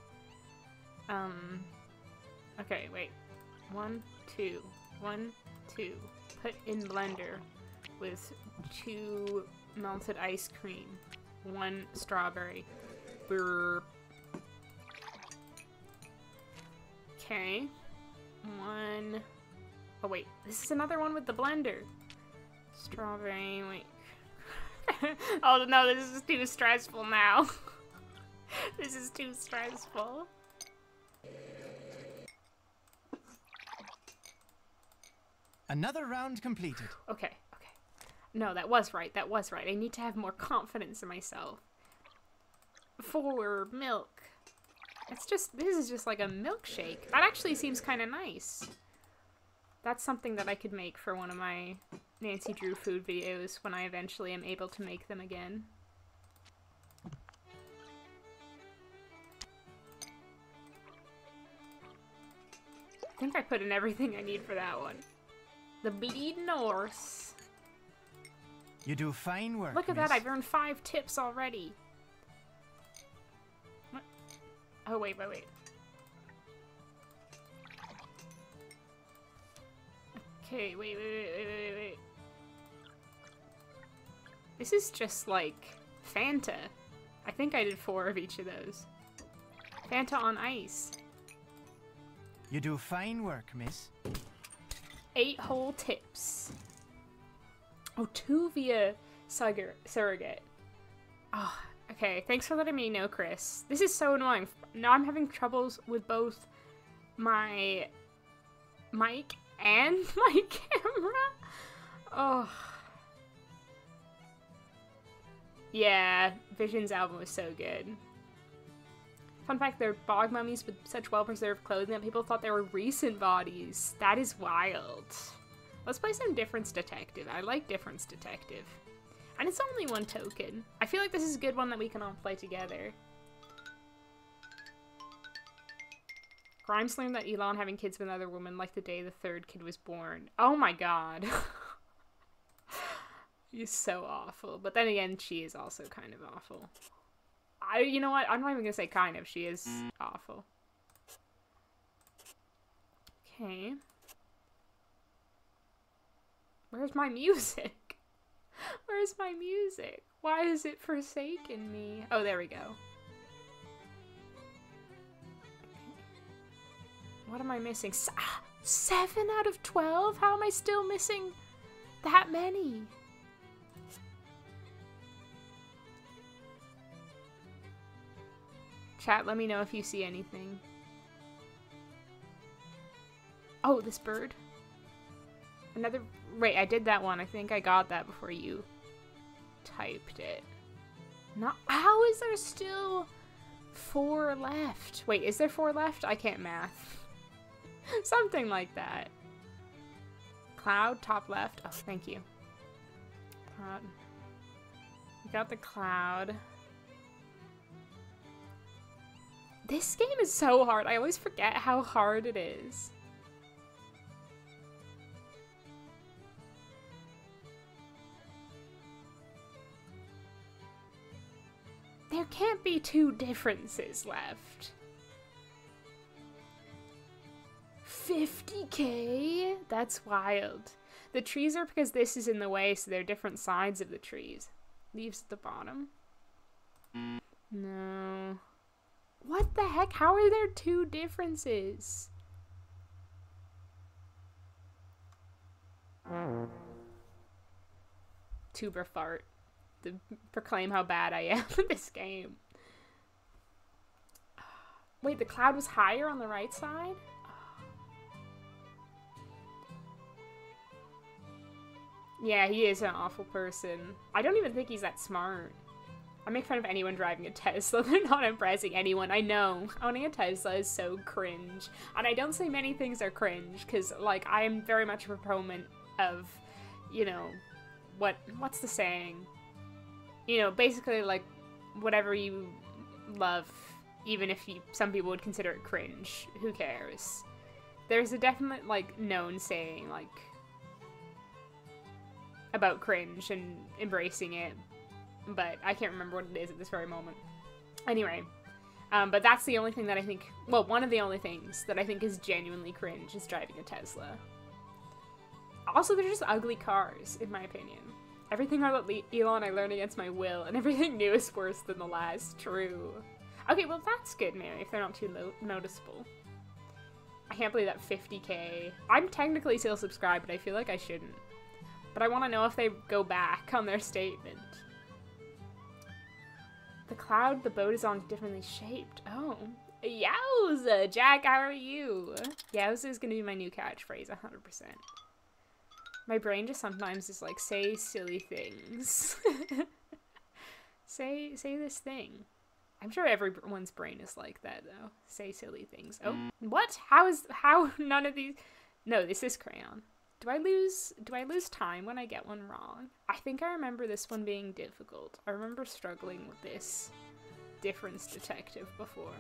Um, okay, wait. One, two, one, two. Put in blender with two melted ice cream, one strawberry. Burp. Okay. One. Oh wait, this is another one with the blender. Strawberry, wait. oh no, this is too stressful now. this is too stressful. Another round completed. Okay, okay. No, that was right. That was right. I need to have more confidence in myself. For milk. It's just, this is just like a milkshake. That actually seems kind of nice. That's something that I could make for one of my Nancy Drew food videos when I eventually am able to make them again. I think I put in everything I need for that one. The Bleeding Norse. You do fine work. Look at miss. that, I've earned five tips already. Oh, wait, wait, wait. Okay, wait, wait, wait, wait, wait, wait. This is just like Fanta. I think I did four of each of those. Fanta on ice. You do fine work, miss. Eight whole tips. Oh, two via surrogate. surrogate. Oh, okay. Thanks for letting me know, Chris. This is so annoying. Now I'm having troubles with both my mic and my camera. Oh. Yeah, Visions album was so good. Fun fact, they're bog mummies with such well-preserved clothing that people thought they were recent bodies. That is wild. Let's play some Difference Detective. I like Difference Detective. And it's only one token. I feel like this is a good one that we can all play together. Grimes learned that Elon having kids with another woman like the day the third kid was born. Oh my god. He's so awful. But then again, she is also kind of awful. I, you know what? I'm not even gonna say kind of. She is awful. Okay. Where's my music? Where's my music? Why is it forsaken me? Oh, there we go. What am I missing? S ah, seven out of twelve? How am I still missing that many? Chat, let me know if you see anything. Oh, this bird. Another. Wait, I did that one. I think I got that before you typed it. Not. How is there still four left? Wait, is there four left? I can't math. Something like that. Cloud, top left. Oh, thank you. Cloud. We got the cloud. This game is so hard. I always forget how hard it is. There can't be two differences left. 50k? That's wild. The trees are because this is in the way, so they're different sides of the trees. Leaves at the bottom. No. What the heck? How are there two differences? Tuber fart. To proclaim how bad I am at this game. Wait, the cloud was higher on the right side? Yeah, he is an awful person. I don't even think he's that smart. I make fun of anyone driving a Tesla. They're not impressing anyone. I know. Owning a Tesla is so cringe. And I don't say many things are cringe, because, like, I am very much a proponent of you know, what what's the saying? You know, basically like whatever you love, even if you, some people would consider it cringe. Who cares? There's a definite like known saying like about cringe and embracing it, but I can't remember what it is at this very moment. Anyway, um, but that's the only thing that I think, well, one of the only things that I think is genuinely cringe is driving a Tesla. Also, they're just ugly cars, in my opinion. Everything I let Elon I learn against my will, and everything new is worse than the last. True. Okay, well, that's good, maybe, if they're not too noticeable. I can't believe that 50k. I'm technically still subscribed, but I feel like I shouldn't. But I want to know if they go back on their statement. The cloud the boat is on differently shaped. Oh. Yowza! Jack, how are you? Yowza is gonna be my new catchphrase, 100%. My brain just sometimes is like, say silly things. say, say this thing. I'm sure everyone's brain is like that, though. Say silly things. Oh, mm. what? How is, how, none of these... No, this is crayon. Do I lose do I lose time when I get one wrong? I think I remember this one being difficult. I remember struggling with this difference detective before.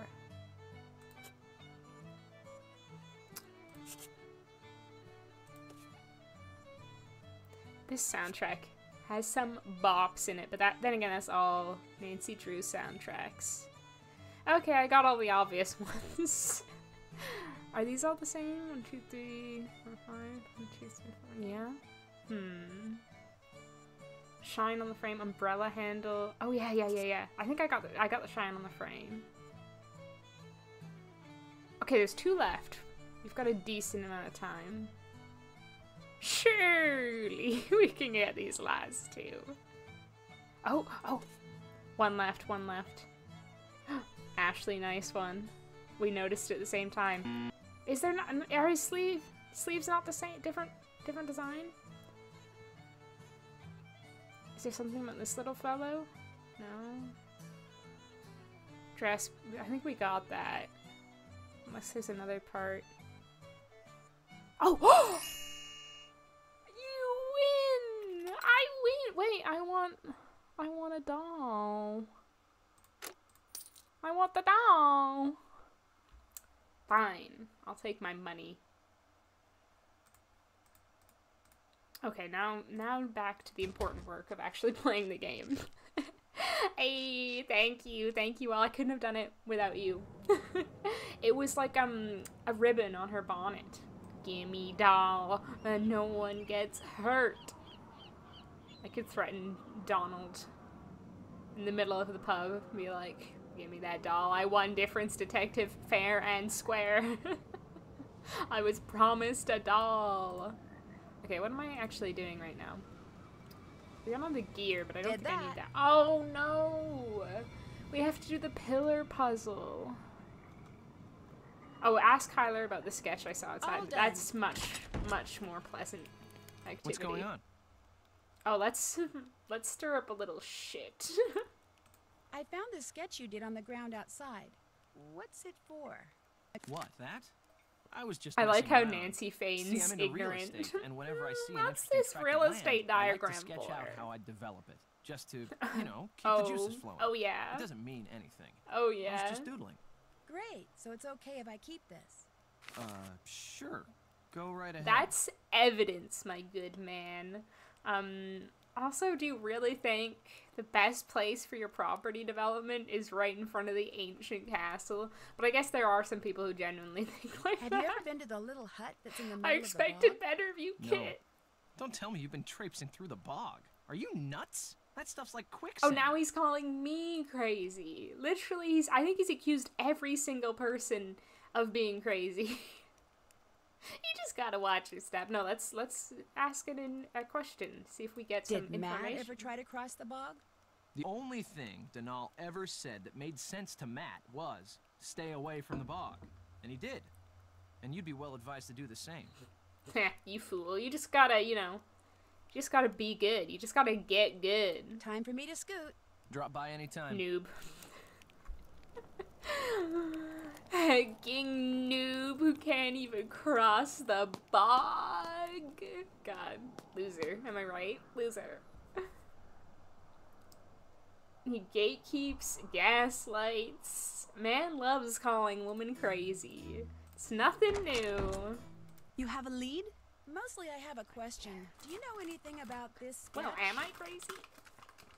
This soundtrack has some bops in it, but that then again that's all Nancy Drew soundtracks. Okay, I got all the obvious ones. Are these all the same? One, two, three, four, five. One, two, three, four. Yeah. Hmm. Shine on the frame, umbrella handle. Oh yeah, yeah, yeah, yeah. I think I got the I got the shine on the frame. Okay, there's two left. We've got a decent amount of time. Surely we can get these last two. Oh, oh. One left, one left. Ashley, nice one. We noticed at the same time. Is there not are his sleeve sleeves not the same different different design? Is there something about this little fellow? No. Dress I think we got that. Unless there's another part. Oh! oh! I! Wait, I want I want a doll. I want the doll. Fine. I'll take my money. Okay, now now back to the important work of actually playing the game. hey, thank you, thank you. Well, I couldn't have done it without you. it was like um a ribbon on her bonnet. Gimme doll, and no one gets hurt. I could threaten Donal in the middle of the pub, be like, Give me that doll. I won difference detective fair and square. I was promised a doll. Okay, what am I actually doing right now? We got on the gear, but I don't Did think that. I need that. Oh no! We have to do the pillar puzzle. Oh, ask Kyler about the sketch I saw outside. That's much, much more pleasant activity. What's going on? Oh, let's let's stir up a little shit. I found the sketch you did on the ground outside. What's it for? What, that? I was just I like how around. Nancy feigns see, I'm ignorant. Real estate, and whenever I see What's an this real estate land, diagram I like to sketch for? out how I develop it, just to, you know, keep oh, the juices flowing. Oh yeah. It doesn't mean anything. Oh yeah. I was just doodling. Great. So it's okay if I keep this. Uh, sure. Go right ahead. That's evidence, my good man. Um, also, do you really think the best place for your property development is right in front of the ancient castle? But I guess there are some people who genuinely think like Have that. you ever been to the little hut that's in the middle I expected better of you, No. kid. Don't tell me you've been traipsing through the bog. Are you nuts? That stuff's like quicksand. Oh, now he's calling me crazy. Literally, he's. I think he's accused every single person of being crazy. you just gotta watch your step. No, let's let's ask it in a question. See if we get some Did Matt ever try to cross the bog? The only thing Donal ever said that made sense to Matt was stay away from the bog. And he did. And you'd be well advised to do the same. You fool. You just gotta, you know, you just gotta be good. You just gotta get good. Time for me to scoot. Drop by anytime. Noob. A king noob who can't even cross the bog. God, loser. Am I right? Loser. He gatekeeps, gaslights. Man loves calling woman crazy. It's nothing new. You have a lead? Mostly I have a question. Do you know anything about this sketch? Well, am I crazy?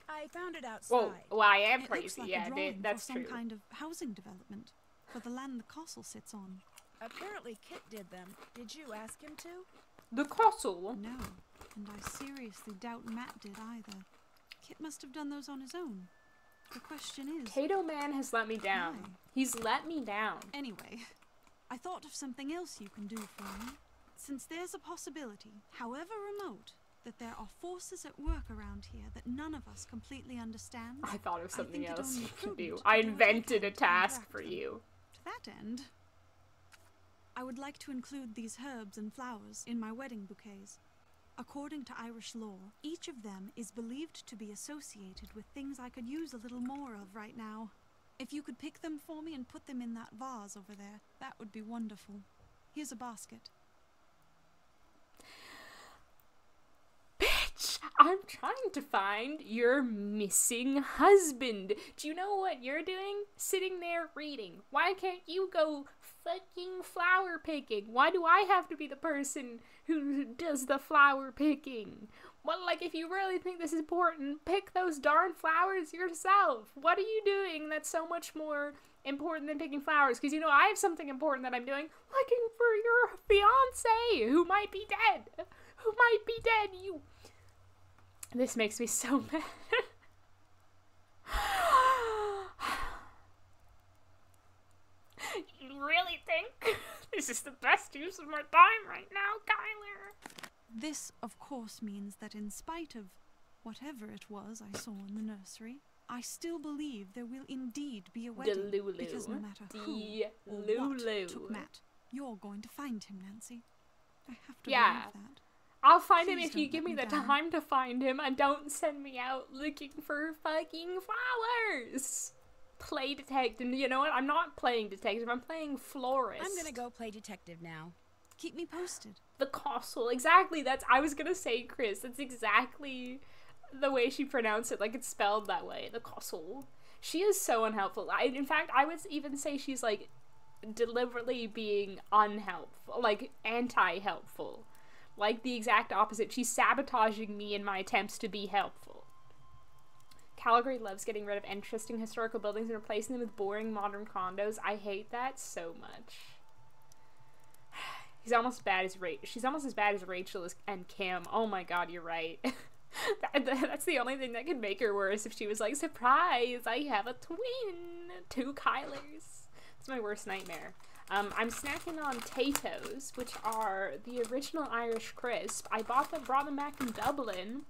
I found it outside. Well, well I am It crazy. looks like yeah, a th- drawing that's for some true. kind of housing development for the land the castle sits on. Apparently Kit did them. Did you ask him to? The castle? No, and I seriously doubt Matt did either. Kit must have done those on his own. The question is... Tayto Man has let me down. Why? He's let me down. Anyway, I thought of something else you can do for me. Since there's a possibility, however remote, that there are forces at work around here that none of us completely understand. I thought of something else you can do. I to do what invented a task for you. To that end, I would like to include these herbs and flowers in my wedding bouquets. According to Irish law, each of them is believed to be associated with things I could use a little more of right now. If you could pick them for me and put them in that vase over there, that would be wonderful. Here's a basket. I'm trying to find your missing husband. Do you know what you're doing? Sitting there reading. Why can't you go fucking flower picking? Why do I have to be the person who does the flower picking? Well, like, if you really think this is important, pick those darn flowers yourself. What are you doing that's so much more important than picking flowers? Because, you know, I have something important that I'm doing. Looking for your fiance who might be dead. Who might be dead, you. This makes me so mad. you really think this is the best use of my time right now, Kyler? This, of course, means that in spite of whatever it was I saw in the nursery, I still believe there will indeed be a wedding. Delulu. Because no matter who or what took Matt, you're going to find him, Nancy. I have to Yeah. believe that. I'll find him if you give me me the time to find him and don't send me out looking for fucking flowers. Play detective. You know what? I'm not playing detective. I'm playing florist. I'm gonna go play detective now. Keep me posted. The castle. Exactly. That's I was gonna say, Chris. That's exactly the way she pronounced it. Like it's spelled that way. The castle. She is so unhelpful. I, in fact, I would even say she's like deliberately being unhelpful, like anti-helpful, like the exact opposite. She's sabotaging me in my attempts to be helpful. Calgary loves getting rid of interesting historical buildings and replacing them with boring modern condos. I hate that so much. He's almost bad as Ra- She's almost as bad as Rachel and Kim. Oh my god, you're right. that- that's the only thing that could make her worse if she was like, surprise, I have a twin, two Kylers. It's my worst nightmare. Um, I'm snacking on Tayto's, which are the original Irish crisp. I bought them, brought them back from Dublin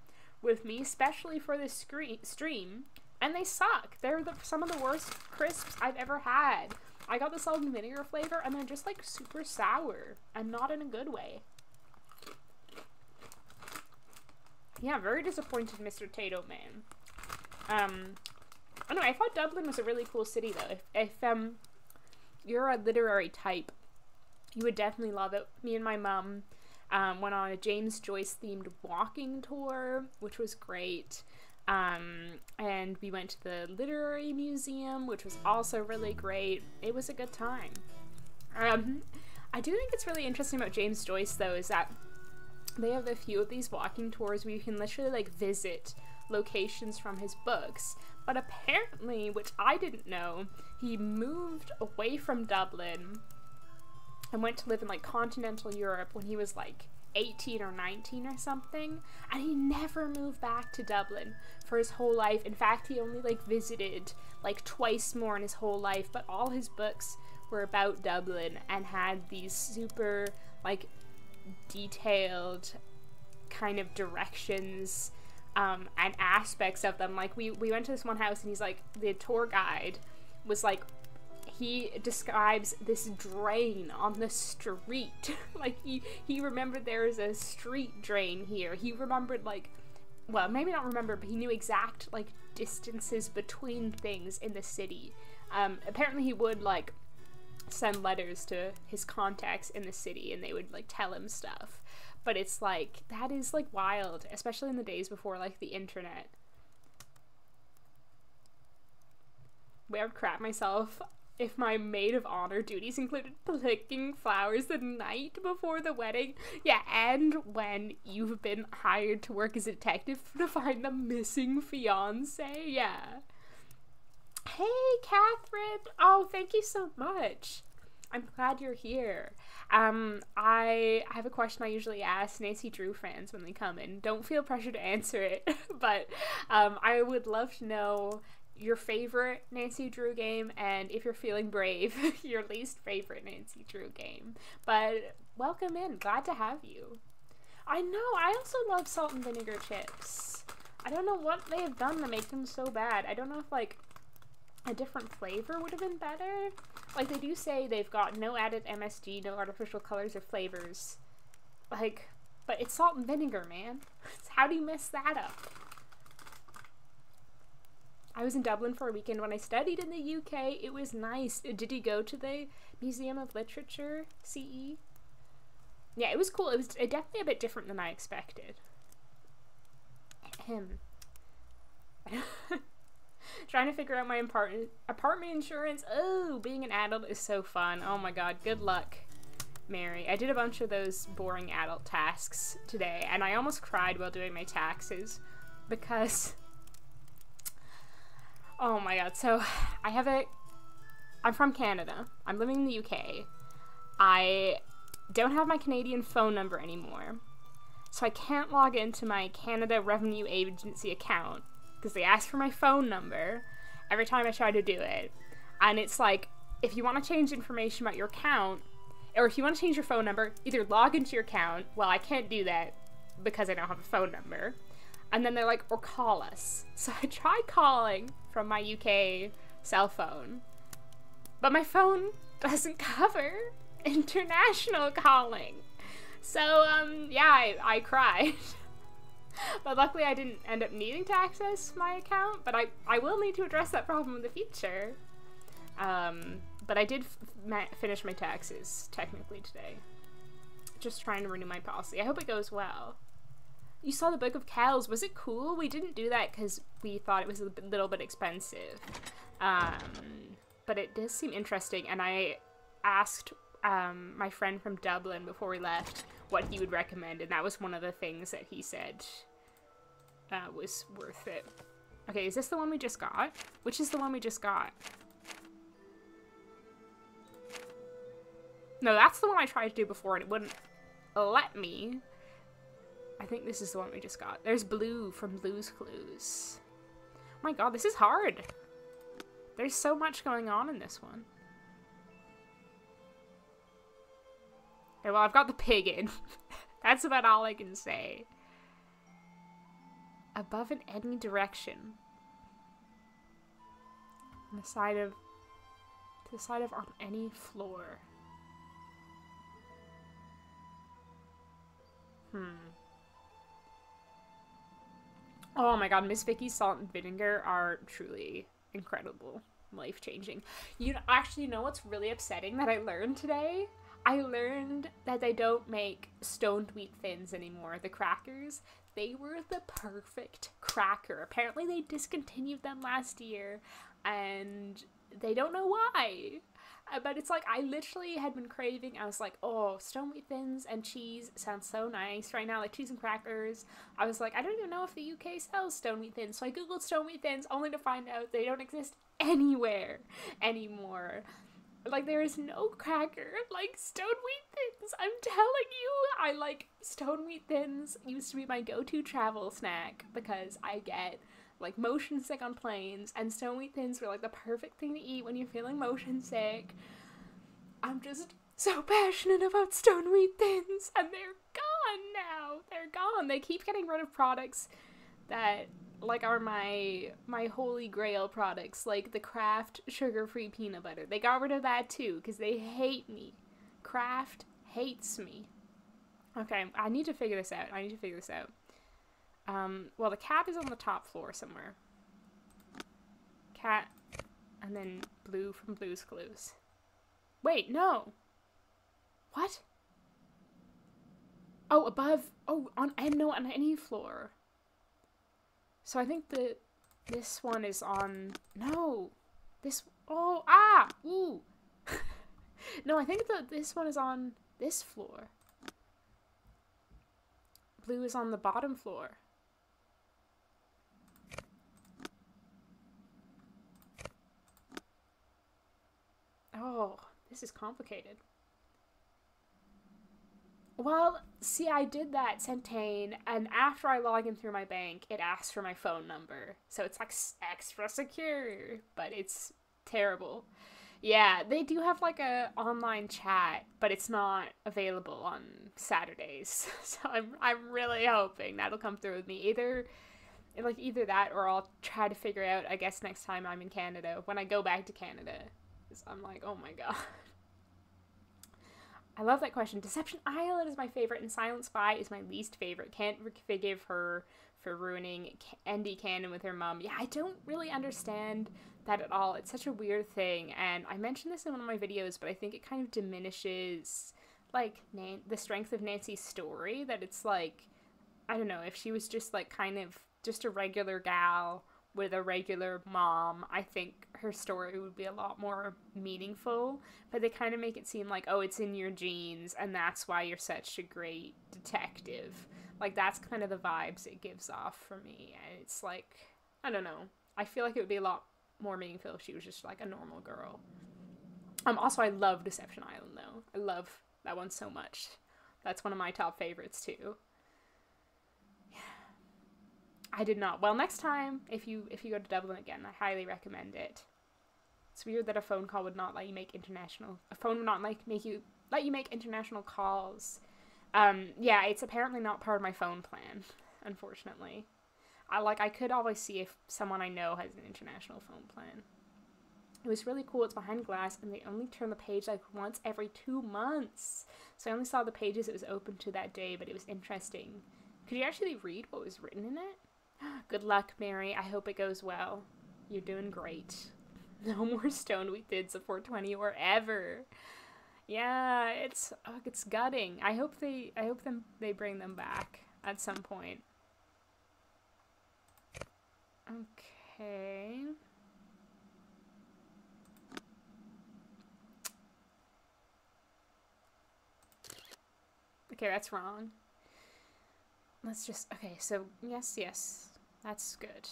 with me, especially for this stream, and they suck. They're the, some of the worst crisps I've ever had. I got the salt and vinegar flavor, and they're just like super sour, and not in a good way. Yeah, very disappointed, Mr. Tato Man. Um, anyway, I thought Dublin was a really cool city, though. If, if um, you're a literary type, you would definitely love it. Me and my mom um, went on a James Joyce themed walking tour, which was great. Um, and we went to the literary museum, which was also really great. It was a good time. Um, I do think it's really interesting about James Joyce, though, is that they have a few of these walking tours where you can literally like visit locations from his books. But apparently, which I didn't know, he moved away from Dublin and went to live in like continental Europe when he was like 18 or 19 or something. And he never moved back to Dublin for his whole life. In fact he only like visited like twice more in his whole life. But all his books were about Dublin and had these super like detailed kind of directions um, and aspects of them like we we went to this one house and he's like the tour guide was like he describes this drain on the street. like he he remembered there is a street drain here. He remembered like well, maybe not remember, but he knew exact like distances between things in the city. Um, apparently he would like send letters to his contacts in the city and they would like tell him stuff. But it's like that is like wild, especially in the days before like the internet. Where I would crap myself if my maid of honor duties included picking flowers the night before the wedding. Yeah, and when you've been hired to work as a detective to find the missing fiance. Yeah. Hey, Catherine. Oh, thank you so much. I'm glad you're here. Um, I have a question I usually ask Nancy Drew fans when they come in. Don't feel pressure to answer it, but um, I would love to know your favorite Nancy Drew game and if you're feeling brave, your least favorite Nancy Drew game. But welcome in. Glad to have you. I know. I also love salt and vinegar chips. I don't know what they have done to make them so bad. I don't know if like a different flavor would have been better. Like they do say they've got no added MSG, no artificial colors or flavors. Like, but it's salt and vinegar, man. How do you mess that up? I was in Dublin for a weekend when I studied in the UK. It was nice. Uh, did you go to the Museum of Literature, CE? Yeah, it was cool. It was definitely a bit different than I expected. Him. Trying to figure out my apartment apartment insurance. Oh, being an adult is so fun. Oh my god, good luck, Mary. I did a bunch of those boring adult tasks today, and I almost cried while doing my taxes because. Oh my god. So, I have a. I'm from Canada. I'm living in the UK. I don't have my Canadian phone number anymore. So I can't log into my Canada Revenue Agency account because they ask for my phone number every time I try to do it. And it's like, if you want to change information about your account, or if you want to change your phone number, either log into your account. Well, I can't do that because I don't have a phone number. And then they're like, or call us. So I try calling from my UK cell phone, but my phone doesn't cover international calling. So, um, yeah, I, I cried. but luckily I didn't end up needing to access my account, but I, I will need to address that problem in the future. Um, but I did finish my taxes, technically, today. Just trying to renew my policy. I hope it goes well. You saw the Book of Kells. Was it cool? We didn't do that because we thought it was a little bit expensive. Um, but it does seem interesting, and I asked um, my friend from Dublin before we left what he would recommend, and that was one of the things that he said uh, was worth it. Okay, is this the one we just got? Which is the one we just got? No, that's the one I tried to do before and it wouldn't let me. I think this is the one we just got. There's Blue from Blue's Clues. Oh my god, this is hard. There's so much going on in this one. Okay, well, I've got the pig in. That's about all I can say. Above in any direction. On the side of... To the side of on any floor. Hmm. Oh my god, Miss Vickie's salt and vinegar are truly incredible. Life-changing. You actually know what's really upsetting that I learned today? I learned that they don't make stoned wheat thins anymore, the crackers. They were the perfect cracker. Apparently, they discontinued them last year, and they don't know why. Uh, but it's like I literally had been craving. I was like, oh, stone wheat thins and cheese sounds so nice right now, like cheese and crackers. I was like, I don't even know if the UK sells stone wheat thins. So I googled stone wheat thins only to find out they don't exist anywhere anymore. Like there is no cracker like stone wheat thins. I'm telling you, I like stone wheat thins used to be my go-to travel snack because I get like motion sick on planes and stone wheat thins were like the perfect thing to eat when you're feeling motion sick. I'm just so passionate about stone wheat thins and they're gone now. They're gone. They keep getting rid of products that like are my my holy grail products like the Kraft sugar-free peanut butter. They got rid of that too cuz they hate me. Kraft hates me. Okay, I need to figure this out. I need to figure this out. Um, well, the cat is on the top floor somewhere. Cat, and then Blue from Blue's Clues. Wait, no. What? Oh, above. Oh, on and no, on any floor. So I think the this one is on. No, this. Oh, ah, ooh. no, I think that this one is on this floor. Blue is on the bottom floor. Oh, this is complicated. Well, see, I did that, Centane, and after I log in through my bank, it asks for my phone number. So it's like extra secure, but it's terrible. Yeah, they do have like a online chat, but it's not available on Saturdays. So I'm I'm really hoping that'll come through with me. Either like either that or I'll try to figure out I guess next time I'm in Canada when I go back to Canada. I'm like, "Oh my god." I love that question. Deception Island is my favorite, and Silent Spy is my least favorite. Can't forgive her for ruining ND Canon with her mom. Yeah, I don't really understand that at all. It's such a weird thing, and I mentioned this in one of my videos, but I think it kind of diminishes like Nan- the strength of Nancy's story. That it's like, I don't know, if she was just like kind of just a regular gal with a regular mom, I think her story would be a lot more meaningful. But they kind of make it seem like, oh, it's in your genes, and that's why you're such a great detective. Like, that's kind of the vibes it gives off for me. And it's like, I don't know. I feel like it would be a lot more meaningful if she was just like a normal girl. Um, also, I love Deception Island, though. I love that one so much. That's one of my top favorites, too. I did not. Well, next time if you if you go to Dublin again, I highly recommend it. It's weird that a phone call would not let you make international. A phone would not like make you let you make international calls. Um, yeah, it's apparently not part of my phone plan, unfortunately. I like I could always see if someone I know has an international phone plan. It was really cool. It's behind glass, and they only turn the page like once every two months. So I only saw the pages it was open to that day, but it was interesting. Could you actually read what was written in it? Good luck, Mary. I hope it goes well. You're doing great. No more Stone Wheat Thins of 420 or ever. Yeah, it's oh, it's gutting. I hope they I hope them they bring them back at some point. Okay. Okay, that's wrong. Let's just, okay, so yes, yes, that's good.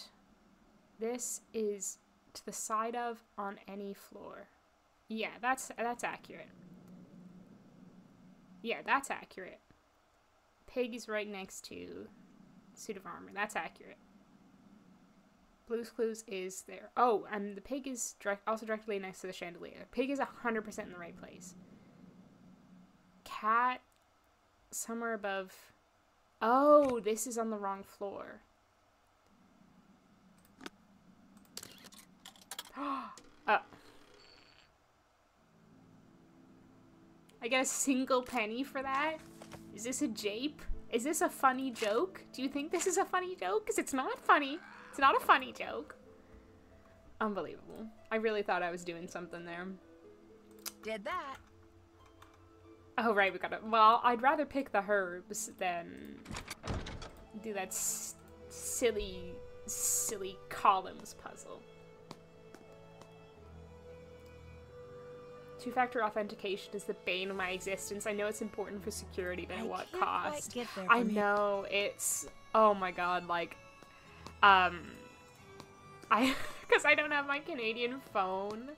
This is to the side of on any floor. Yeah, that's that's accurate. Yeah, that's accurate. Pig is right next to suit of armor. That's accurate. Blue's Clues is there. Oh, and the pig is direct, also directly next to the chandelier. Pig is 100% in the right place. Cat, somewhere above Oh, this is on the wrong floor. oh. I get a single penny for that? Is this a jape? Is this a funny joke? Do you think this is a funny joke? Because it's not funny. It's not a funny joke. Unbelievable. I really thought I was doing something there. Did that. Oh, right, we gotta- well, I'd rather pick the herbs than do that silly, silly columns puzzle. Two-factor authentication is the bane of my existence. I know it's important for security, but at what cost? I know, it's- oh my god, like, um, I- because I don't have my Canadian phone,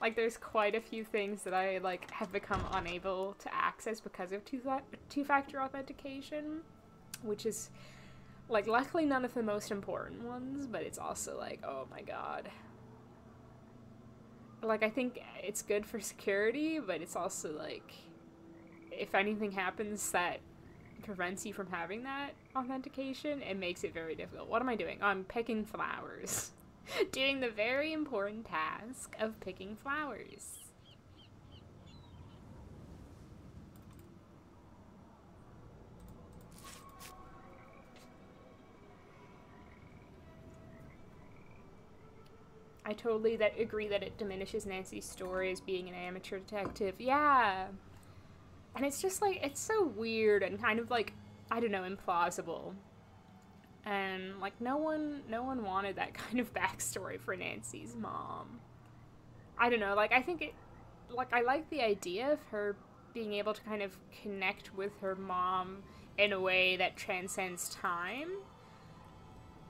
like there's quite a few things that I like have become unable to access because of two two factor authentication, which is like luckily none of the most important ones, but it's also like oh my god. Like I think it's good for security, but it's also like if anything happens that prevents you from having that authentication, it makes it very difficult. What am I doing? I'm picking flowers. doing the very important task of picking flowers. I totally that agree that it diminishes Nancy's story as being an amateur detective. Yeah. And it's just like it's so weird and kind of like I don't know, implausible. And like no one no one wanted that kind of backstory for Nancy's mom. I don't know, like I think it like I like the idea of her being able to kind of connect with her mom in a way that transcends time.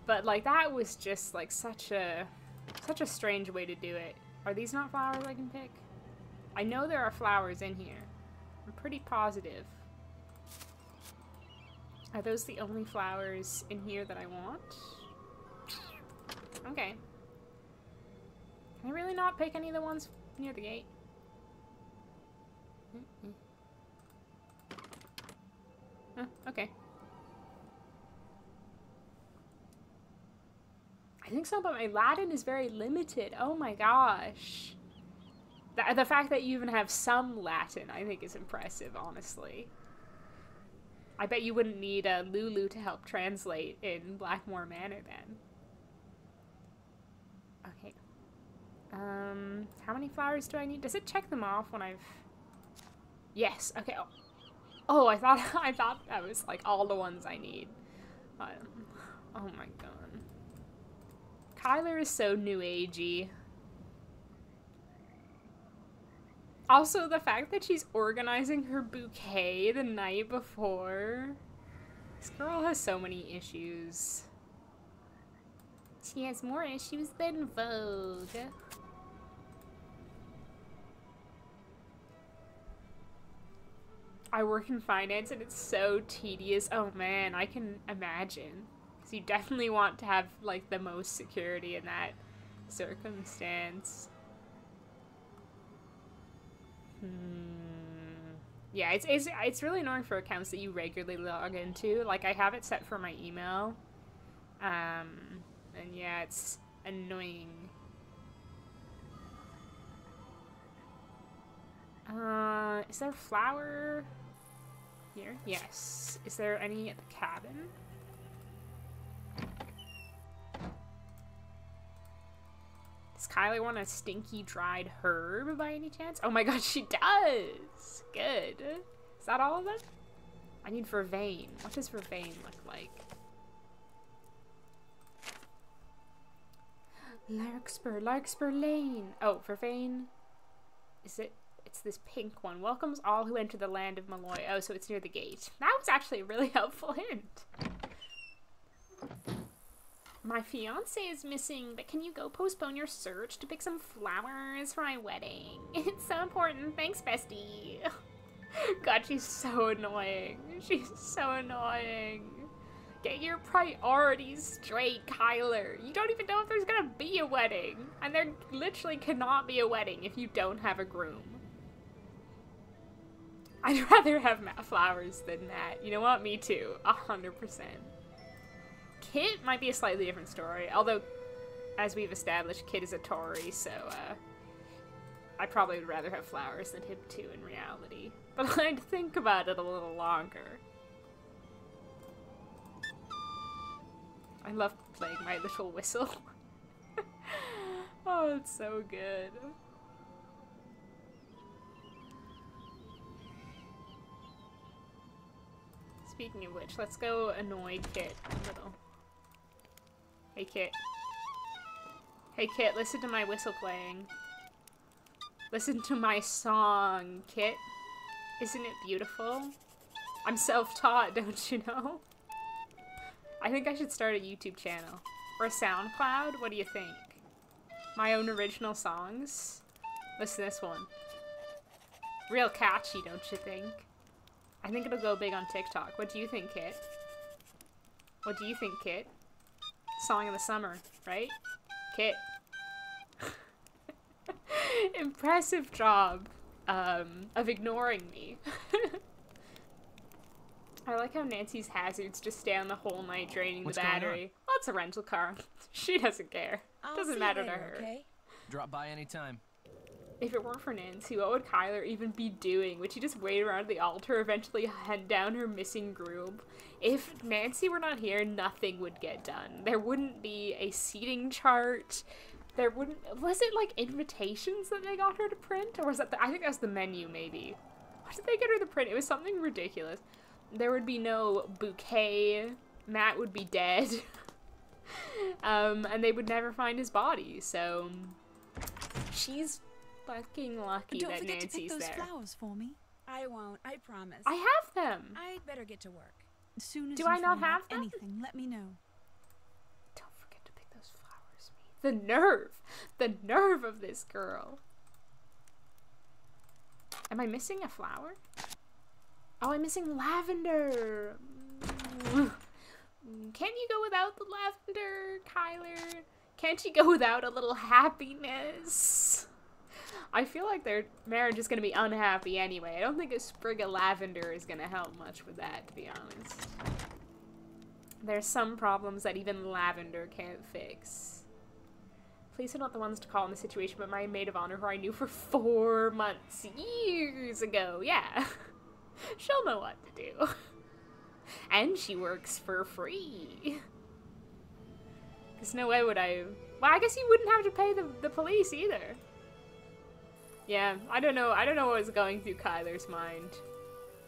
But like that was just like such a such a strange way to do it. Are these not flowers I can pick? I know there are flowers in here. I'm pretty positive. Are those the only flowers in here that I want? Okay. Can I really not pick any of the ones near the gate? Mm. Oh, okay. I think so, but my Latin is very limited. Oh my gosh. The, the fact that you even have some Latin, I think, is impressive, honestly. I bet you wouldn't need a Lulu to help translate in Blackmoor Manor then. Okay. Um, how many flowers do I need? Does it check them off when I've... Yes, okay. Oh, oh I thought I thought that was like all the ones I need. Um, oh my god. Kyler is so new agey. Also, the fact that she's organizing her bouquet the night before. This girl has so many issues. She has more issues than Vogue. I work in finance and it's so tedious. Oh man, I can imagine. Because you definitely want to have like the most security in that circumstance. Hmm. Yeah, it's, it's, it's really annoying for accounts that you regularly log into. Like, I have it set for my email. Um, and yeah, it's annoying. Uh, is there a flower here? Yes. Is there any at the cabin? Does Kylie want a stinky dried herb by any chance? Oh my god, she does! Good. Is that all of them? I need vervain. What does vervain look like? Larkspur, Larkspur Lane. Oh, vervain. Is it? It's this pink one. Welcomes all who enter the land of Malloy. Oh, so it's near the gate. That was actually a really helpful hint. My fiance is missing, but can you go postpone your search to pick some flowers for my wedding? It's so important. Thanks, bestie. God, she's so annoying. She's so annoying. Get your priorities straight, Kyler. You don't even know if there's gonna be a wedding. And there literally cannot be a wedding if you don't have a groom. I'd rather have flowers than that. You know what? Me too. A hundred percent. Kit might be a slightly different story, although, as we've established, Kit is a Tory, so, uh, I probably would rather have flowers than him too in reality. But I'd think about it a little longer. I love playing my little whistle. oh, it's so good. Speaking of which, let's go annoy Kit a little. Hey, Kit. Hey, Kit, listen to my whistle playing. Listen to my song, Kit. Isn't it beautiful? I'm self-taught, don't you know? I think I should start a YouTube channel. Or a SoundCloud? What do you think? My own original songs? Listen to this one. Real catchy, don't you think? I think it'll go big on TikTok. What do you think, Kit? What do you think, Kit? Song of the summer, right? Kit. Impressive job um, of ignoring me. I like how Nancy's hazards just stay on the whole night draining What's the battery. Well, it's a rental car. she doesn't care. I'll Doesn't matter you to her. Okay? Drop by anytime. If it weren't for Nancy, what would Kyler even be doing? Would she just wait around the altar, eventually hunt down her missing groom? If Nancy were not here, nothing would get done. There wouldn't be a seating chart. there wouldn't was it like invitations that they got her to print or was that the, I think that was the menu maybe. What did they get her to print? It was something ridiculous. There would be no bouquet. Matt would be dead. um, and they would never find his body. So she's fucking lucky Don't that forget Nancy's to pick those there. flowers for me. I won't. I promise. I have them. I'd better get to work. As soon as Do I not have them? anything, let me know. Don't forget to pick those flowers, me. The nerve, the nerve of this girl. Am I missing a flower? Oh, I'm missing lavender. Mm. Can't you go without the lavender, Kyler? Can't you go without a little happiness? I feel like their marriage is gonna be unhappy anyway. I don't think a sprig of lavender is gonna help much with that, to be honest. There's some problems that even lavender can't fix. Police are not the ones to call in the situation, but my maid of honor, who I knew for four months, years ago, yeah. She'll know what to do. And she works for free. There's no way would I... Well, I guess you wouldn't have to pay the, the police either. Yeah, I don't know. I don't know what was going through Kyler's mind.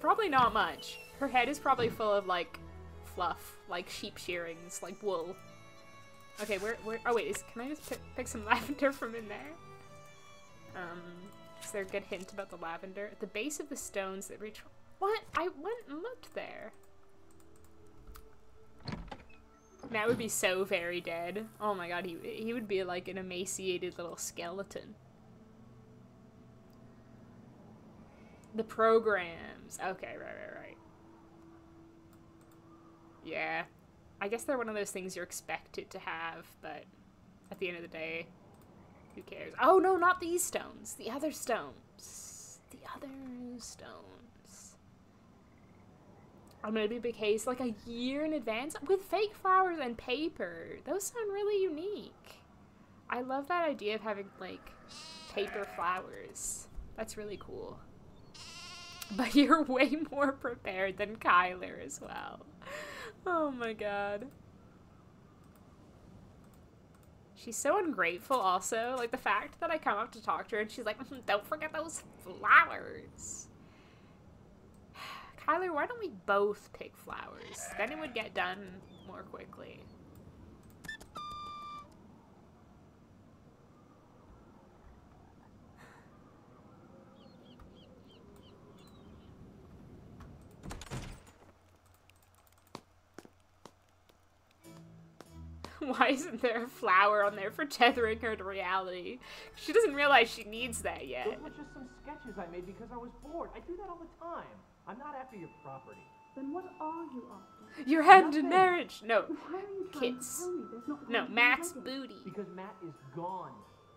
Probably not much. Her head is probably full of, like, fluff. Like sheep shearings, like wool. Okay, where, where, oh wait, is, can I just pick, pick some lavender from in there? Um, is there a good hint about the lavender? At the base of the stones that reach, what? I went and looked there. Matt would be so very dead. Oh my god, he, he would be like an emaciated little skeleton. The programs. Okay, right, right, right. Yeah. I guess they're one of those things you're expected to have, but at the end of the day, who cares? Oh, no, not these stones. The other stones. The other stones. I'm gonna be bouquets like a year in advance with fake flowers and paper. Those sound really unique. I love that idea of having, like, paper flowers. That's really cool. But you're way more prepared than Kyler as well. Oh my god. She's so ungrateful also. Like the fact that I come up to talk to her and she's like, "Mm, don't forget those flowers. Kyler, why don't we both pick flowers? Then it would get done more quickly. Why isn't there a flower on there for tethering her to reality? She doesn't realize she needs that yet. Those were just some sketches I made because I was bored. I do that all the time. I'm not after your property. Then what are you after? Your hand in marriage. No, Why are you trying kids. to tell me there's not No, going to be a Matt's wedding? booty. Because Matt is gone.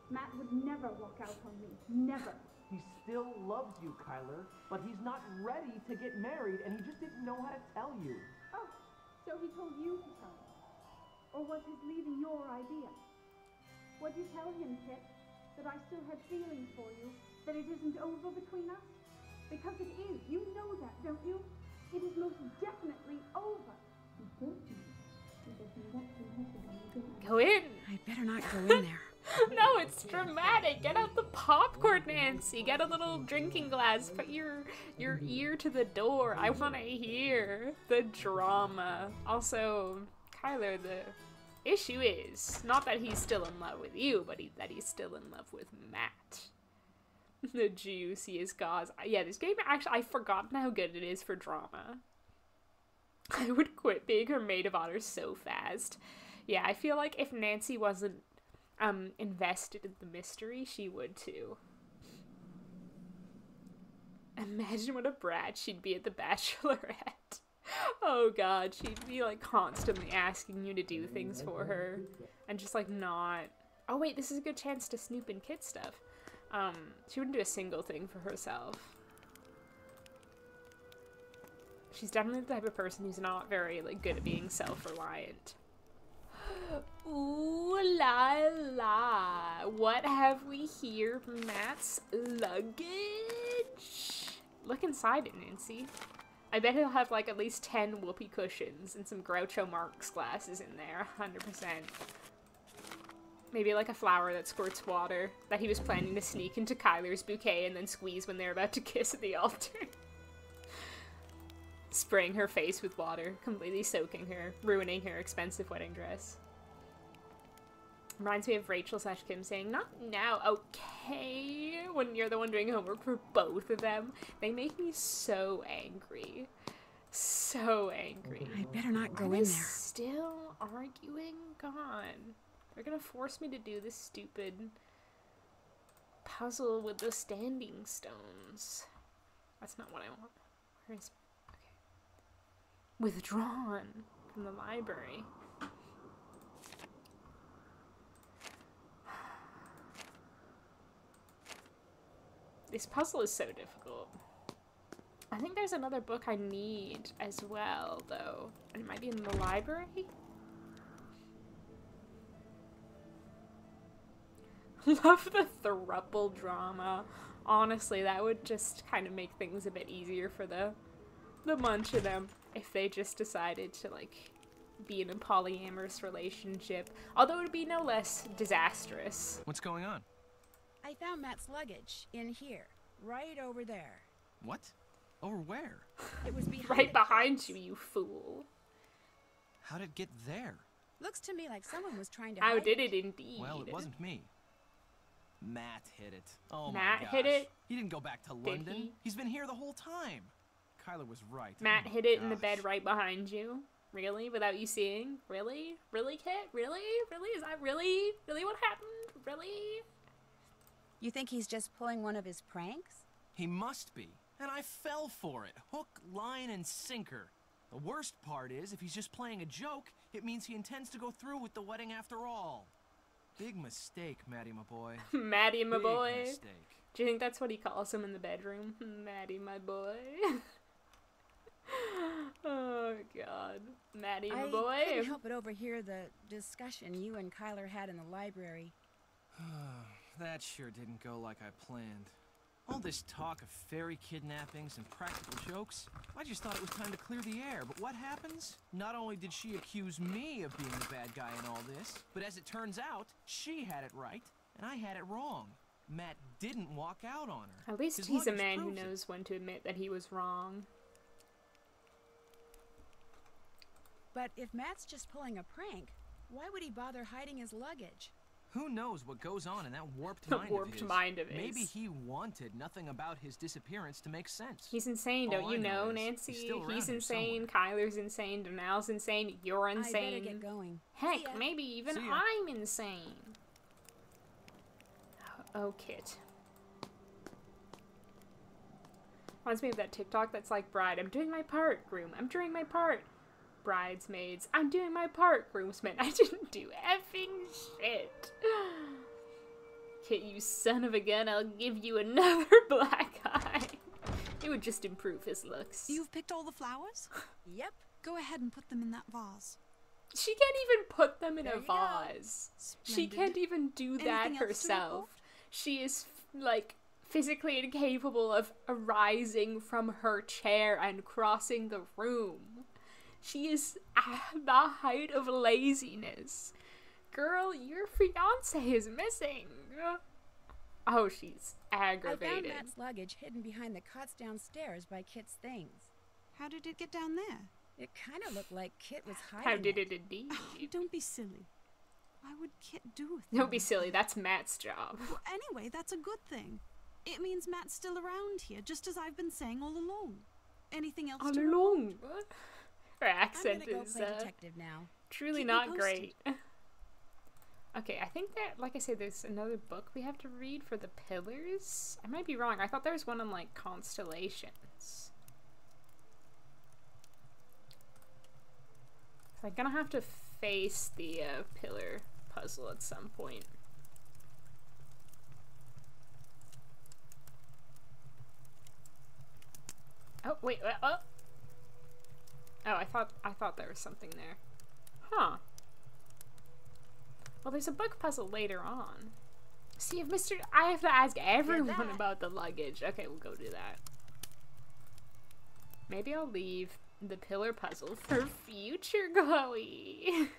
Matt would never walk out on me. Never. He still loves you, Kyler, but he's not ready to get married, and he just didn't know how to tell you. Oh, so he told you to tell me. Or was his leaving your idea? What'd you tell him, Kit? That I still had feelings for you? That it isn't over between us? Because it is. You know that, don't you? It is most definitely over. You don't know. Because you want to mess with him, don't you? Go in. I better not go in there. no, it's dramatic. Get out the popcorn, Nancy. Get a little drinking glass. Put your your ear to the door. I want to hear the drama. Also, Kyler, the issue is not that he's still in love with you, but he, that he's still in love with Matt. the juiciest cause. Yeah, this game actually, I've forgotten how good it is for drama. I would quit being her maid of honor so fast. Yeah, I feel like if Nancy wasn't um invested in the mystery, she would too. Imagine what a brat she'd be at the bachelorette. Oh god, she'd be like constantly asking you to do things for her and just like not Oh wait, this is a good chance to snoop in kid stuff. Um, she wouldn't do a single thing for herself. She's definitely the type of person who's not very like good at being self-reliant. Ooh la la. What have we here? Matt's luggage? Look inside it, Nancy. I bet he'll have like at least 10 whoopee cushions and some Groucho Marx glasses in there, 100%. Maybe like a flower that squirts water that he was planning to sneak into Kyler's bouquet and then squeeze when they're about to kiss at the altar. Spraying her face with water, completely soaking her, ruining her expensive wedding dress. Reminds me of Rachel slash Kim saying, not now, okay, when you're the one doing homework for both of them. They make me so angry. So angry. I better not go in there. Still arguing? Gone. They're gonna force me to do this stupid puzzle with the standing stones. That's not what I want. Where is. Okay. Withdrawn from the library. This puzzle is so difficult. I think there's another book I need as well, though. And it might be in the library? Love the thruple drama. Honestly, that would just kind of make things a bit easier for the the bunch of them if they just decided to like be in a polyamorous relationship. Although it would be no less disastrous. What's going on? I found Matt's luggage in here, right over there. What? Over where? It was behind Right behind you, you fool. How did it get there? Looks to me like someone was trying to How hide did it indeed? Well, it wasn't me. Matt hit it. Oh Matt my gosh. hit it? He didn't go back to Did London. he? He's been here the whole time. Kyler was right. Oh Matt Oh hid my it in the bed right behind you. Really? Without you seeing? Really? Really, Kit? Really? Really? Is that really? Really what happened? Really? You think he's just pulling one of his pranks? He must be. And I fell for it. Hook, line, and sinker. The worst part is, if he's just playing a joke, it means he intends to go through with the wedding after all. Big mistake, Maddie, my boy. Maddie, my Big boy. mistake. Do you think that's what he calls him in the bedroom? Maddie, my boy. oh, God. Maddie, my I boy. I couldn't help but overhear the discussion you and Kyler had in the library. That sure didn't go like I planned. All this talk of fairy kidnappings and practical jokes, I just thought it was time to clear the air. But what happens? Not only did she accuse me of being the bad guy in all this, but as it turns out, she had it right, and I had it wrong. Matt didn't walk out on her. At least His he's a man who proves it. knows when to admit that he was wrong. But if Matt's just pulling a prank, why would he bother hiding his luggage? Who knows what goes on in that warped The mind warped of his? mind of Maybe he wanted nothing about his disappearance to make sense. He's insane, All don't you know know, Nancy? he's still He's here insane, Kyler's insane, Donal's insane, you're insane. I better insane. get going. Heck, maybe even I'm insane. Oh, oh, Kit. Reminds me of that TikTok that's like, Bride, I'm doing my part, groom, I'm doing my part. Bridesmaids, I'm doing my part, groomsmen, I didn't do effing shit. Kit, you son of a gun, I'll give you another black eye. It would just improve his looks. You've picked all the flowers? yep. Go ahead and put them in that vase. She can't even put them in There a vase. She can't even do that Anything herself. She is like physically incapable of arising from her chair and crossing the room. She is at the height of laziness. Girl, your fiance is missing. Oh, she's aggravated. I found. Matt's luggage hidden behind the cots downstairs by Kit's things. How did it get down there? It kind of looked like Kit was hiding How did it indeed? Don't be silly. Why would Kit do a Don't be silly, that's Matt's job. Well, anyway, that's a good thing. It means Matt's still around here, just as I've been saying all along. Anything else All to along. Her accent go is uh, truly Keep not great. okay, I think that, like I said, there's another book we have to read for the pillars. I might be wrong. I thought there was one on like constellations. So I'm gonna have to face the uh, pillar puzzle at some point. Oh wait, oh. Oh, I thought I thought there was something there. Huh. Well, there's a book puzzle later on. See if Mr. I have to ask everyone about the luggage. Okay, we'll go do that. Maybe I'll leave the pillar puzzle for future Chloe.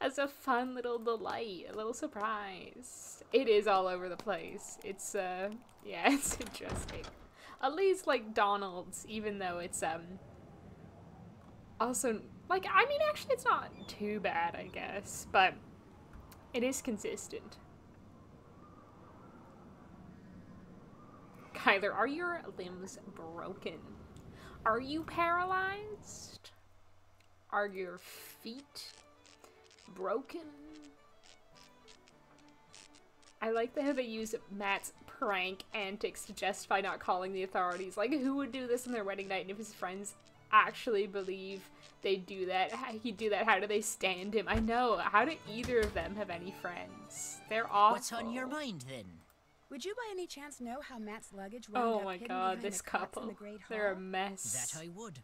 as a fun little delight, a little surprise. It is all over the place. It's, uh, yeah, it's interesting. At least, like, Donal's, even though it's, um, also, like, I mean, actually, it's not too bad, I guess, but it is consistent. Kyler, are your limbs broken? Are you paralyzed? Are your feet broken? I like the how they use Matt's prank antics to justify not calling the authorities. Like, who would do this on their wedding night and if his friends actually believe they do that? He'd do that. How do they stand him? I know. How do either of them have any friends? They're awful. What's on your mind then? Would you by any chance know how Matt's luggage wound Oh up my hidden god, behind this the cracks couple. In the Great They're a mess. That I would.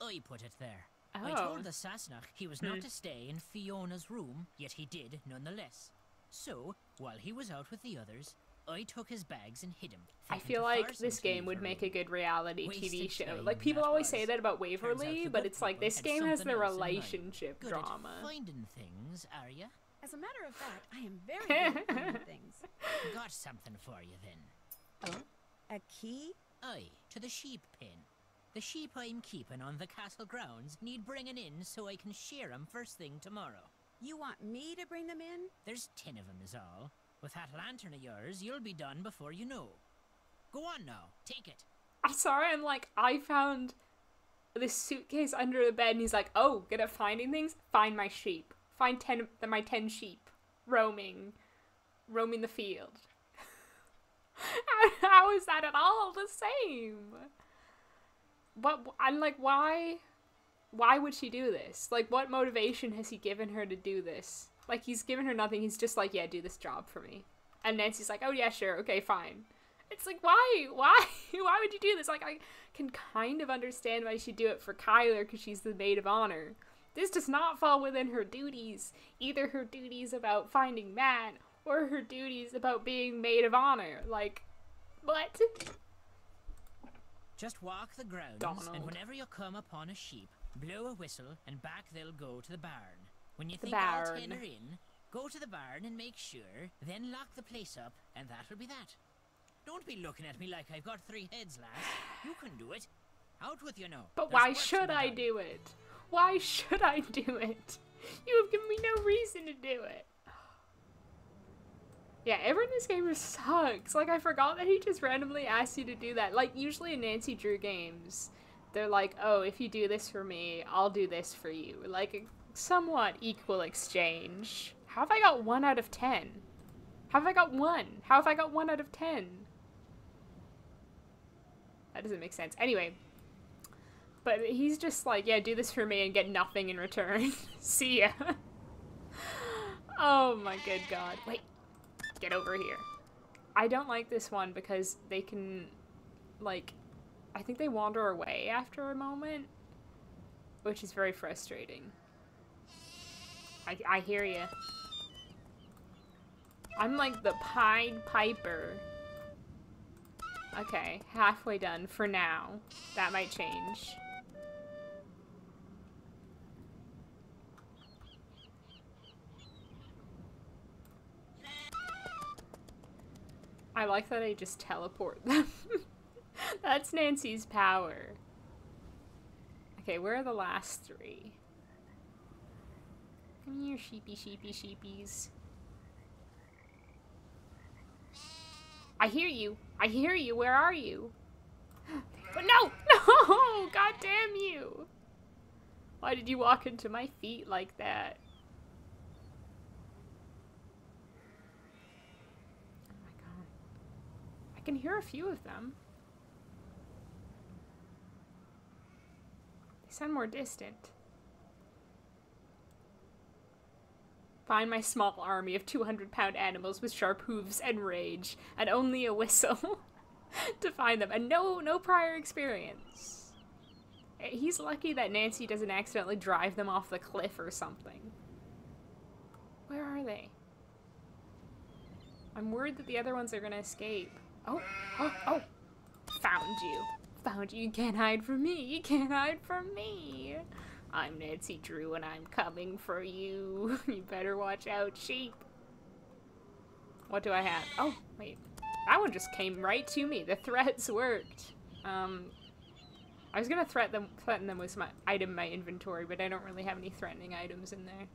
I put it there. I Oh. told the Sassenach he was not Hmm. to stay in Fiona's room, yet he did nonetheless. So, while he was out with the others, I took his bags and hid him. I feel like this game would make a good reality TV show. Like people always was. say that about Waverly, but it's like this game has the else in mind. relationship Good at drama. finding things, are you? As a matter of fact, I am very good at finding things. Got something for you then. Oh? A key? Aye, to the sheep pen. The sheep I'm keeping on the castle grounds need bringing in so I can shear 'em first thing tomorrow. You want me to bring them in? There's ten of 'em is all. With that lantern of yours, you'll be done before you know. Go on now, take it. I'm sorry, I'm like, I found this suitcase under the bed, and he's like, oh, good at finding things? Find my sheep. Find ten, my ten sheep roaming, roaming the field. how, how is that at all the same? But I'm like, why? Why would she do this? Like, what motivation has he given her to do this? Like, he's given her nothing. He's just like, yeah, do this job for me. And Nancy's like, oh yeah, sure, okay, fine. It's like, why? Why? why would you do this? Like, I can kind of understand why she'd do it for Kyler because she's the maid of honor. This does not fall within her duties. Either her duties about finding Matt or her duties about being maid of honor. Like, what? Just walk the grounds, Donal. and whenever you come upon a sheep, blow a whistle, and back they'll go to the barn. When you The think all ten barn. are in, go to the barn and make sure, then lock the place up, and that'll be that. Don't be looking at me like I've got three heads, lass. You can do it. Out with you now. But There's why should I do it? Why should I do it? You have given me no reason to do it. Yeah, everyone in this game sucks. Like, I forgot that he just randomly asked you to do that. Like, usually in Nancy Drew games, they're like, oh, if you do this for me, I'll do this for you. Like, somewhat equal exchange. How have I got one out of ten? How have I got one? How have I got one out of ten? That doesn't make sense. Anyway, but he's just like, yeah, do this for me and get nothing in return. See ya. oh my good god. Wait, get over here. I don't like this one because they can, like, I think they wander away after a moment, which is very frustrating. I, I hear you. I'm like the Pied Piper. Okay, halfway done for now. That might change. I like that I just teleport them. That's Nancy's power. Okay, where are the last three? Come here, sheepy, sheepy, sheepies. I hear you. I hear you. Where are you? But no! No! God damn you! Why did you walk into my feet like that? Oh my god. I can hear a few of them. They sound more distant. Find my small army of 200 pound animals with sharp hooves and rage, and only a whistle to find them, and no, no prior experience. Eh, He's lucky that Nancy doesn't accidentally drive them off the cliff or something. Where are they? I'm worried that the other ones are gonna escape. Oh, oh, oh! Found you. Found you. You can't hide from me. You can't hide from me. I'm Nancy Drew and I'm coming for you. you better watch out, sheep. What do I have? Oh, wait. That one just came right to me. The threats worked. Um, I was gonna threat them, threaten them with my item in my inventory, but I don't really have any threatening items in there.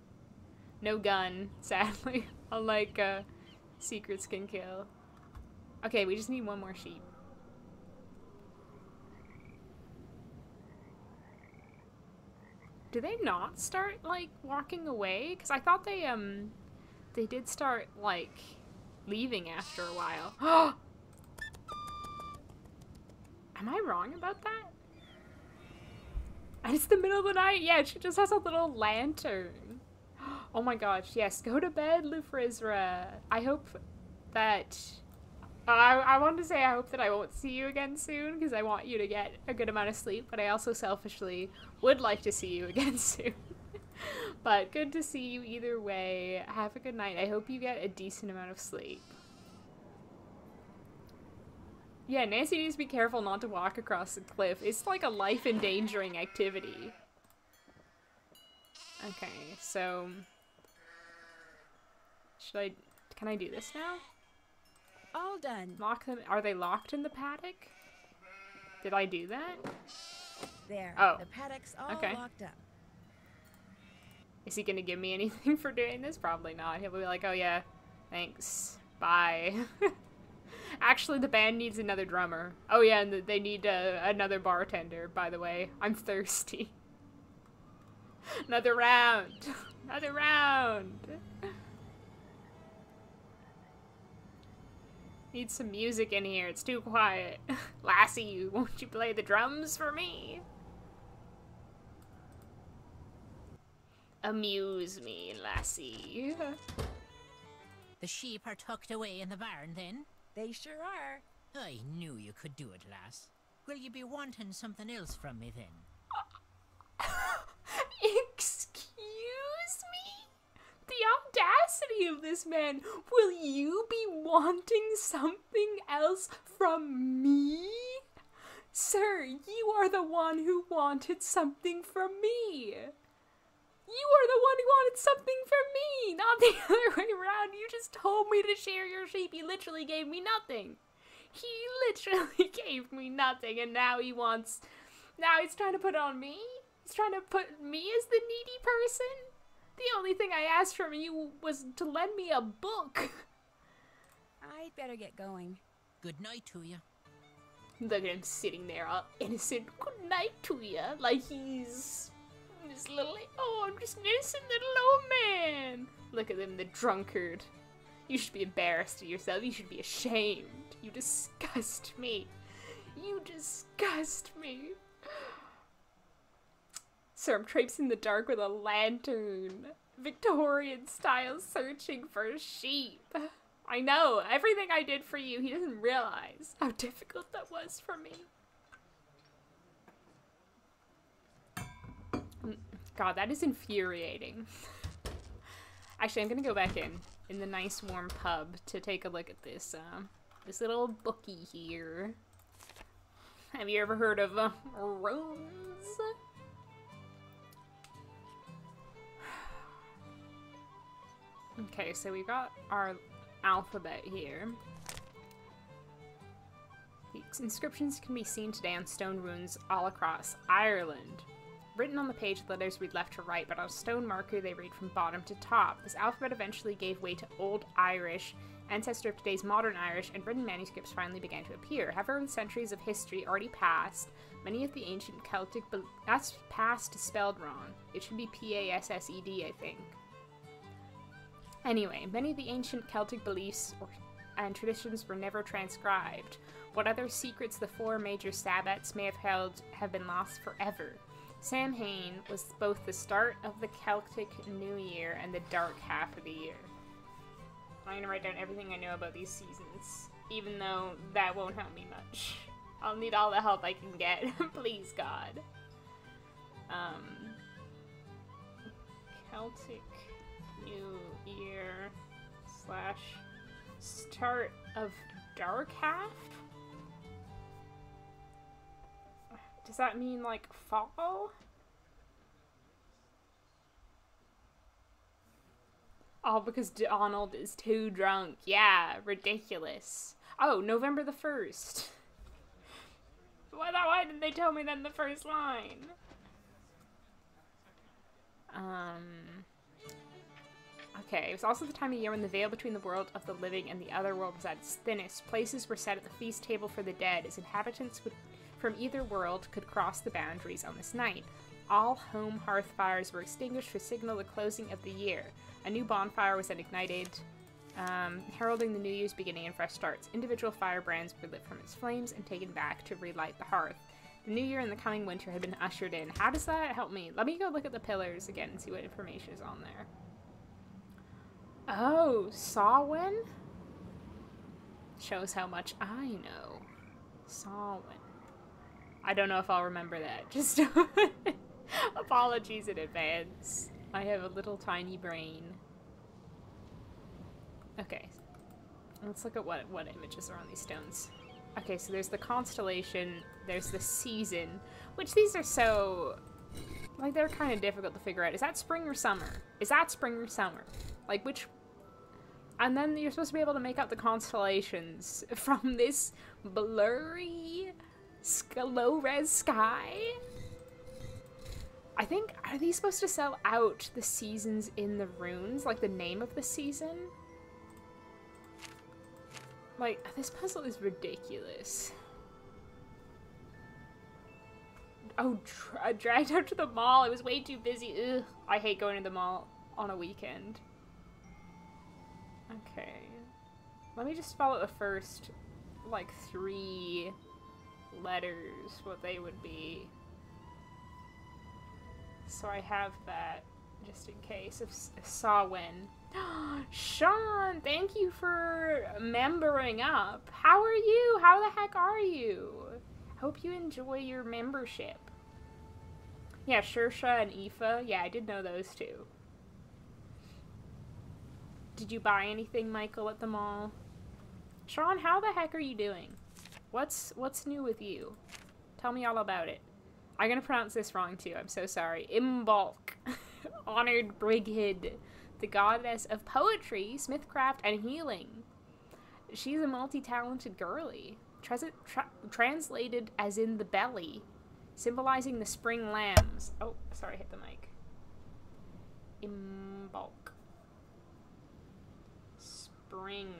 No gun, sadly. Unlike uh, secrets can kill. Okay, we just need one more sheep. Do they not start like walking away? Because I thought they um they did start like leaving after a while. Am I wrong about that? And it's the middle of the night. Yeah, she just has a little lantern. Oh my gosh, yes. Go to bed, Lufrisra. I hope that... I, I want to say I hope that I won't see you again soon because I want you to get a good amount of sleep, but I also selfishly would like to see you again soon. but good to see you either way. Have a good night. I hope you get a decent amount of sleep. Yeah, Nancy needs to be careful not to walk across the cliff. It's like a life-endangering activity. Okay, so... Should I... Can I do this now? All done. Lock them... Are they locked in the paddock? Did I do that? There. Oh. The paddock's all Okay. locked up. Is he gonna give me anything for doing this? Probably not. He'll be like, oh yeah, thanks. Bye. Actually, the band needs another drummer. Oh yeah, and they need uh, another bartender, by the way. I'm thirsty. another round. Another round. Need some music in here. It's too quiet. Lassie, won't you play the drums for me? Amuse me, lassie. The sheep are tucked away in the barn, then? They sure are. I knew you could do it, lass. Will you be wanting something else from me, then? Excuse me? The audacity of this man. Will you be wanting something else from me? Sir, you are the one who wanted something from me. You are the one who wanted something from me, not the other way around. You just told me to share your sheep. You literally gave me nothing. He literally gave me nothing, and now he wants. Now he's trying to put it on me? He's trying to put me as the needy person? The only thing I asked from you was to lend me a book. I'd better get going. Good night to you. Look at him sitting there all innocent. Good night to you. Like he's this little. Oh, I'm just an innocent little old man. Look at him, the drunkard. You should be embarrassed of yourself. You should be ashamed. You disgust me. You disgust me. Sir, I'm traipsing in the dark with a lantern. Victorian style searching for sheep. I know, everything I did for you, he doesn't realize how difficult that was for me. Mm, God, that is infuriating. Actually, I'm gonna go back in, in the nice warm pub to take a look at this, uh, this little bookie here. Have you ever heard of, uh? Okay, so we got our alphabet here. The inscriptions can be seen today on stone runes all across Ireland. Written on the page, letters read left to right, but on a stone marker they read from bottom to top. This alphabet eventually gave way to Old Irish, ancestor of today's modern Irish, and written manuscripts finally began to appear. However, with centuries of history already passed, many of the ancient Celtic... That's past spelled wrong. It should be P-A-S-S-E-D, I think. Anyway, many of the ancient Celtic beliefs or, and traditions were never transcribed. What other secrets the four major sabbats may have held have been lost forever. Samhain was both the start of the Celtic New Year and the dark half of the year. I'm gonna write down everything I know about these seasons, even though that won't help me much. I'll need all the help I can get, please God. Um, Celtic New year slash start of Dark Half? Does that mean like fall? All because Donal is too drunk. Yeah, ridiculous. Oh, November the 1st. Why, why didn't they tell me then the first line? Um. Okay, it was also the time of year when the veil between the world of the living and the other world was at its thinnest. Places were set at the feast table for the dead, as inhabitants would, from either world could cross the boundaries on this night. All home hearth fires were extinguished to signal the closing of the year. A new bonfire was then ignited, um, heralding the New Year's beginning and fresh starts. Individual firebrands were lit from its flames and taken back to relight the hearth. The new year and the coming winter had been ushered in. How does that help me? Let me go look at the pillars again and see what information is on there. Oh, Samhain? Shows how much I know. Samhain. I don't know if I'll remember that. Just apologies in advance. I have a little tiny brain. Okay. Let's look at what, what images are on these stones. Okay, so there's the constellation, there's the season, which these are so... Like, they're kind of difficult to figure out. Is that spring or summer? Is that spring or summer? Like, which... And then you're supposed to be able to make out the constellations from this blurry, low-res sky? I think, are these supposed to sell out the seasons in the runes? Like, the name of the season? Like, this puzzle is ridiculous. Oh, dra dragged out to the mall. It was way too busy. Ugh, I hate going to the mall on a weekend. Okay. Let me just spell out the first, like, three letters, what they would be. So I have that, just in case, if, if saw when. Sean, thank you for membering up. How are you? How the heck are you? Hope you enjoy your membership. Yeah, Saoirse and Aoife. Yeah, I did know those two. Did you buy anything, Michael, at the mall? Sean, how the heck are you doing? What's what's new with you? Tell me all about it. I'm gonna pronounce this wrong too. I'm so sorry. Imbalk, honored Brigid the goddess of poetry, smithcraft, and healing. She's a multi-talented girly, tra translated as in the belly, symbolizing the spring lambs. Oh, sorry, I hit the mic. Imbolc. Spring.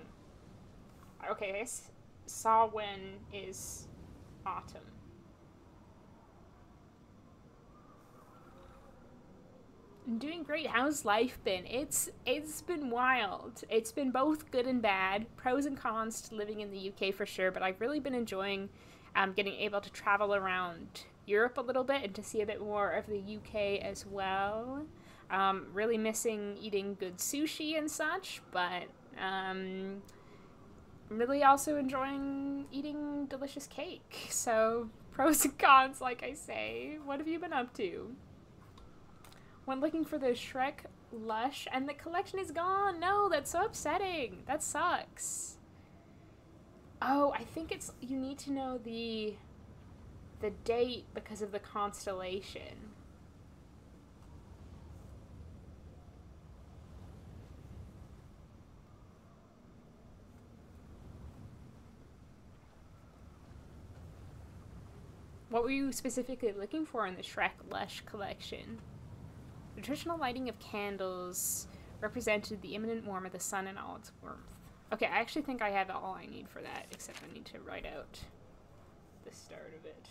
Okay, I guess Samhain is autumn. I'm doing great. How's life been? It's it's been wild. It's been both good and bad, pros and cons to living in the UK for sure. But I've really been enjoying um, getting able to travel around Europe a little bit and to see a bit more of the UK as well. Um, really missing eating good sushi and such, but um, really also enjoying eating delicious cake. So pros and cons, like I say. What have you been up to? Went looking for the Shrek Lush, and the collection is gone. No, that's so upsetting. That sucks. Oh, I think it's you need to know the the date because of the constellation. What were you specifically looking for in the Shrek Lush collection? The traditional lighting of candles represented the imminent warmth of the sun and all its warmth. Okay, I actually think I have all I need for that, except I need to write out the start of it.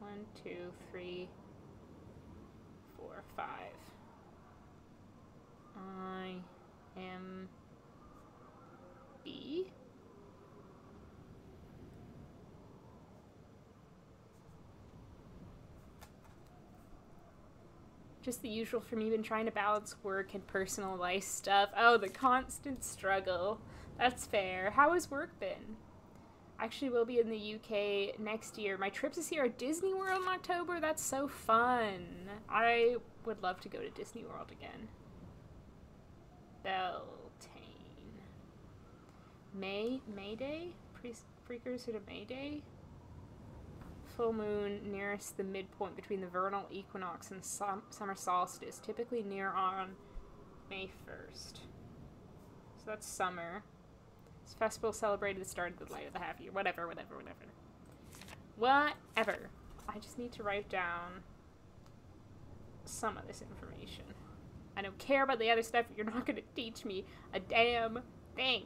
One, two, three, four, five. I am B. Just the usual for me, been trying to balance work and personal life stuff. Oh, the constant struggle. That's fair. How has work been? Actually, we'll be in the UK next year. My trip is here at Disney World in October. That's so fun. I would love to go to Disney World again. Beltane. May? May Mayday? Pre precursor to Mayday? full moon nearest the midpoint between the vernal equinox and summer solstice, typically near on May 1st. So that's summer. This festival celebrated the start of the light of the half year. Whatever, whatever, whatever. Whatever. I just need to write down some of this information. I don't care about the other stuff. You're not going to teach me a damn thing.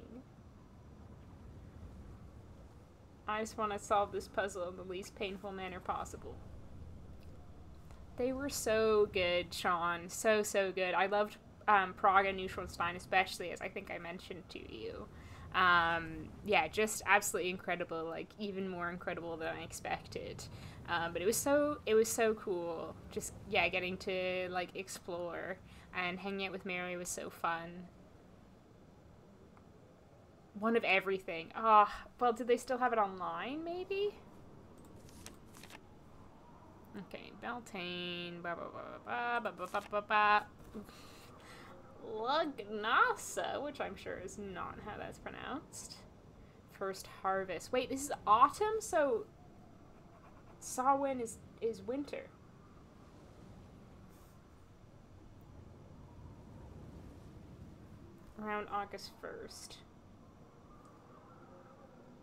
I just want to solve this puzzle in the least painful manner possible. They were so good, Sean. So, so good. I loved um, Prague and Neuschwanstein, especially, as I think I mentioned to you. Um, yeah, just absolutely incredible. Like, even more incredible than I expected. Um, but it was so, it was so cool. Just, yeah, getting to, like, explore and hanging out with Mary was so fun. One of everything. Ah, oh, well, did they still have it online, maybe? Okay, Beltane, blah, blah, blah, blah, blah, blah, blah, blah. Lugnasa, which I'm sure is not how that's pronounced. First harvest. Wait, this is autumn, so Samhain is, is winter. Around August 1st.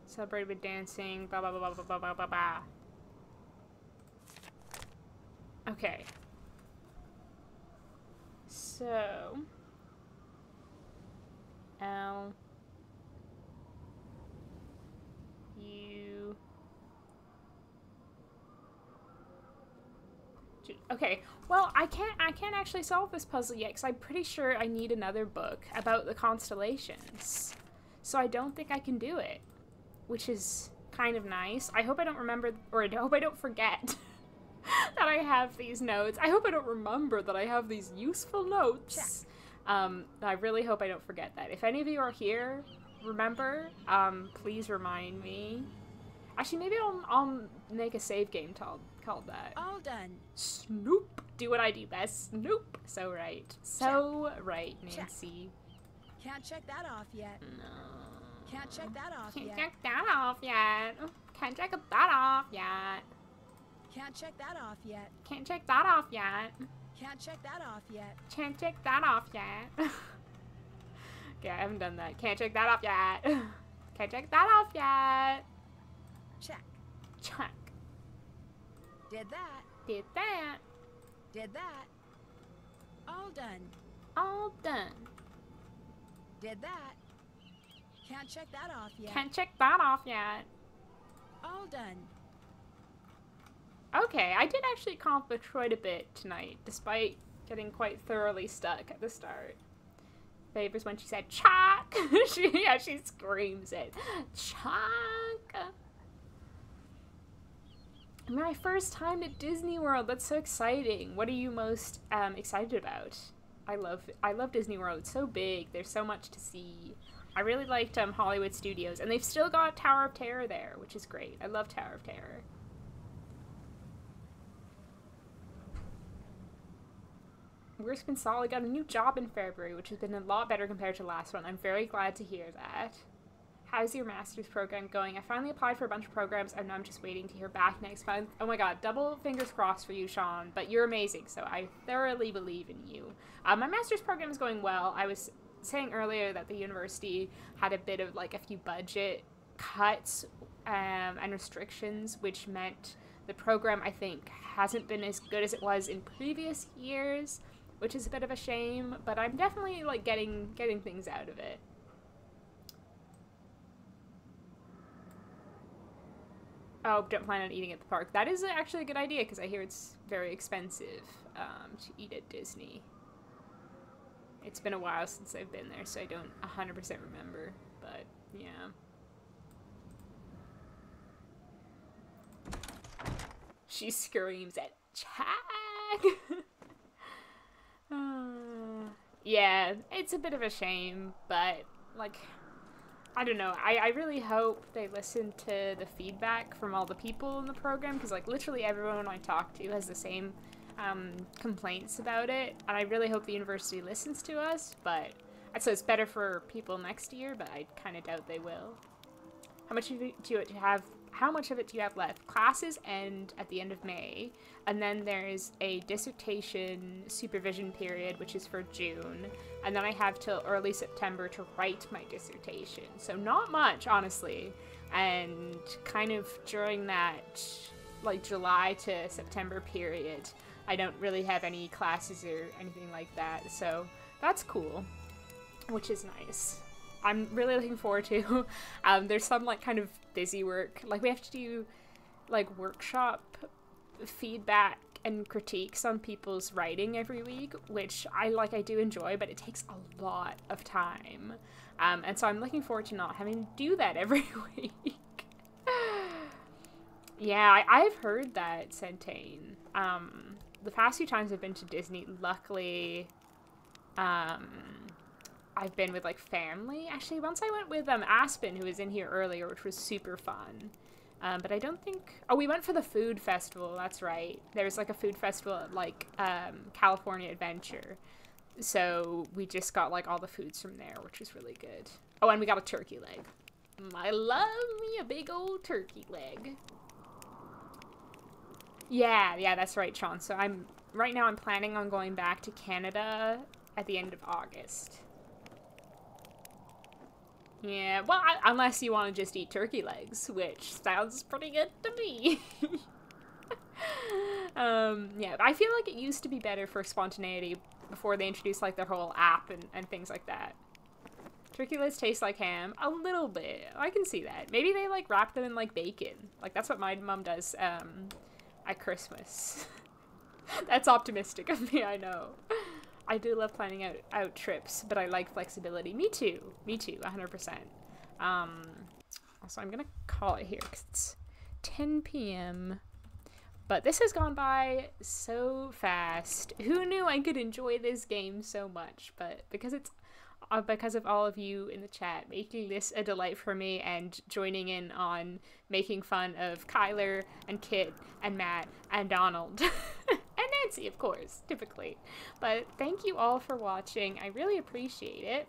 Celebrated with dancing, blah blah blah blah blah blah blah blah. Okay. So L U Okay, well, I can't I can't actually solve this puzzle yet because I'm pretty sure I need another book about the constellations. So I don't think I can do it, which is kind of nice. I hope I don't remember, or I hope I don't forget that I have these notes. I hope I don't remember that I have these useful notes. Um, I really hope I don't forget that. If any of you are here, remember, um, please remind me. Actually, maybe I'll, I'll make a save game called, called that. All done. Snoop. Do what I do best. Snoop. So right. So check. right, Nancy. Check. Can't check that off yet. No. Can't check that off Can't yet. check that off yet. Can't check that off yet. Can't check that off yet. Can't check that off yet. Can't check that off yet. Can't check that off yet. okay, I haven't done that. Can't check that off yet. Can't check that off yet. Check. Check. Did that. Did that. Did that. All done. All done. Did that. Can't check that off yet. Can't check that off yet. All done. Okay, I did actually accomplish quite a bit tonight, despite getting quite thoroughly stuck at the start. Favors when she said chalk. she yeah, she screams it. Chalk. My first time at Disney World. That's so exciting. What are you most um, excited about? I love I love Disney World. It's so big. There's so much to see. I really liked um, Hollywood Studios, and they've still got Tower of Terror there, which is great. I love Tower of Terror. Work's been solid. Got a new job in February, which has been a lot better compared to last one. I'm very glad to hear that. How's your master's program going? I finally applied for a bunch of programs and I'm just waiting to hear back next month. Oh my god, double fingers crossed for you, Sean. But you're amazing, so I thoroughly believe in you. Uh, my master's program is going well. I was saying earlier that the university had a bit of like a few budget cuts um, and restrictions, which meant the program, I think, hasn't been as good as it was in previous years which is a bit of a shame, but I'm definitely like getting getting things out of it. Oh, don't plan on eating at the park. That is actually a good idea because I hear it's very expensive um, to eat at Disney. It's been a while since I've been there, so I don't 100% remember, but yeah. She screams at Chag! yeah, it's a bit of a shame, but like, I don't know. I, I really hope they listen to the feedback from all the people in the program because like literally everyone I talk to has the same um, complaints about it, and I really hope the university listens to us. But so it's better for people next year, but I kind of doubt they will. How much do you have how much of it do you have left? Classes end at the end of May, and then there's a dissertation supervision period, which is for June, and then I have till early September to write my dissertation. So not much, honestly. And kind of during that, like July to September period, I don't really have any classes or anything like that. So that's cool, which is nice. I'm really looking forward to. Um, there's some like kind of busy work. Like we have to do like workshop feedback and critiques on people's writing every week, which I like I do enjoy, but it takes a lot of time. Um, and so I'm looking forward to not having to do that every week. yeah, I, have heard that Centane. Um, the past few times I've been to Disney, luckily, um, I've been with like family. Actually, once I went with um Aspen, who was in here earlier, which was super fun. Um, but I don't think. Oh, we went for the food festival. That's right. There was like a food festival at like um, California Adventure. So we just got like all the foods from there, which was really good. Oh, and we got a turkey leg. I love me a big old turkey leg. Yeah, yeah, that's right, Sean. So I'm right now. I'm planning on going back to Canada at the end of August. Yeah, well, unless you want to just eat turkey legs, which sounds pretty good to me. um, yeah, I feel like it used to be better for spontaneity before they introduced like their whole app and, and things like that. Turkey legs taste like ham a little bit. I can see that. Maybe they like wrap them in like bacon. Like that's what my mom does um, at Christmas. that's optimistic of me, I know. I do love planning out, out trips, but I like flexibility. Me too. Me too, 100%. Um, also, I'm going to call it here because it's 10 p.m. But this has gone by so fast. Who knew I could enjoy this game so much? But because it's uh, because of all of you in the chat making this a delight for me and joining in on making fun of Kyler and Kit and Matt and Donal. and Nancy, of course, typically. But thank you all for watching. I really appreciate it.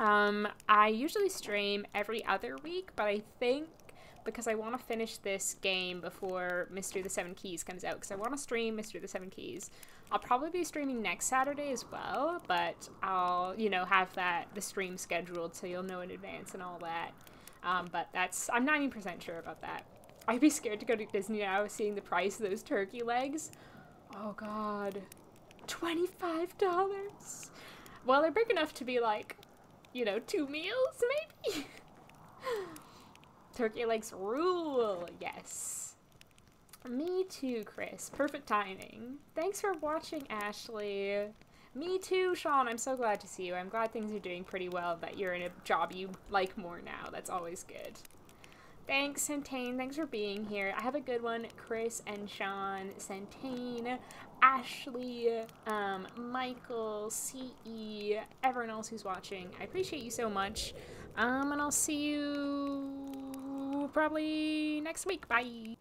Um, I usually stream every other week, but I think because I want to finish this game before Mystery of the Seven Keys comes out, because I want to stream Mystery of the Seven Keys. I'll probably be streaming next Saturday as well, but I'll, you know, have that, the stream scheduled so you'll know in advance and all that. Um, but that's, I'm 90% sure about that. I'd be scared to go to Disney now seeing the price of those turkey legs. Oh god. $25? Well, they're big enough to be like, you know, two meals maybe? turkey legs rule, yes. Me too, Chris. Perfect timing. Thanks for watching, Ashley. Me too, Sean. I'm so glad to see you. I'm glad things are doing pretty well, that you're in a job you like more now. That's always good. Thanks, Centane. Thanks for being here. I have a good one. Chris and Sean, Centane, Ashley, um, Michael, CE, everyone else who's watching. I appreciate you so much. Um, and I'll see you probably next week. Bye.